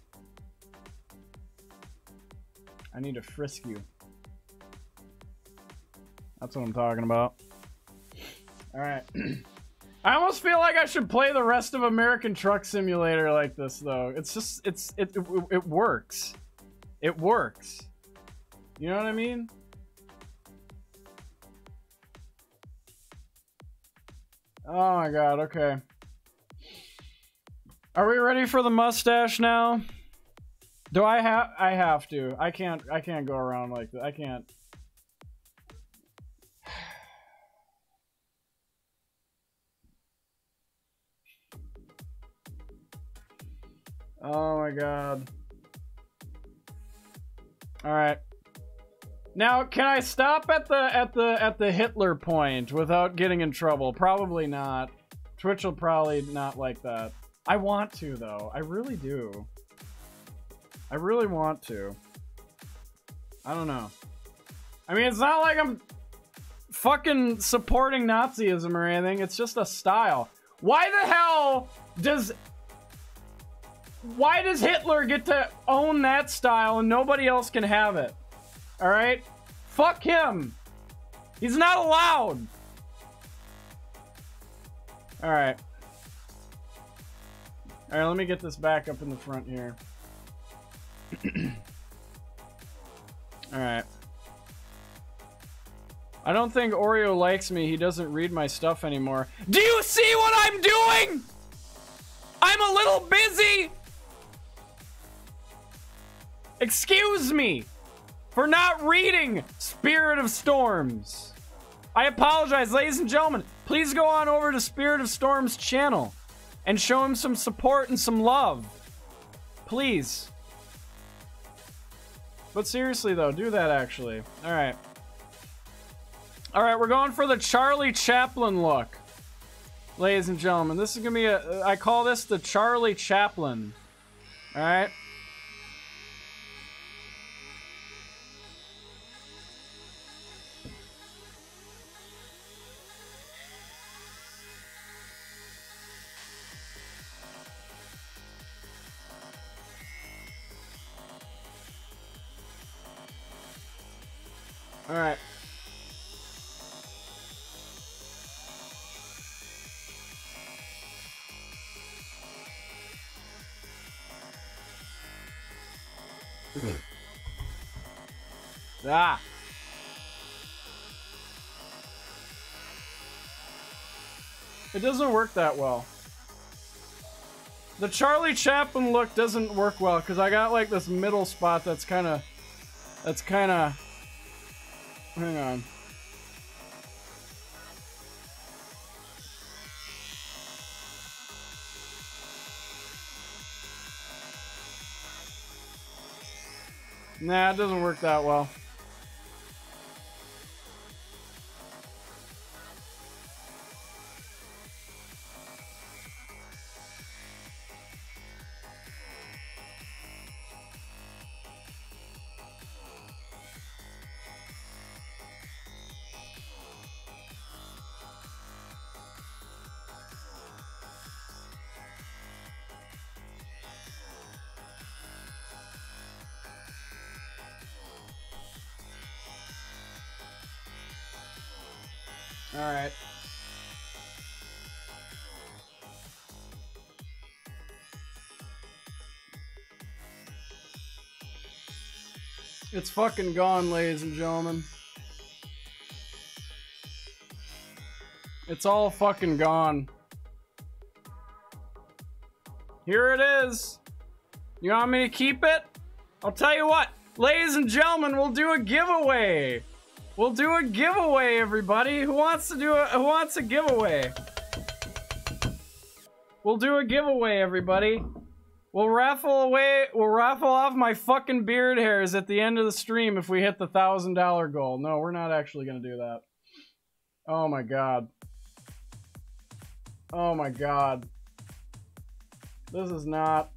I need to frisk you. That's what I'm talking about. Alright. <clears throat> I almost feel like I should play the rest of American Truck Simulator like this, though. It's just, it's, it, it, it works. It works. You know what I mean? Oh my god, okay. Are we ready for the mustache now? Do I have I have to. I can't I can't go around like that. I can't. Oh my god. All right. Now, can I stop at the at the at the Hitler point without getting in trouble? Probably not. Twitch will probably not like that. I want to though. I really do. I really want to. I don't know. I mean, it's not like I'm fucking supporting Nazism or anything. It's just a style. Why the hell does why does Hitler get to own that style and nobody else can have it? All right? Fuck him. He's not allowed. All right. All right, let me get this back up in the front here. <clears throat> All right. I don't think Oreo likes me. He doesn't read my stuff anymore. Do you see what I'm doing? I'm a little busy. Excuse me for not reading Spirit of Storms. I apologize, ladies and gentlemen. Please go on over to Spirit of Storms channel and show him some support and some love. Please. But seriously though, do that actually. All right. All right, we're going for the Charlie Chaplin look. Ladies and gentlemen, this is going to be a I call this the Charlie Chaplin. All right? Ah. It doesn't work that well. The Charlie Chaplin look doesn't work well because I got like this middle spot that's kind of, that's kind of, hang on. Nah, it doesn't work that well. It's fucking gone, ladies and gentlemen. It's all fucking gone. Here it is. You want me to keep it? I'll tell you what, ladies and gentlemen, we'll do a giveaway. We'll do a giveaway, everybody. Who wants to do a who wants a giveaway? We'll do a giveaway, everybody. We'll raffle away we'll raffle off my fucking beard hairs at the end of the stream if we hit the thousand dollar goal. No, we're not actually gonna do that. Oh my god. Oh my god. This is not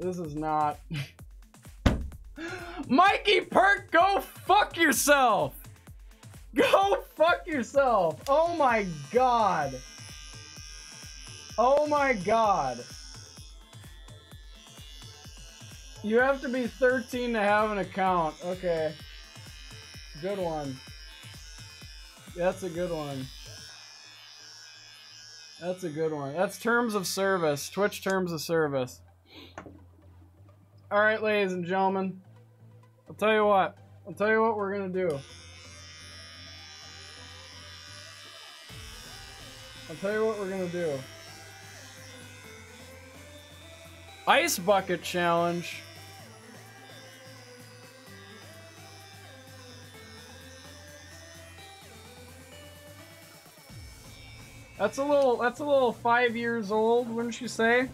this is not <laughs> Mikey Perk, go fuck yourself! Go fuck yourself! Oh my god! Oh my god! You have to be 13 to have an account. Okay. Good one. That's a good one. That's a good one. That's terms of service. Twitch terms of service. Alright, ladies and gentlemen. I'll tell you what. I'll tell you what we're gonna do. I'll tell you what we're gonna do. Ice bucket challenge. That's a little, that's a little five years old, wouldn't you say?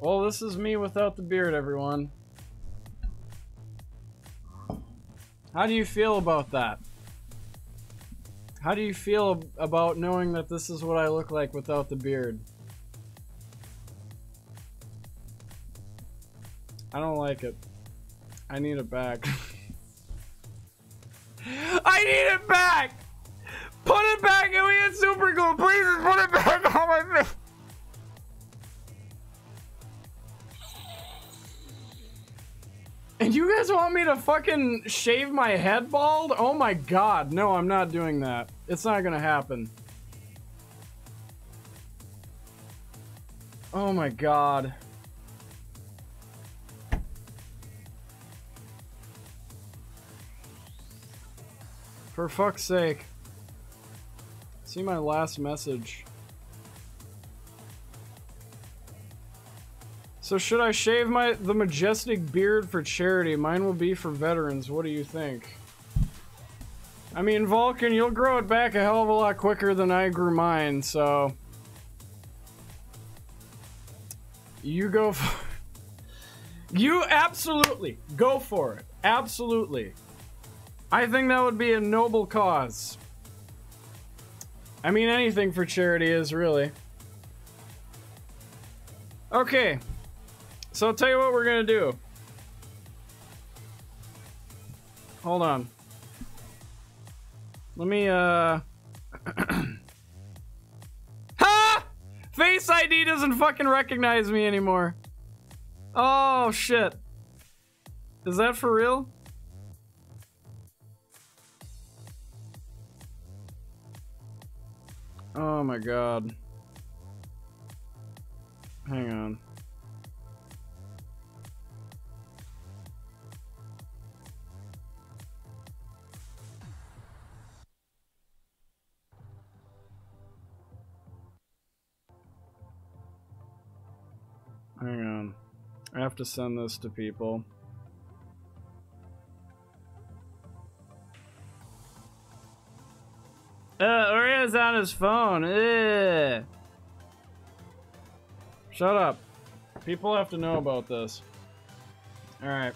Well, this is me without the beard, everyone. How do you feel about that? How do you feel about knowing that this is what I look like without the beard? I don't like it. I need it back. <laughs> I need it back! Put it back and we get super glue. Please put it back want me to fucking shave my head bald? Oh my god. No, I'm not doing that. It's not gonna happen. Oh my god. For fuck's sake. See my last message. So should I shave my the majestic beard for charity? Mine will be for veterans. What do you think? I mean, Vulcan, you'll grow it back a hell of a lot quicker than I grew mine, so you go for <laughs> You absolutely go for it. Absolutely. I think that would be a noble cause. I mean, anything for charity is really. Okay. So I'll tell you what we're gonna do. Hold on. Let me, uh. <clears throat> ha! Face ID doesn't fucking recognize me anymore. Oh, shit. Is that for real? Oh my god. Hang on. Hang on. I have to send this to people. Uh, Oreo's on his phone. Ugh. Shut up. People have to know about this. Alright.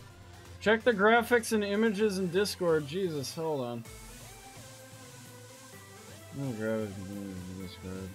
Check the graphics and images in Discord. Jesus, hold on. Oh, graphics and images in Discord.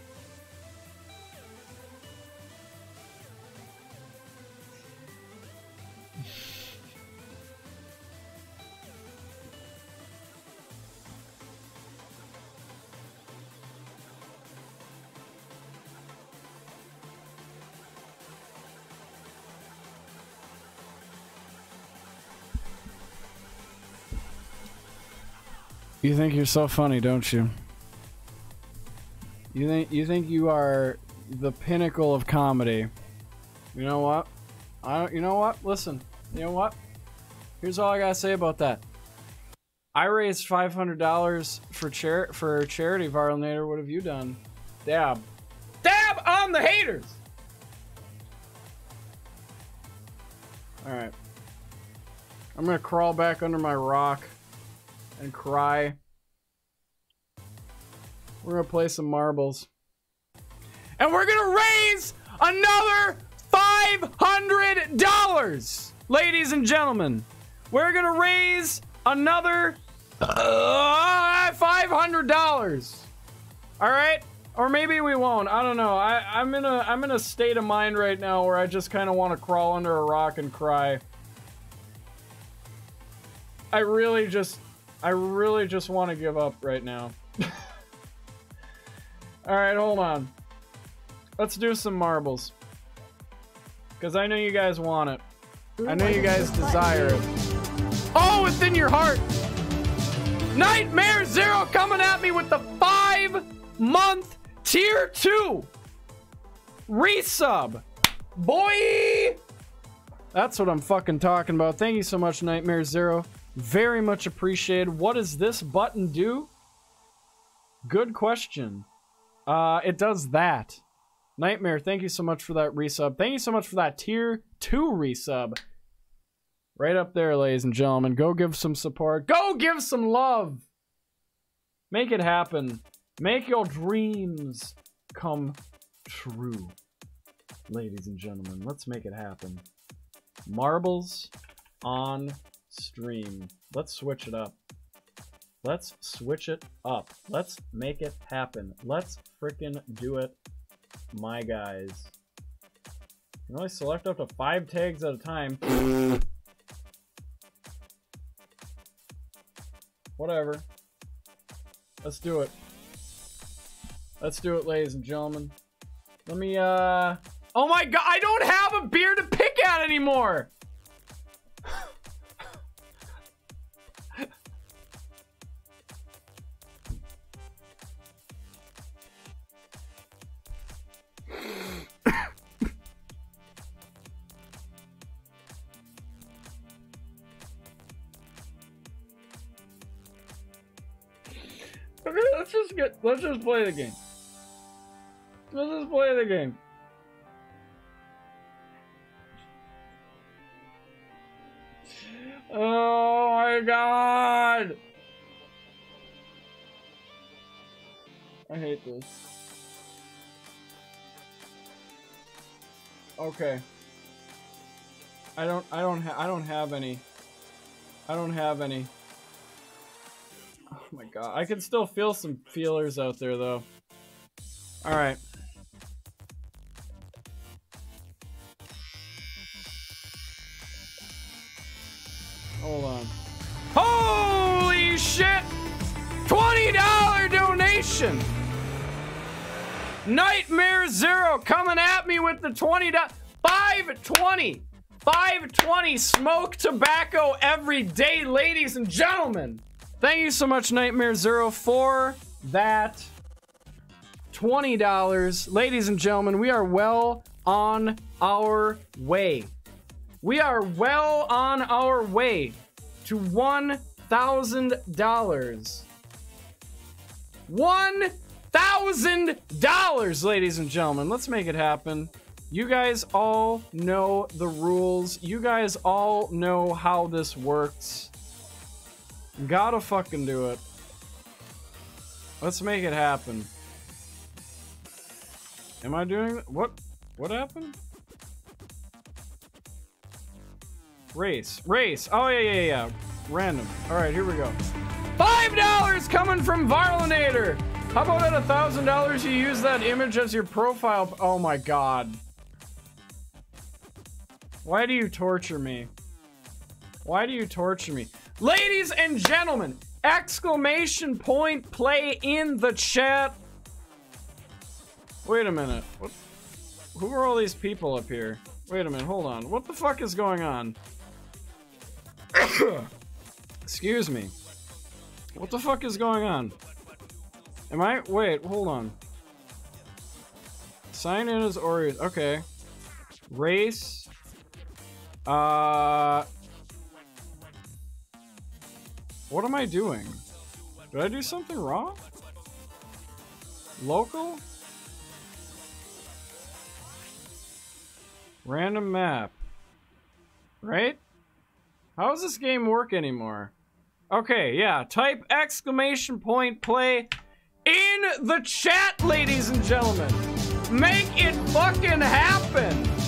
You think you're so funny, don't you? You think you think you are the pinnacle of comedy. You know what? I don't, you know what? Listen. You know what? Here's all I got to say about that. I raised $500 for for charity Varlinator. What have you done? Dab. Dab on the haters. All right. I'm going to crawl back under my rock and cry. We're gonna play some marbles. And we're gonna raise another $500! Ladies and gentlemen, we're gonna raise another uh, $500! Alright? Or maybe we won't. I don't know. I, I'm in a I'm in a state of mind right now where I just kind of want to crawl under a rock and cry. I really just I really just want to give up right now. <laughs> Alright, hold on. Let's do some marbles. Because I know you guys want it. I know you guys desire it. Oh, it's in your heart! Nightmare Zero coming at me with the five month tier two resub. Boy! That's what I'm fucking talking about. Thank you so much, Nightmare Zero. Very much appreciated. What does this button do? Good question. Uh, it does that. Nightmare, thank you so much for that resub. Thank you so much for that tier 2 resub. Right up there, ladies and gentlemen. Go give some support. Go give some love. Make it happen. Make your dreams come true. ladies and gentlemen. Let's make it happen. Marbles on stream. Let's switch it up. Let's switch it up. Let's make it happen. Let's freaking do it, my guys. You can only select up to five tags at a time. Whatever. Let's do it. Let's do it, ladies and gentlemen. Let me, uh... Oh my god, I don't have a beer to pick at anymore! Let's just get, let's just play the game. Let's just play the game. Oh my god! I hate this. Okay. I don't I don't I don't have any. I don't have any. My god. I can still feel some feelers out there though. Alright. Hold on. Holy shit! $20 donation! Nightmare Zero coming at me with the $20. 520! 520 smoke tobacco every day, ladies and gentlemen! Thank you so much, Nightmare Zero, for that $20. Ladies and gentlemen, we are well on our way. We are well on our way to $1,000. $1,000, ladies and gentlemen. Let's make it happen. You guys all know the rules. You guys all know how this works. Gotta fucking do it. Let's make it happen. Am I doing what? What happened? Race, race. Oh yeah, yeah, yeah. Random. All right, here we go. Five dollars coming from Varlinator. How about at a thousand dollars you use that image as your profile? Oh my god. Why do you torture me? Why do you torture me? Ladies and gentlemen, exclamation point play in the chat. Wait a minute. What? Who are all these people up here? Wait a minute, hold on. What the fuck is going on? <coughs> Excuse me. What the fuck is going on? Am I? Wait, hold on. Sign in as Oreo. Okay. Race. Uh. What am I doing? Did I do something wrong? Local? Random map. Right? How does this game work anymore? Okay, yeah. Type exclamation point play in the chat, ladies and gentlemen. Make it fucking happen.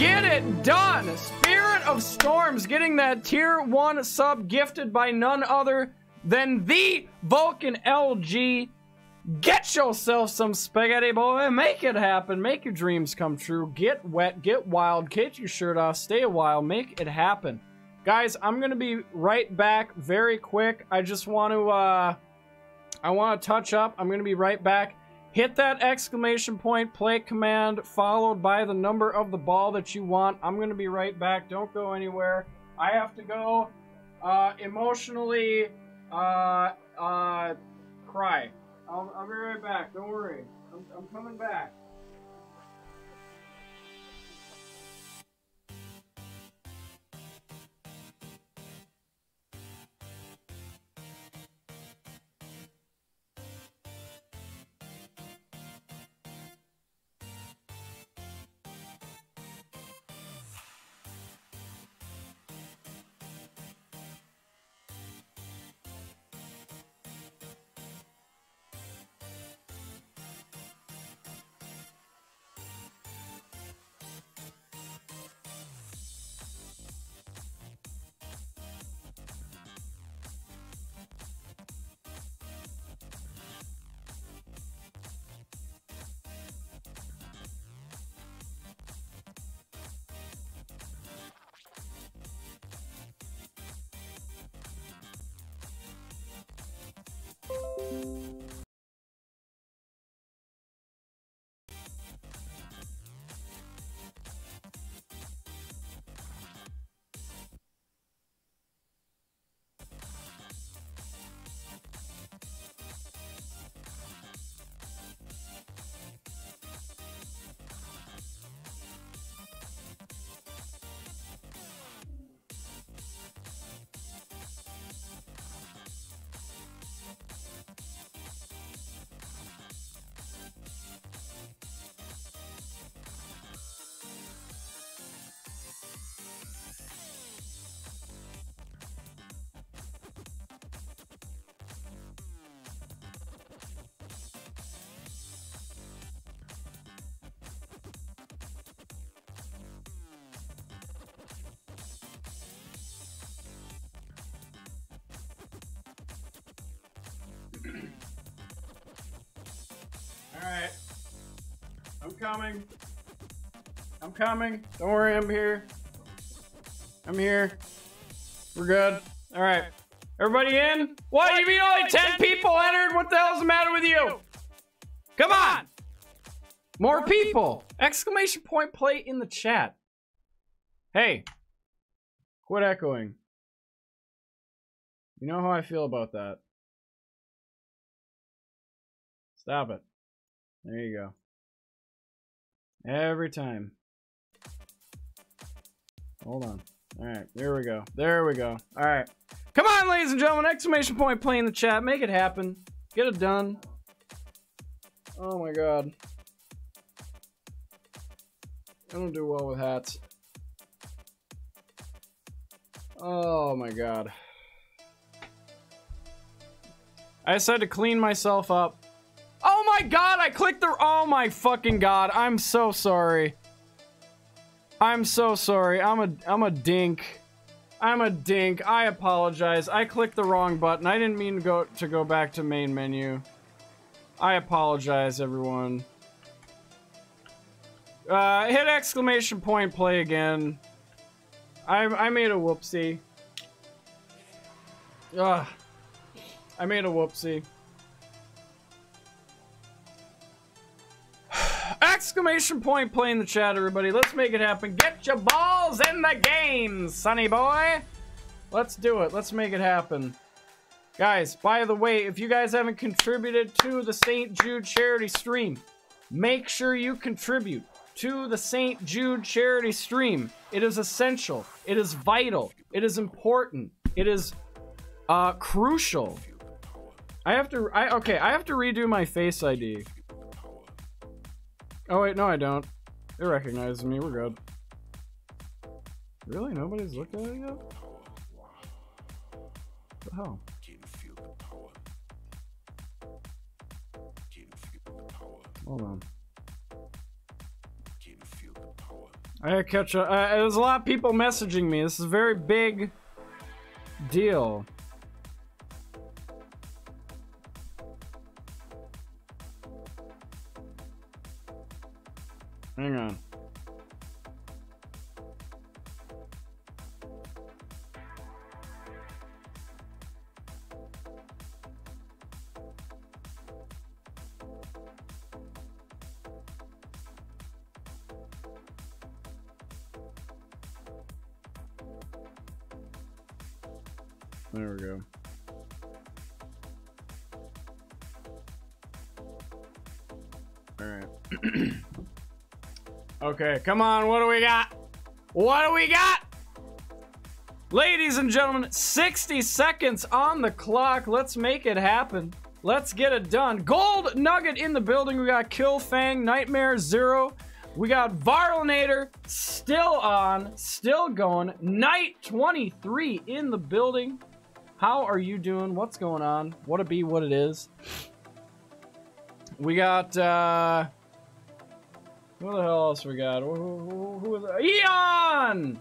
Get it done. Spirit of Storms getting that tier 1 sub gifted by none other than the Vulcan LG. Get yourself some spaghetti, boy. Make it happen. Make your dreams come true. Get wet, get wild, get your shirt off, stay a while, make it happen. Guys, I'm going to be right back very quick. I just want to, uh, I want to touch up. I'm going to be right back. Hit that exclamation point play command followed by the number of the ball that you want. I'm going to be right back. Don't go anywhere. I have to go uh, emotionally uh, uh, cry. I'll, I'll be right back. Don't worry. I'm, I'm coming back. Coming. I'm coming. Don't worry, I'm here. I'm here. We're good. All right. Everybody in? What? You mean only 10 people entered? What the hell's the matter with you? Come on! More people! Exclamation point play in the chat. Hey. Quit echoing. You know how I feel about that. Stop it. There you go. Every time. Hold on. Alright, there we go. There we go. Alright. Come on, ladies and gentlemen. Exclamation point play in the chat. Make it happen. Get it done. Oh my god. I don't do well with hats. Oh my god. I decided to clean myself up. My god, I clicked the- Oh my fucking god, I'm so sorry. I'm so sorry, I'm a- I'm a dink. I'm a dink, I apologize. I clicked the wrong button, I didn't mean to go- to go back to main menu. I apologize, everyone. Uh, hit exclamation point play again. I, I made a whoopsie. Ugh. I made a whoopsie. Exclamation point play in the chat, everybody. Let's make it happen. Get your balls in the game, sonny boy. Let's do it. Let's make it happen. Guys, by the way, if you guys haven't contributed to the St. Jude charity stream, make sure you contribute to the St. Jude charity stream. It is essential. It is vital. It is important. It is uh, crucial. I have to. I okay. I have to redo my Face ID. Oh wait, no, I don't. It recognizes me. We're good. Really? Nobody's looked at it yet? What the hell? Hold on. I gotta catch up. Uh, there's a lot of people messaging me. This is a very big deal. Hang on. Okay, come on, what do we got? What do we got? Ladies and gentlemen, 60 seconds on the clock. Let's make it happen. Let's get it done. Gold Nugget in the building. We got Killfang, Nightmare Zero. We got Varlinator still on, still going. Night 23 in the building. How are you doing? What's going on? What it be, what it is. We got, uh... Who the hell else we got? Who is it? Eon!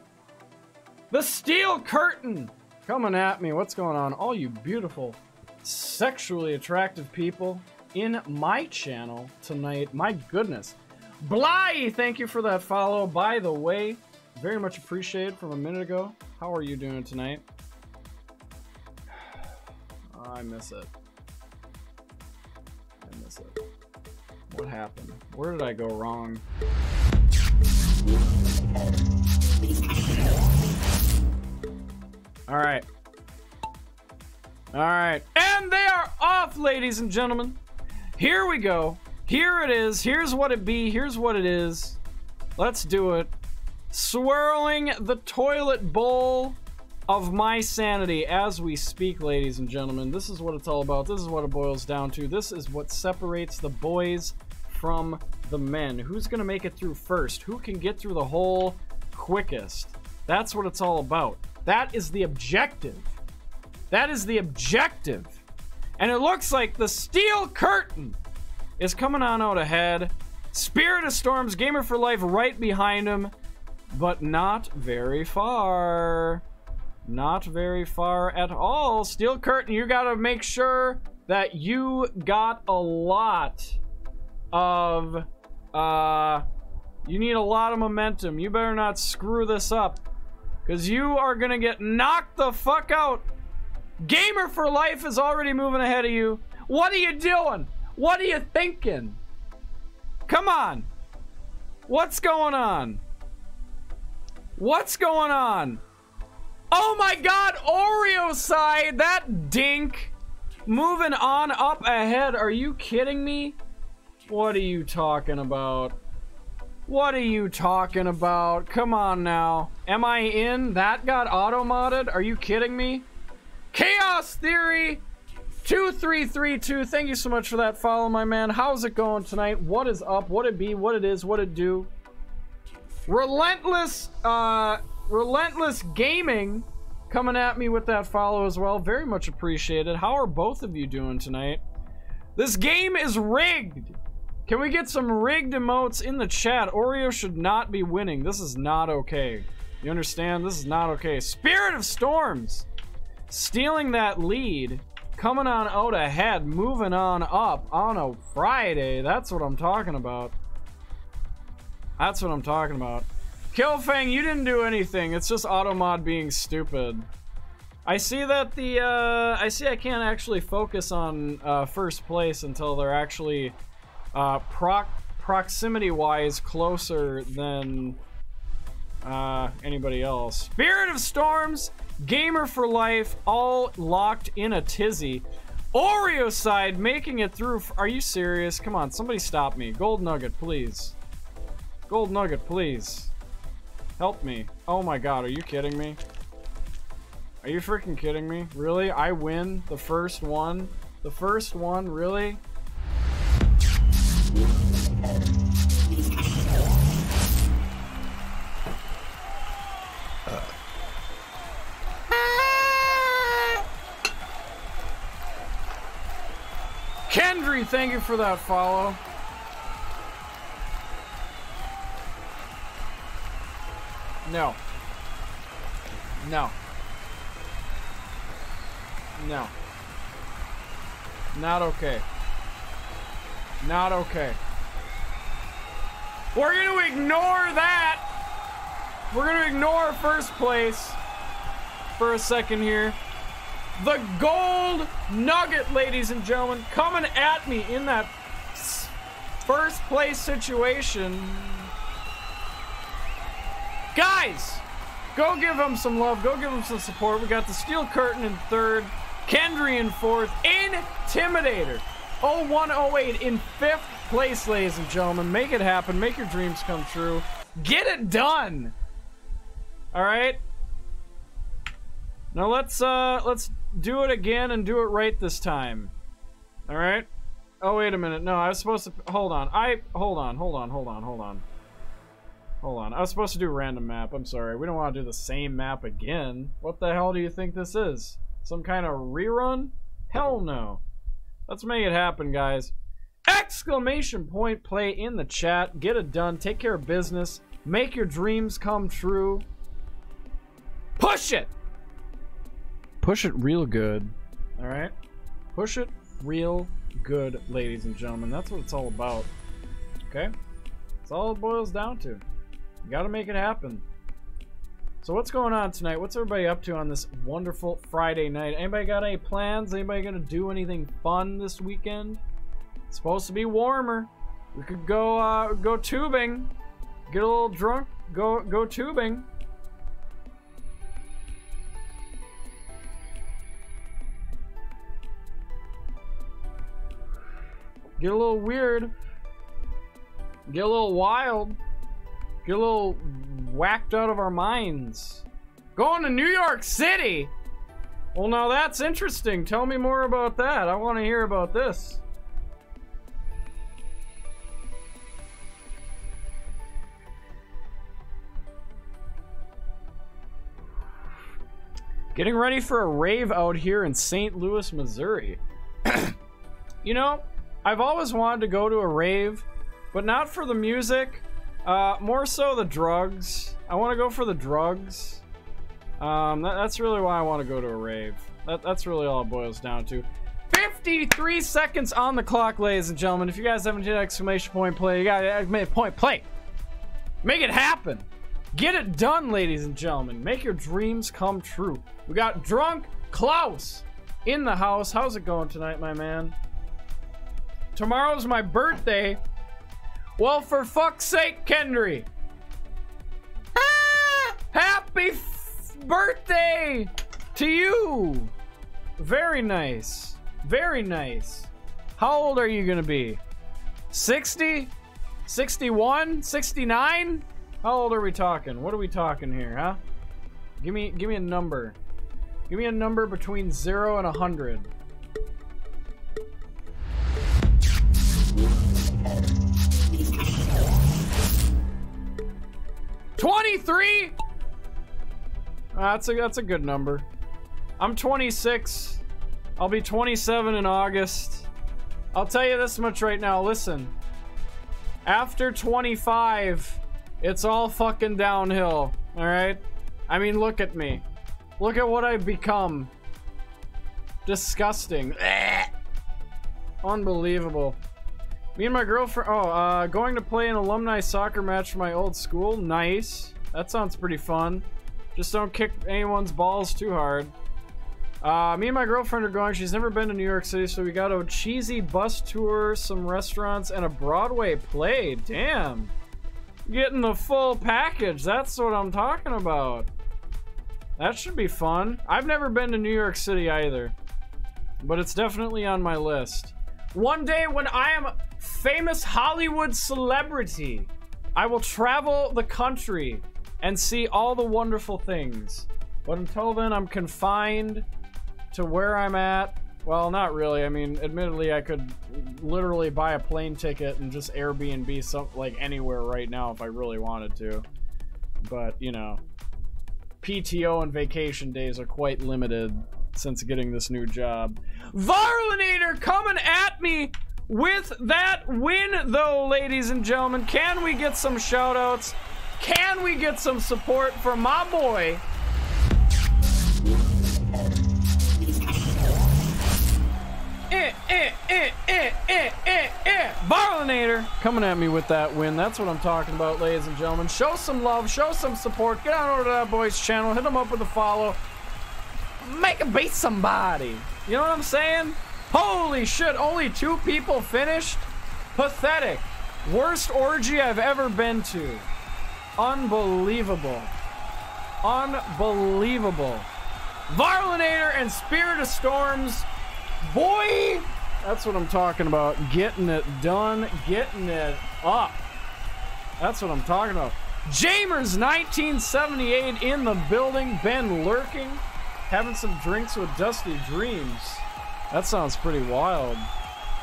The Steel Curtain! Coming at me. What's going on? All you beautiful, sexually attractive people in my channel tonight. My goodness. Bly, thank you for that follow. By the way, very much appreciated from a minute ago. How are you doing tonight? <sighs> I miss it. I miss it. What happened? Where did I go wrong? All right. All right. And they are off, ladies and gentlemen. Here we go. Here it is. Here's what it be. Here's what it is. Let's do it. Swirling the toilet bowl of my sanity as we speak, ladies and gentlemen. This is what it's all about. This is what it boils down to. This is what separates the boys from the men. Who's going to make it through first? Who can get through the hole quickest? That's what it's all about. That is the objective. That is the objective. And it looks like the steel curtain is coming on out ahead. Spirit of Storms, Gamer for Life right behind him, but not very far. Not very far at all. Steel Curtain, you gotta make sure that you got a lot of Uh, you need a lot of momentum. You better not screw this up. Because you are going to get knocked the fuck out. Gamer for Life is already moving ahead of you. What are you doing? What are you thinking? Come on. What's going on? What's going on? Oh my god, Oreocide, that dink. Moving on up ahead. Are you kidding me? What are you talking about? What are you talking about? Come on now. Am I in? That got auto-modded? Are you kidding me? Chaos Theory 2332. Thank you so much for that follow, my man. How's it going tonight? What is up? What it be? What it is? What it do? Relentless, uh, Relentless Gaming coming at me with that follow as well. Very much appreciated. How are both of you doing tonight? This game is rigged. Can we get some rigged emotes in the chat? Oreo should not be winning. This is not okay. You understand? This is not okay. Spirit of Storms stealing that lead, coming on out ahead, moving on up on a Friday. That's what I'm talking about. That's what I'm talking about. Killfang, you didn't do anything. It's just Automod being stupid. I see that the, uh, I see I can't actually focus on uh, first place until they're actually uh, proc proximity-wise closer than uh, anybody else. Spirit of Storms, Gamer for Life, all locked in a tizzy. Oreocide making it through. Are you serious? Come on, somebody stop me. Gold Nugget, please. Gold Nugget, please. Help me. Oh my god, are you kidding me? Are you freaking kidding me? Really? I win the first one? The first one? Really? Kendry, thank you for that follow. No. No. No. Not okay. Not okay. We're gonna ignore that. We're gonna ignore first place for a second here. The gold nugget, ladies and gentlemen, coming at me in that first place situation. Guys, go give him some love. Go give him some support. We got the Steel Curtain in third, Kendry in fourth, Intimidator 0108 in fifth place, ladies and gentlemen. Make it happen. Make your dreams come true. Get it done. All right. Now let's uh let's do it again and do it right this time. All right. Oh wait a minute. No, I was supposed to hold on. I hold on. Hold on. Hold on. Hold on. Hold on. I was supposed to do random map. I'm sorry. We don't want to do the same map again. What the hell do you think this is? Some kind of rerun? Hell no. Let's make it happen, guys. Exclamation point play in the chat. Get it done. Take care of business. Make your dreams come true. Push it! Push it real good. Alright? Push it real good, ladies and gentlemen. That's what it's all about. Okay? That's all it boils down to. You gotta make it happen. So what's going on tonight? What's everybody up to on this wonderful Friday night? Anybody got any plans? Anybody gonna do anything fun this weekend? It's supposed to be warmer. We could go uh, go tubing. Get a little drunk. Go go tubing. Get a little weird. Get a little wild. Get a little whacked out of our minds. Going to New York City? Well, now that's interesting. Tell me more about that. I want to hear about this. Getting ready for a rave out here in St. Louis, Missouri. <clears throat> you know, I've always wanted to go to a rave, but not for the music. Uh, more so the drugs. I want to go for the drugs. Um, that, that's really why I want to go to a rave. That, that's really all it boils down to. 53 seconds on the clock, ladies and gentlemen. If you guys haven't hit exclamation point play, you gotta make point play. Make it happen. Get it done, ladies and gentlemen. Make your dreams come true. We got drunk Klaus in the house. How's it going tonight, my man? Tomorrow's my birthday. Well, for fuck's sake, Kendry. Ah, happy f- birthday to you. Very nice. Very nice. How old are you gonna be? 60? 61? 69? How old are we talking? What are we talking here, huh? Give me give me a number. Give me a number between 0 and 100. Twenty-three. that's a that's a good number. I'm 26. I'll be 27 in August. I'll tell you this much right now. Listen. After 25, it's all fucking downhill. All right? I mean, look at me. Look at what I've become. Disgusting. <laughs> Unbelievable. Me and my girlfriend. Oh, uh, going to play an alumni soccer match for my old school. Nice. That sounds pretty fun. Just don't kick anyone's balls too hard. Uh, me and my girlfriend are going. She's never been to New York City, so we got a cheesy bus tour, some restaurants, and a Broadway play. Damn. Getting the full package. That's what I'm talking about. That should be fun. I've never been to New York City either, but it's definitely on my list. One day when I am a famous Hollywood celebrity, I will travel the country and see all the wonderful things. But until then, I'm confined to where I'm at. Well, not really. I mean, admittedly, I could literally buy a plane ticket and just Airbnb some like anywhere right now if I really wanted to. But you know, PTO and vacation days are quite limited since getting this new job. Varlinator coming at me with that win, though, ladies and gentlemen. Can we get some shoutouts? Can we get some support from my boy? Eh, eh, eh, eh, eh, eh, eh. Varlinator coming at me with that win. That's what I'm talking about, ladies and gentlemen. Show some love, show some support. Get on over to that boy's channel, hit him up with a follow. Make beat somebody. You know what I'm saying? Holy shit, only two people finished? Pathetic. Worst orgy I've ever been to. Unbelievable. Unbelievable. Varlinator and Spirit of Storms Boy, that's what I'm talking about. Getting it done, getting it up. That's what I'm talking about. Jamers 1978 in the building. been lurking, having some drinks with Dusty Dreams. That sounds pretty wild.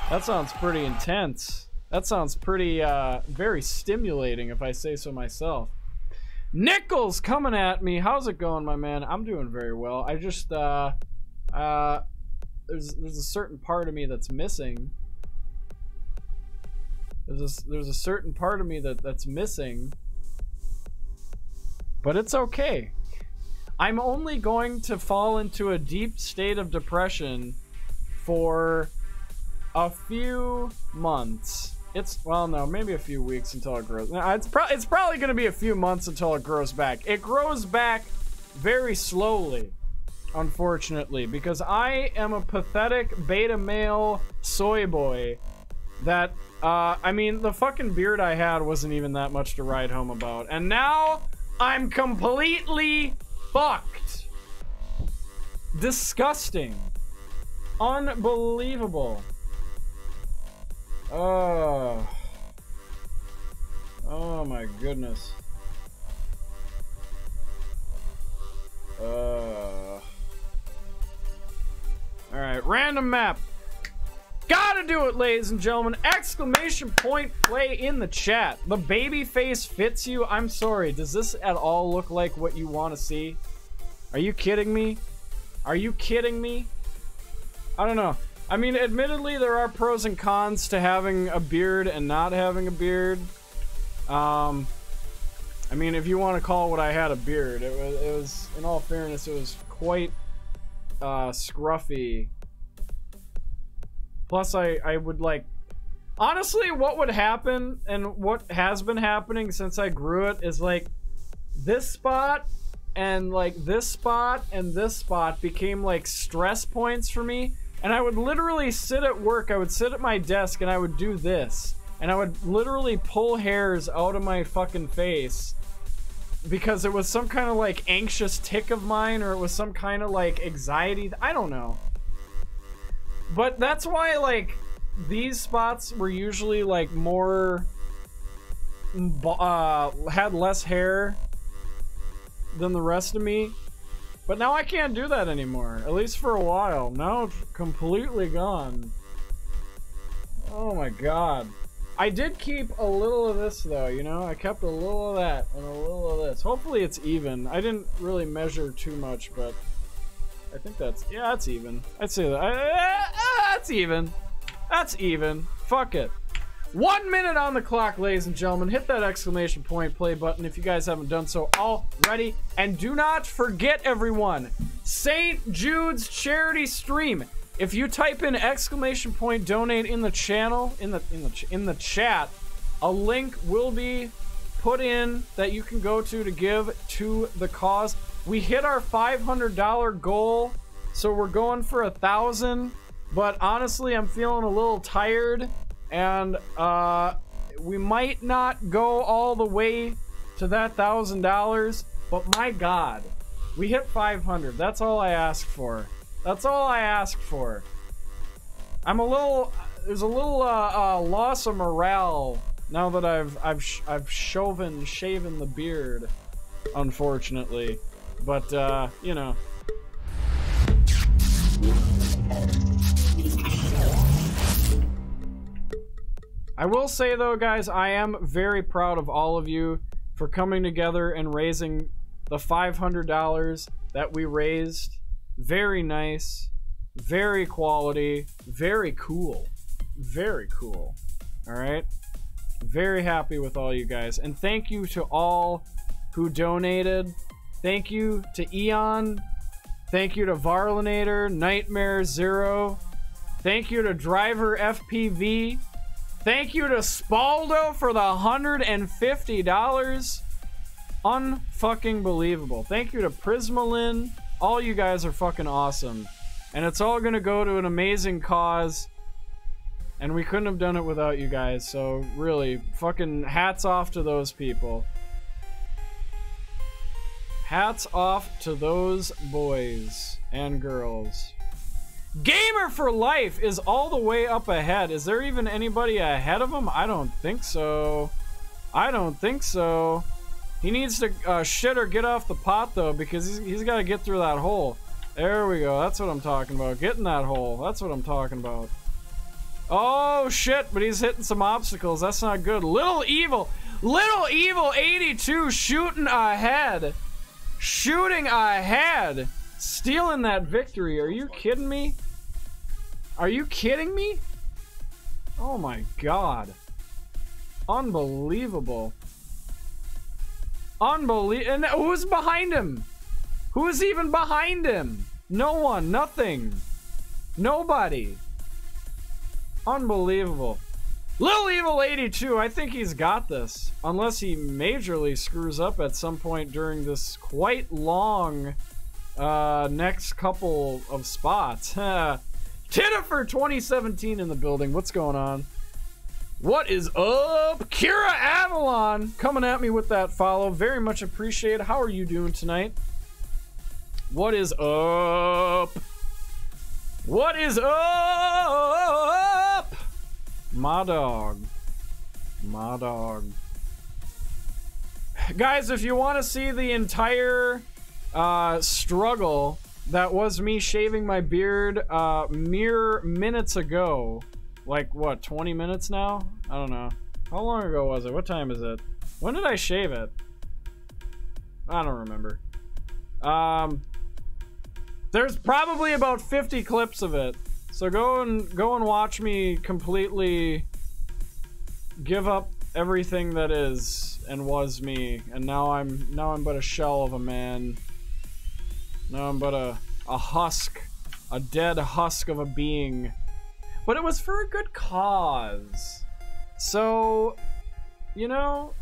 That sounds pretty intense. That sounds pretty, uh, very stimulating, if I say so myself. Nichols coming at me. How's it going, my man? I'm doing very well. I just, uh, uh, there's there's a certain part of me that's missing. There's a, there's a certain part of me that that's missing. But it's okay. I'm only going to fall into a deep state of depression for a few months. It's well, no, maybe a few weeks until it grows. It's, pro- it's probably going to be a few months until it grows back. It grows back very slowly unfortunately, because I am a pathetic beta male soy boy that, uh, I mean, the fucking beard I had wasn't even that much to ride home about. And now I'm completely fucked. Disgusting. Unbelievable. Oh. Oh my goodness. Uh. Alright, random map. Gotta do it, ladies and gentlemen. Exclamation point play in the chat. The baby face fits you. I'm sorry. Does this at all look like what you want to see? Are you kidding me? Are you kidding me? I don't know. I mean, admittedly, there are pros and cons to having a beard and not having a beard. Um, I mean, if you want to call what I had a beard, it was, it was in all fairness, it was quite uh, scruffy Plus, I I would like honestly, what would happen and what has been happening since I grew it is like this spot and like this spot and this spot became like stress points for me. And I would literally sit at work, I would sit at my desk and I would do this. And I would literally pull hairs out of my fucking face because it was some kind of like anxious tic of mine or it was some kind of like anxiety. I don't know. But that's why like these spots were usually like more uh had less hair than the rest of me. But now I can't do that anymore. At least for a while. Now it's completely gone. Oh my god. I did keep a little of this though, you know? I kept a little of that and a little of this. Hopefully it's even. I didn't really measure too much, but I think that's yeah, that's even. I'd say that. I, that's even. That's even. Fuck it. One minute on the clock, ladies and gentlemen. Hit that exclamation point play button if you guys haven't done so already. And do not forget, everyone, St. Jude's charity stream. If you type in exclamation point donate in the channel, in the in the in the chat, a link will be put in that you can go to to give to the cause. We hit our $500 goal, so we're going for a thousand. But honestly, I'm feeling a little tired, and uh, we might not go all the way to that thousand dollars. But my God, we hit 500. That's all I ask for. That's all I ask for. I'm a little. There's a little uh, uh, loss of morale now that I've I've I've shoven shaven the beard, unfortunately. But uh, you know. I will say though, guys, I am very proud of all of you for coming together and raising the $500 that we raised. Very nice, very quality, very cool. Very cool. All right? Very happy with all you guys. And thank you to all who donated. Thank you to Eon. Thank you to Varlinator, Nightmare Zero. Thank you to Driver FPV. Thank you to Spaldo for the $150. Unfucking believable. Thank you to Prismalin. All you guys are fucking awesome. And it's all gonna go to an amazing cause. And we couldn't have done it without you guys. So really, fucking hats off to those people. Hats off to those boys and girls. Gamer for Life is all the way up ahead. Is there even anybody ahead of him? I don't think so. I don't think so. He needs to uh, shit or get off the pot, though, because he's, he's got to get through that hole. There we go. That's what I'm talking about. Getting that hole. That's what I'm talking about. Oh, shit, but he's hitting some obstacles. That's not good. Little Evil. Little Evil 82 shooting ahead. Shooting ahead. Stealing that victory. Are you kidding me? Are you kidding me? Oh my god. Unbelievable. Unbelievable. And who's behind him? Who's even behind him? No one. Nothing. Nobody. Unbelievable. Little Evil 82, I think he's got this. Unless he majorly screws up at some point during this quite long uh, next couple of spots. <laughs> Titifer 2017 in the building. What's going on? What is up? Kira Avalon coming at me with that follow. Very much appreciated. How are you doing tonight? What is up? What is up? My dog. My dog. Guys, if you want to see the entire uh, struggle that was me shaving my beard uh, mere minutes ago. Like, what, 20 minutes now? I don't know. How long ago was it? What time is it? When did I shave it? I don't remember. Um, there's probably about 50 clips of it. So go and go and watch me completely give up everything that is and was me. And now I'm now I'm but a shell of a man no, I'm but a, a husk. A dead husk of a being. but it was for a good cause. So, you know,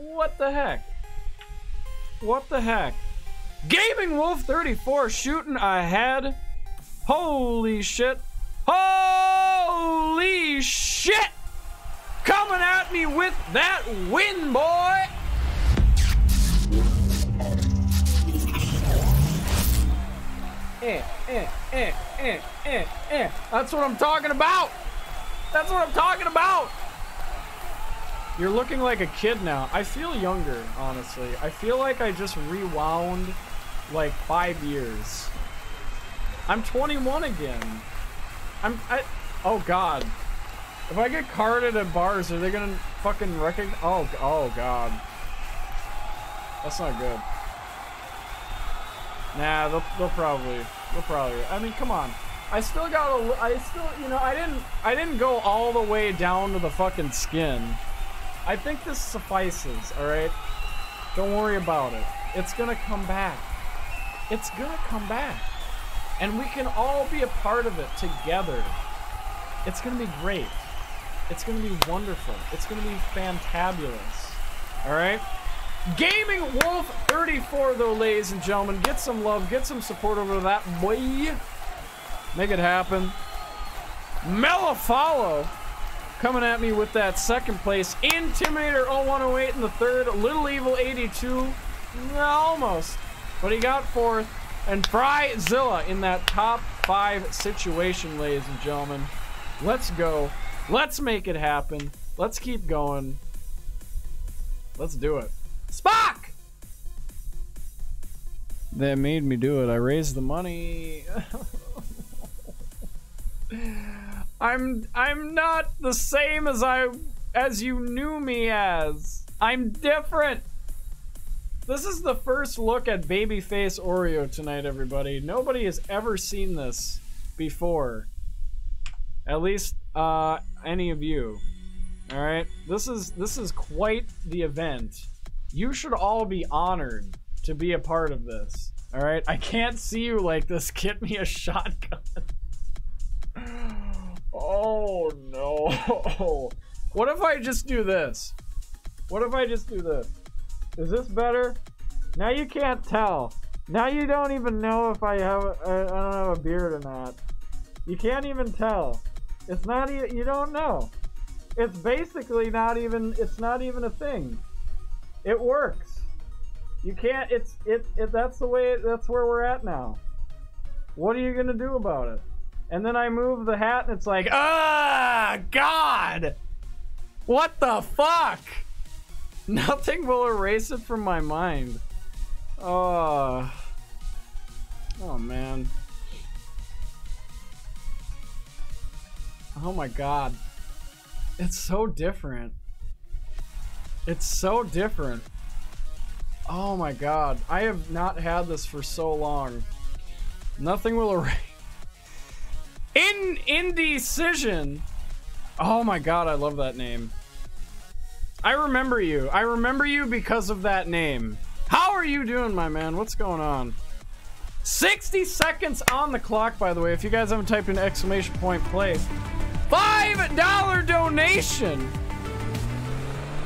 what the heck? What the heck? Gaming Wolf 34 shooting ahead. Holy shit. Holy shit! Coming at me with that win, boy! Eh, eh, eh, eh, eh, eh. That's what I'm talking about! That's what I'm talking about! You're looking like a kid now. I feel younger, honestly. I feel like I just rewound like five years. I'm 21 again. I'm I oh god. If I get carded at bars, are they gonna fucking recognize oh oh god. That's not good. Nah, they'll, they'll probably they'll probably I mean come on. I still got a I still you know I didn't I didn't go all the way down to the fucking skin. I think this suffices, alright? Don't worry about it. It's gonna come back. It's gonna come back. And we can all be a part of it together. It's gonna be great. It's gonna be wonderful. It's gonna be fantabulous. Alright? Gaming Wolf 34 though, ladies and gentlemen. Get some love, get some support over that boy. Make it happen. Melifalo coming at me with that second place. Intimidator 0108 in the third. Little Evil 82. Almost. But he got fourth. And Fryzilla in that top five situation, ladies and gentlemen. Let's go. Let's make it happen. Let's keep going. Let's do it. Spock! That made me do it. I raised the money. <laughs> I'm I'm not the same as I as you knew me as. I'm different. This is the first look at babyface Oreo tonight, everybody. Nobody has ever seen this before. At least uh any of you. All right? This is this is quite the event. You should all be honored to be a part of this. All right? I can't see you like this. <laughs> Get me a shotgun. <gasps> Oh no. <laughs> What if I just do this? What if I just do this? Is this better? Now you can't tell. Now you don't even know if I have I I don't have a beard or not. You can't even tell. It's not even you don't know. It's basically not even it's not even a thing. It works. You can't it's it, it that's the way that's where we're at now. What are you going to do about it? And then I move the hat and it's like, ah, God! What the fuck? <laughs> Nothing will erase it from my mind. Oh. Oh, man. Oh my god. It's so different. It's so different. Oh my god. I have not had this for so long. Nothing will erase. <laughs> In indecision. Oh my god, I love that name. I remember you. I remember you because of that name. How are you doing, my man? What's going on? 60 seconds on the clock, by the way. If you guys haven't typed in exclamation point play. $5 donation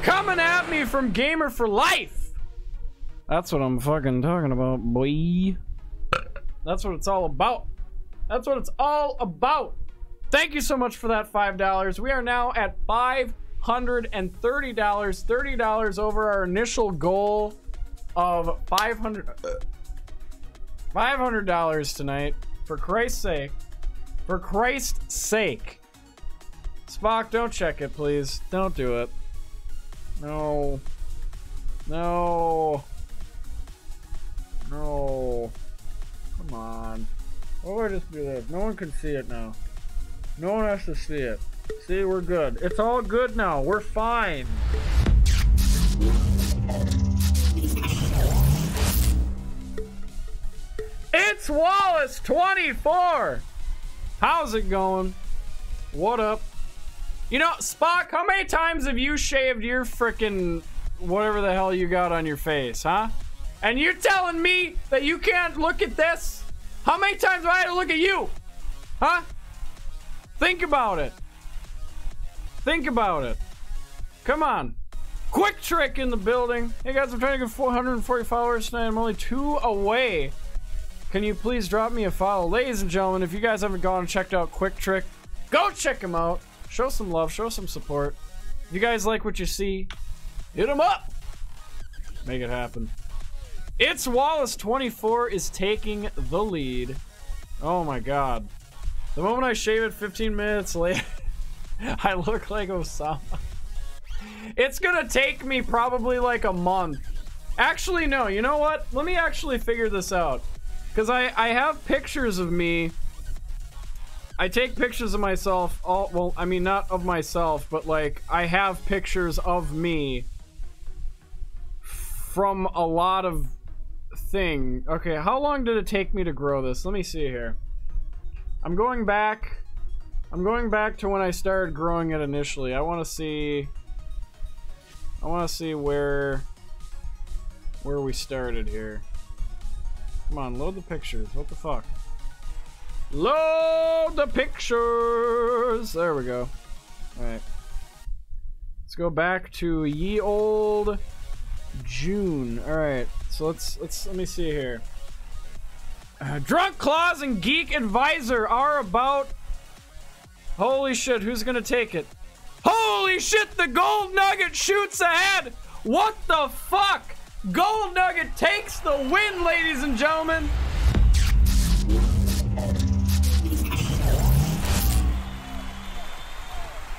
coming at me from Gamer for Life. That's what I'm fucking talking about, boy. That's what it's all about. That's what it's all about. Thank you so much for that $5. We are now at $530. $30 over our initial goal of 500 $500 tonight. For Christ's sake. For Christ's sake. Spock, don't check it, please. Don't do it. No. No. No. Come on. Would I just do this? No one can see it now. No one has to see it. See, we're good. It's all good now. We're fine. It's Wallace 24. How's it going? What up? You know, Spock, how many times have you shaved your frickin' whatever the hell you got on your face, huh? And you're telling me that you can't look at this? How many times have I have to look at you? Huh? Think about it. Think about it. Come on. Quick trick in the building. Hey guys, I'm trying to get 440 followers tonight. I'm only two away. Can you please drop me a follow? Ladies and gentlemen, if you guys haven't gone and checked out Quick Trick, go check him out. Show some love, show some support. If you guys like what you see, hit him up. Make it happen. It's Wallace 24 is taking the lead. Oh my god. The moment I shave it 15 minutes later, <laughs> <laughs> I look like Osama. It's gonna take me probably like a month. Actually, no, you know what? Let me actually figure this out. Because I, I have pictures of me. I take pictures of myself, all, well, I mean, not of myself, but like, I have pictures of me from a lot of thing. Okay, how long did it take me to grow this? Let me see here. I'm going back. I'm going back to when I started growing it initially. I want to see. I want to see where where we started here. Come on, load the pictures. What the fuck? Load the pictures. There we go. All right. Let's go back to ye old June. All right. So let's let's let me see here. Uh, Drunk Claws and Geek Advisor are about. Holy shit! Who's gonna take it? Holy shit! The Gold Nugget shoots ahead. What the fuck? Gold Nugget takes the win, ladies and gentlemen.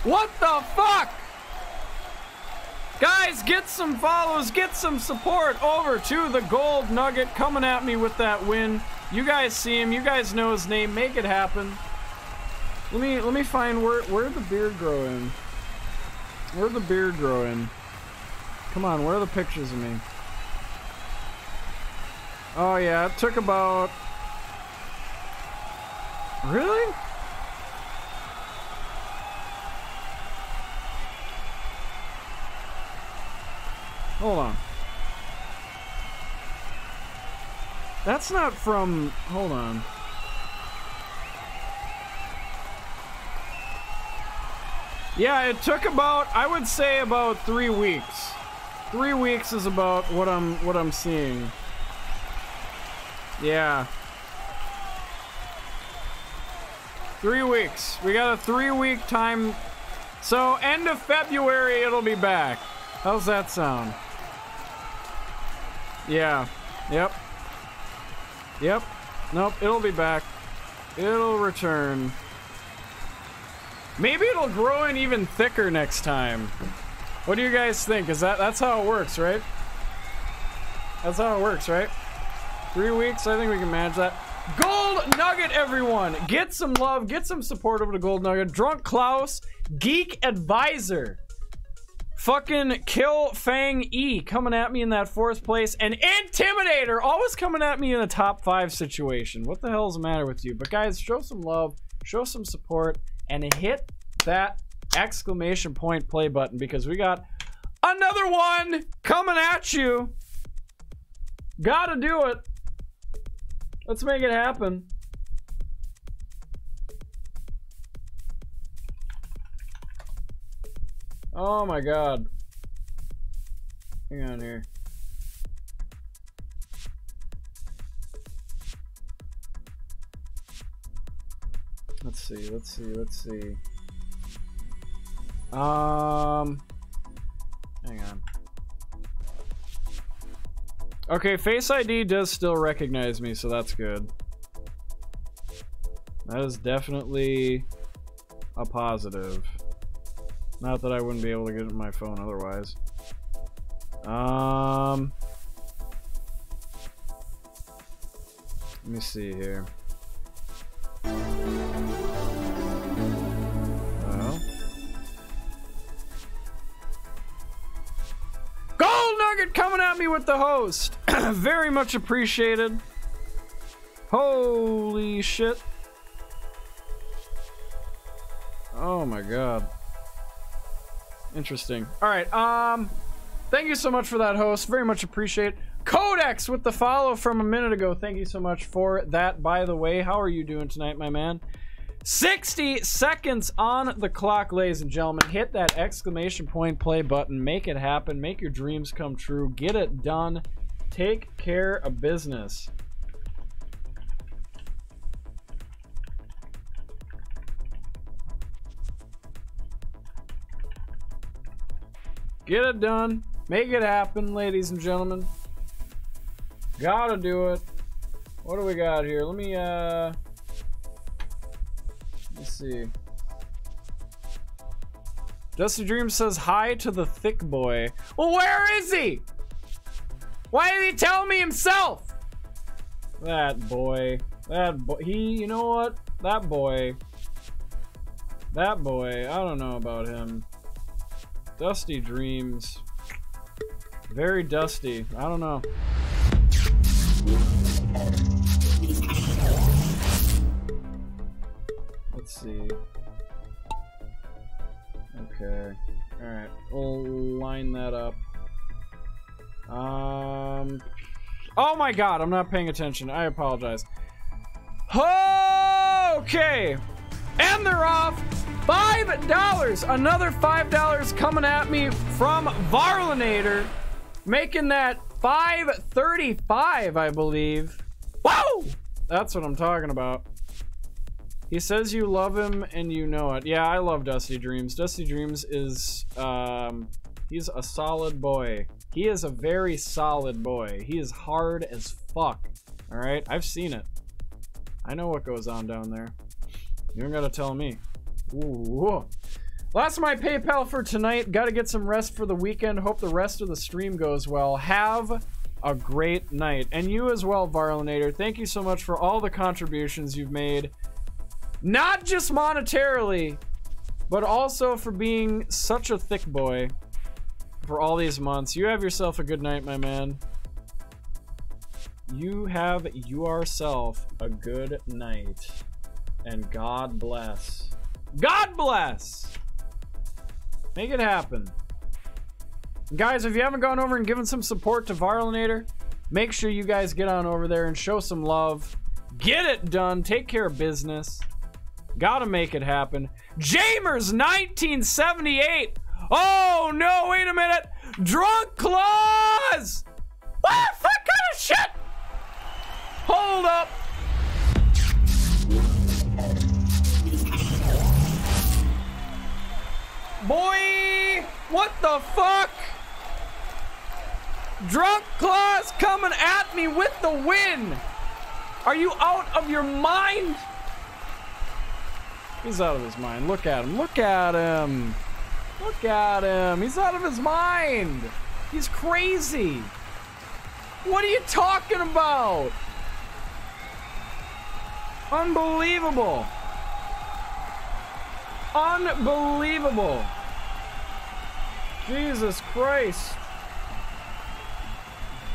What the fuck? Guys, get some follows, get some support over to the Gold Nugget coming at me with that win. You guys see him, you guys know his name, make it happen. Let me let me find where where the beard grow in. Where the beard grow in? Come on, where are the pictures of me? Oh yeah, it took about Really? Hold on. That's not from. Hold on. Yeah, it took about. I would say about three weeks. Three weeks is about what I'm what I'm seeing. Yeah. Three weeks. We got a three week time. So end of February it'll be back. How's that sound? Yeah. Yep. Yep. Nope, it'll be back. It'll return. Maybe it'll grow in even thicker next time. What do you guys think? Is that that's how it works, right? That's how it works, right? Three weeks, I think we can manage that. Gold Nugget, everyone! Get some love, get some support over to Gold Nugget. Drunk Klaus, Geek Advisor. Fucking Killfang E coming at me in that fourth place. And Intimidator always coming at me in a top five situation. What the hell is the matter with you? But guys, show some love, show some support, and hit that exclamation point play button because we got another one coming at you. Gotta do it. Let's make it happen. Oh my god. Hang on here. Let's see, let's see, let's see. Um hang on. Okay, Face ID does still recognize me, so that's good. That is definitely a positive. Not that I wouldn't be able to get it my phone otherwise. Um, let me see here. Well. Gold Nugget coming at me with the host. <clears throat> Very much appreciated. Holy shit. Oh my god. Interesting. All right. Um, thank you so much for that, host. Very much appreciate. Codex with the follow from a minute ago. Thank you so much for that. By the way, how are you doing tonight, my man? 60 seconds on the clock, ladies and gentlemen. Hit that exclamation point play button. Make it happen. Make your dreams come true. Get it done. Take care of business. Get it done. Make it happen, ladies and gentlemen. Gotta do it. What do we got here? Let me, uh... Let's see. Dusty Dream says hi to the thick boy. Well, where is he? Why did he tell me himself? That boy. That boy. He, you know what? That boy. That boy. I don't know about him. Dusty Dreams. Very dusty. I don't know. Let's see. Okay. Alright. We'll line that up. Um. Oh my god, I'm not paying attention. I apologize. Okay. And they're off. Five dollars. Another five dollars coming at me from Varlinator, making that 535, I believe. Whoa! That's what I'm talking about. He says you love him and you know it. Yeah, I love Dusty Dreams. Dusty Dreams is um he's a solid boy. He is a very solid boy. He is hard as fuck. All right? I've seen it. I know what goes on down there. You don't got to tell me. Ooh. That's my PayPal for tonight. Got to get some rest for the weekend. Hope the rest of the stream goes well. Have a great night. And you as well, Varlinator. Thank you so much for all the contributions you've made. Not just monetarily, but also for being such a thick boy for all these months. You have yourself a good night, my man. You have yourself a good night. And God bless. God bless! Make it happen. Guys, if you haven't gone over and given some support to Varlinator, make sure you guys get on over there and show some love. Get it done. Take care of business. Gotta make it happen. Jamers 1978. Oh no, wait a minute. Drunk Claws! Ah, what the fuck kind of shit? Hold up. Boy, what the fuck? Drunk Claws coming at me with the win. Are you out of your mind? He's out of his mind. Look at him. Look at him. Look at him. He's out of his mind. He's crazy. What are you talking about? Unbelievable. Unbelievable. Jesus Christ.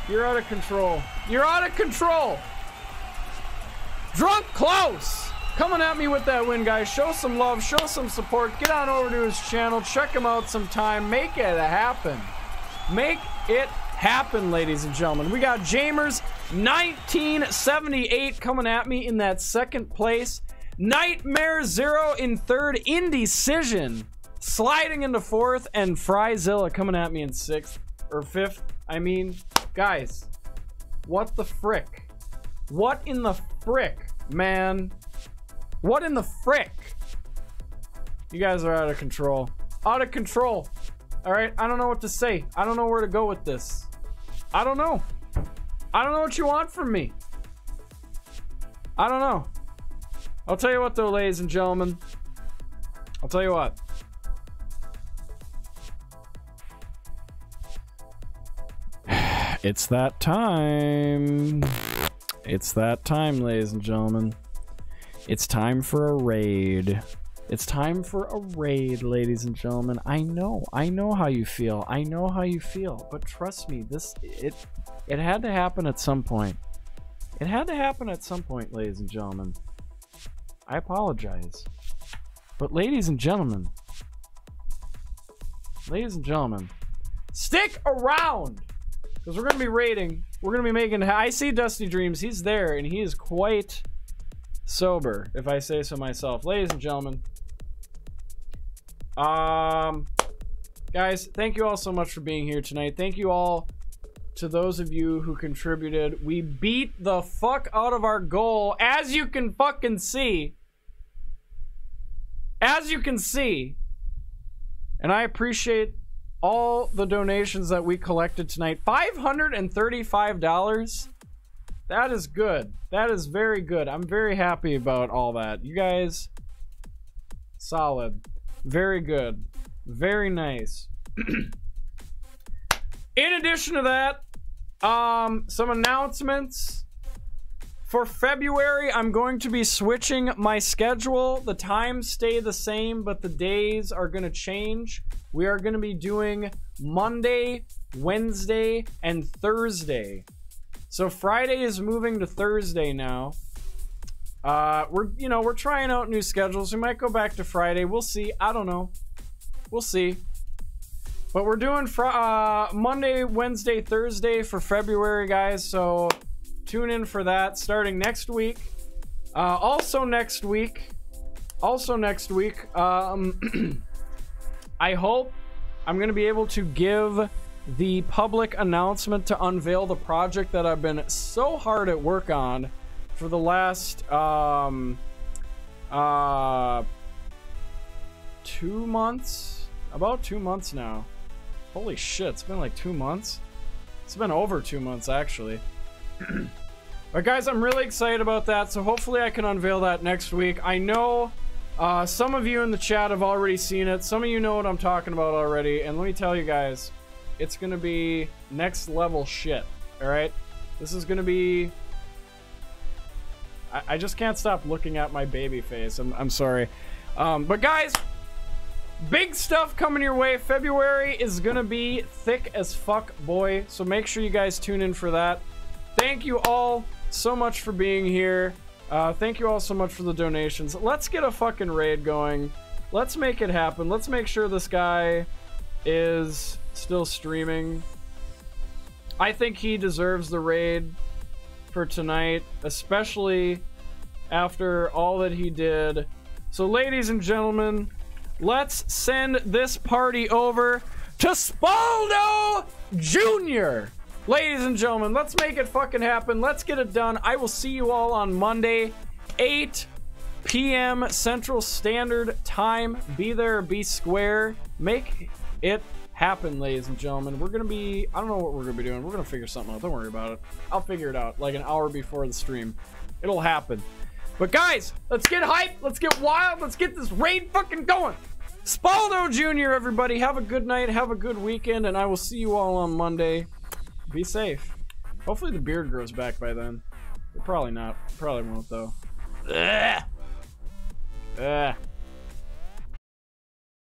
You're out of control. You're out of control. Drunk close. Coming at me with that win, guys. Show some love, show some support. Get on over to his channel, check him out sometime. Make it happen. Make it happen, ladies and gentlemen. We got Jamers 1978 coming at me in that second place. Nightmare Zero in third. Indecision sliding into fourth. And Fryzilla coming at me in sixth or fifth. I mean, guys, what the frick? What in the frick, man? What in the frick? You guys are out of control. Out of control. All right, I don't know what to say. I don't know where to go with this. I don't know. I don't know what you want from me. I don't know. I'll tell you what though, ladies and gentlemen. I'll tell you what. It's that time. It's that time, ladies and gentlemen. It's time for a raid. It's time for a raid, ladies and gentlemen. I know, I know how you feel. I know how you feel, but trust me, this it it had to happen at some point. It had to happen at some point, ladies and gentlemen. I apologize. But ladies and gentlemen, ladies and gentlemen, stick around because we're going to be raiding. We're going to be making I see Dusty Dreams. He's there and he is quite sober, if I say so myself. Ladies and gentlemen, um, guys, thank you all so much for being here tonight. Thank you all to those of you who contributed. We beat the fuck out of our goal, as you can fucking see. As you can see. And I appreciate all the donations that we collected tonight. $535. That is good. That is very good. I'm very happy about all that. You guys, solid. Very good. Very nice. <clears throat> In addition to that, um, some announcements. For February, I'm going to be switching my schedule. The times stay the same, but the days are going to change. We are going to be doing Monday, Wednesday, and Thursday. So Friday is moving to Thursday now. Uh, we're you know we're trying out new schedules. We might go back to Friday. We'll see. I don't know. We'll see. But we're doing fr- uh, Monday, Wednesday, Thursday for February, guys. So tune in for that starting next week. Uh, also next week. Also next week. Um, <clears throat> I hope I'm gonna be able to give the public announcement to unveil the project that I've been so hard at work on for the last um uh two months about two months now holy shit it's been like two months it's been over two months actually but guys i'm really excited about that so hopefully i can unveil that next week i know uh, some of you in the chat have already seen it some of you know what i'm talking about already and let me tell you guys it's gonna be next level shit all right this is gonna be I, just can't stop looking at my baby face. I'm, I'm sorry. Um, but guys, big stuff coming your way. February is gonna be thick as fuck, boy. So make sure you guys tune in for that. Thank you all so much for being here. Uh, thank you all so much for the donations. Let's get a fucking raid going. Let's make it happen. Let's make sure this guy is still streaming. I think he deserves the raid for tonight, especially after all that he did. So, ladies and gentlemen, let's send this party over to Spaldo Jr. Ladies and gentlemen, let's make it fucking happen. Let's get it done. I will see you all on Monday, 8 p.m. Central Standard Time. Be there, be square. Make it happen, ladies and gentlemen. We're gonna be, I don't know what we're gonna be doing. We're gonna figure something out. Don't worry about it. I'll figure it out like an hour before the stream. It'll happen. But guys, let's get hype. Let's get wild. Let's get this raid fucking going. Spaldo Jr., everybody. Have a good night. Have a good weekend. And I will see you all on Monday. Be safe. Hopefully the beard grows back by then. Probably not. Probably won't, though. Ugh. Ugh.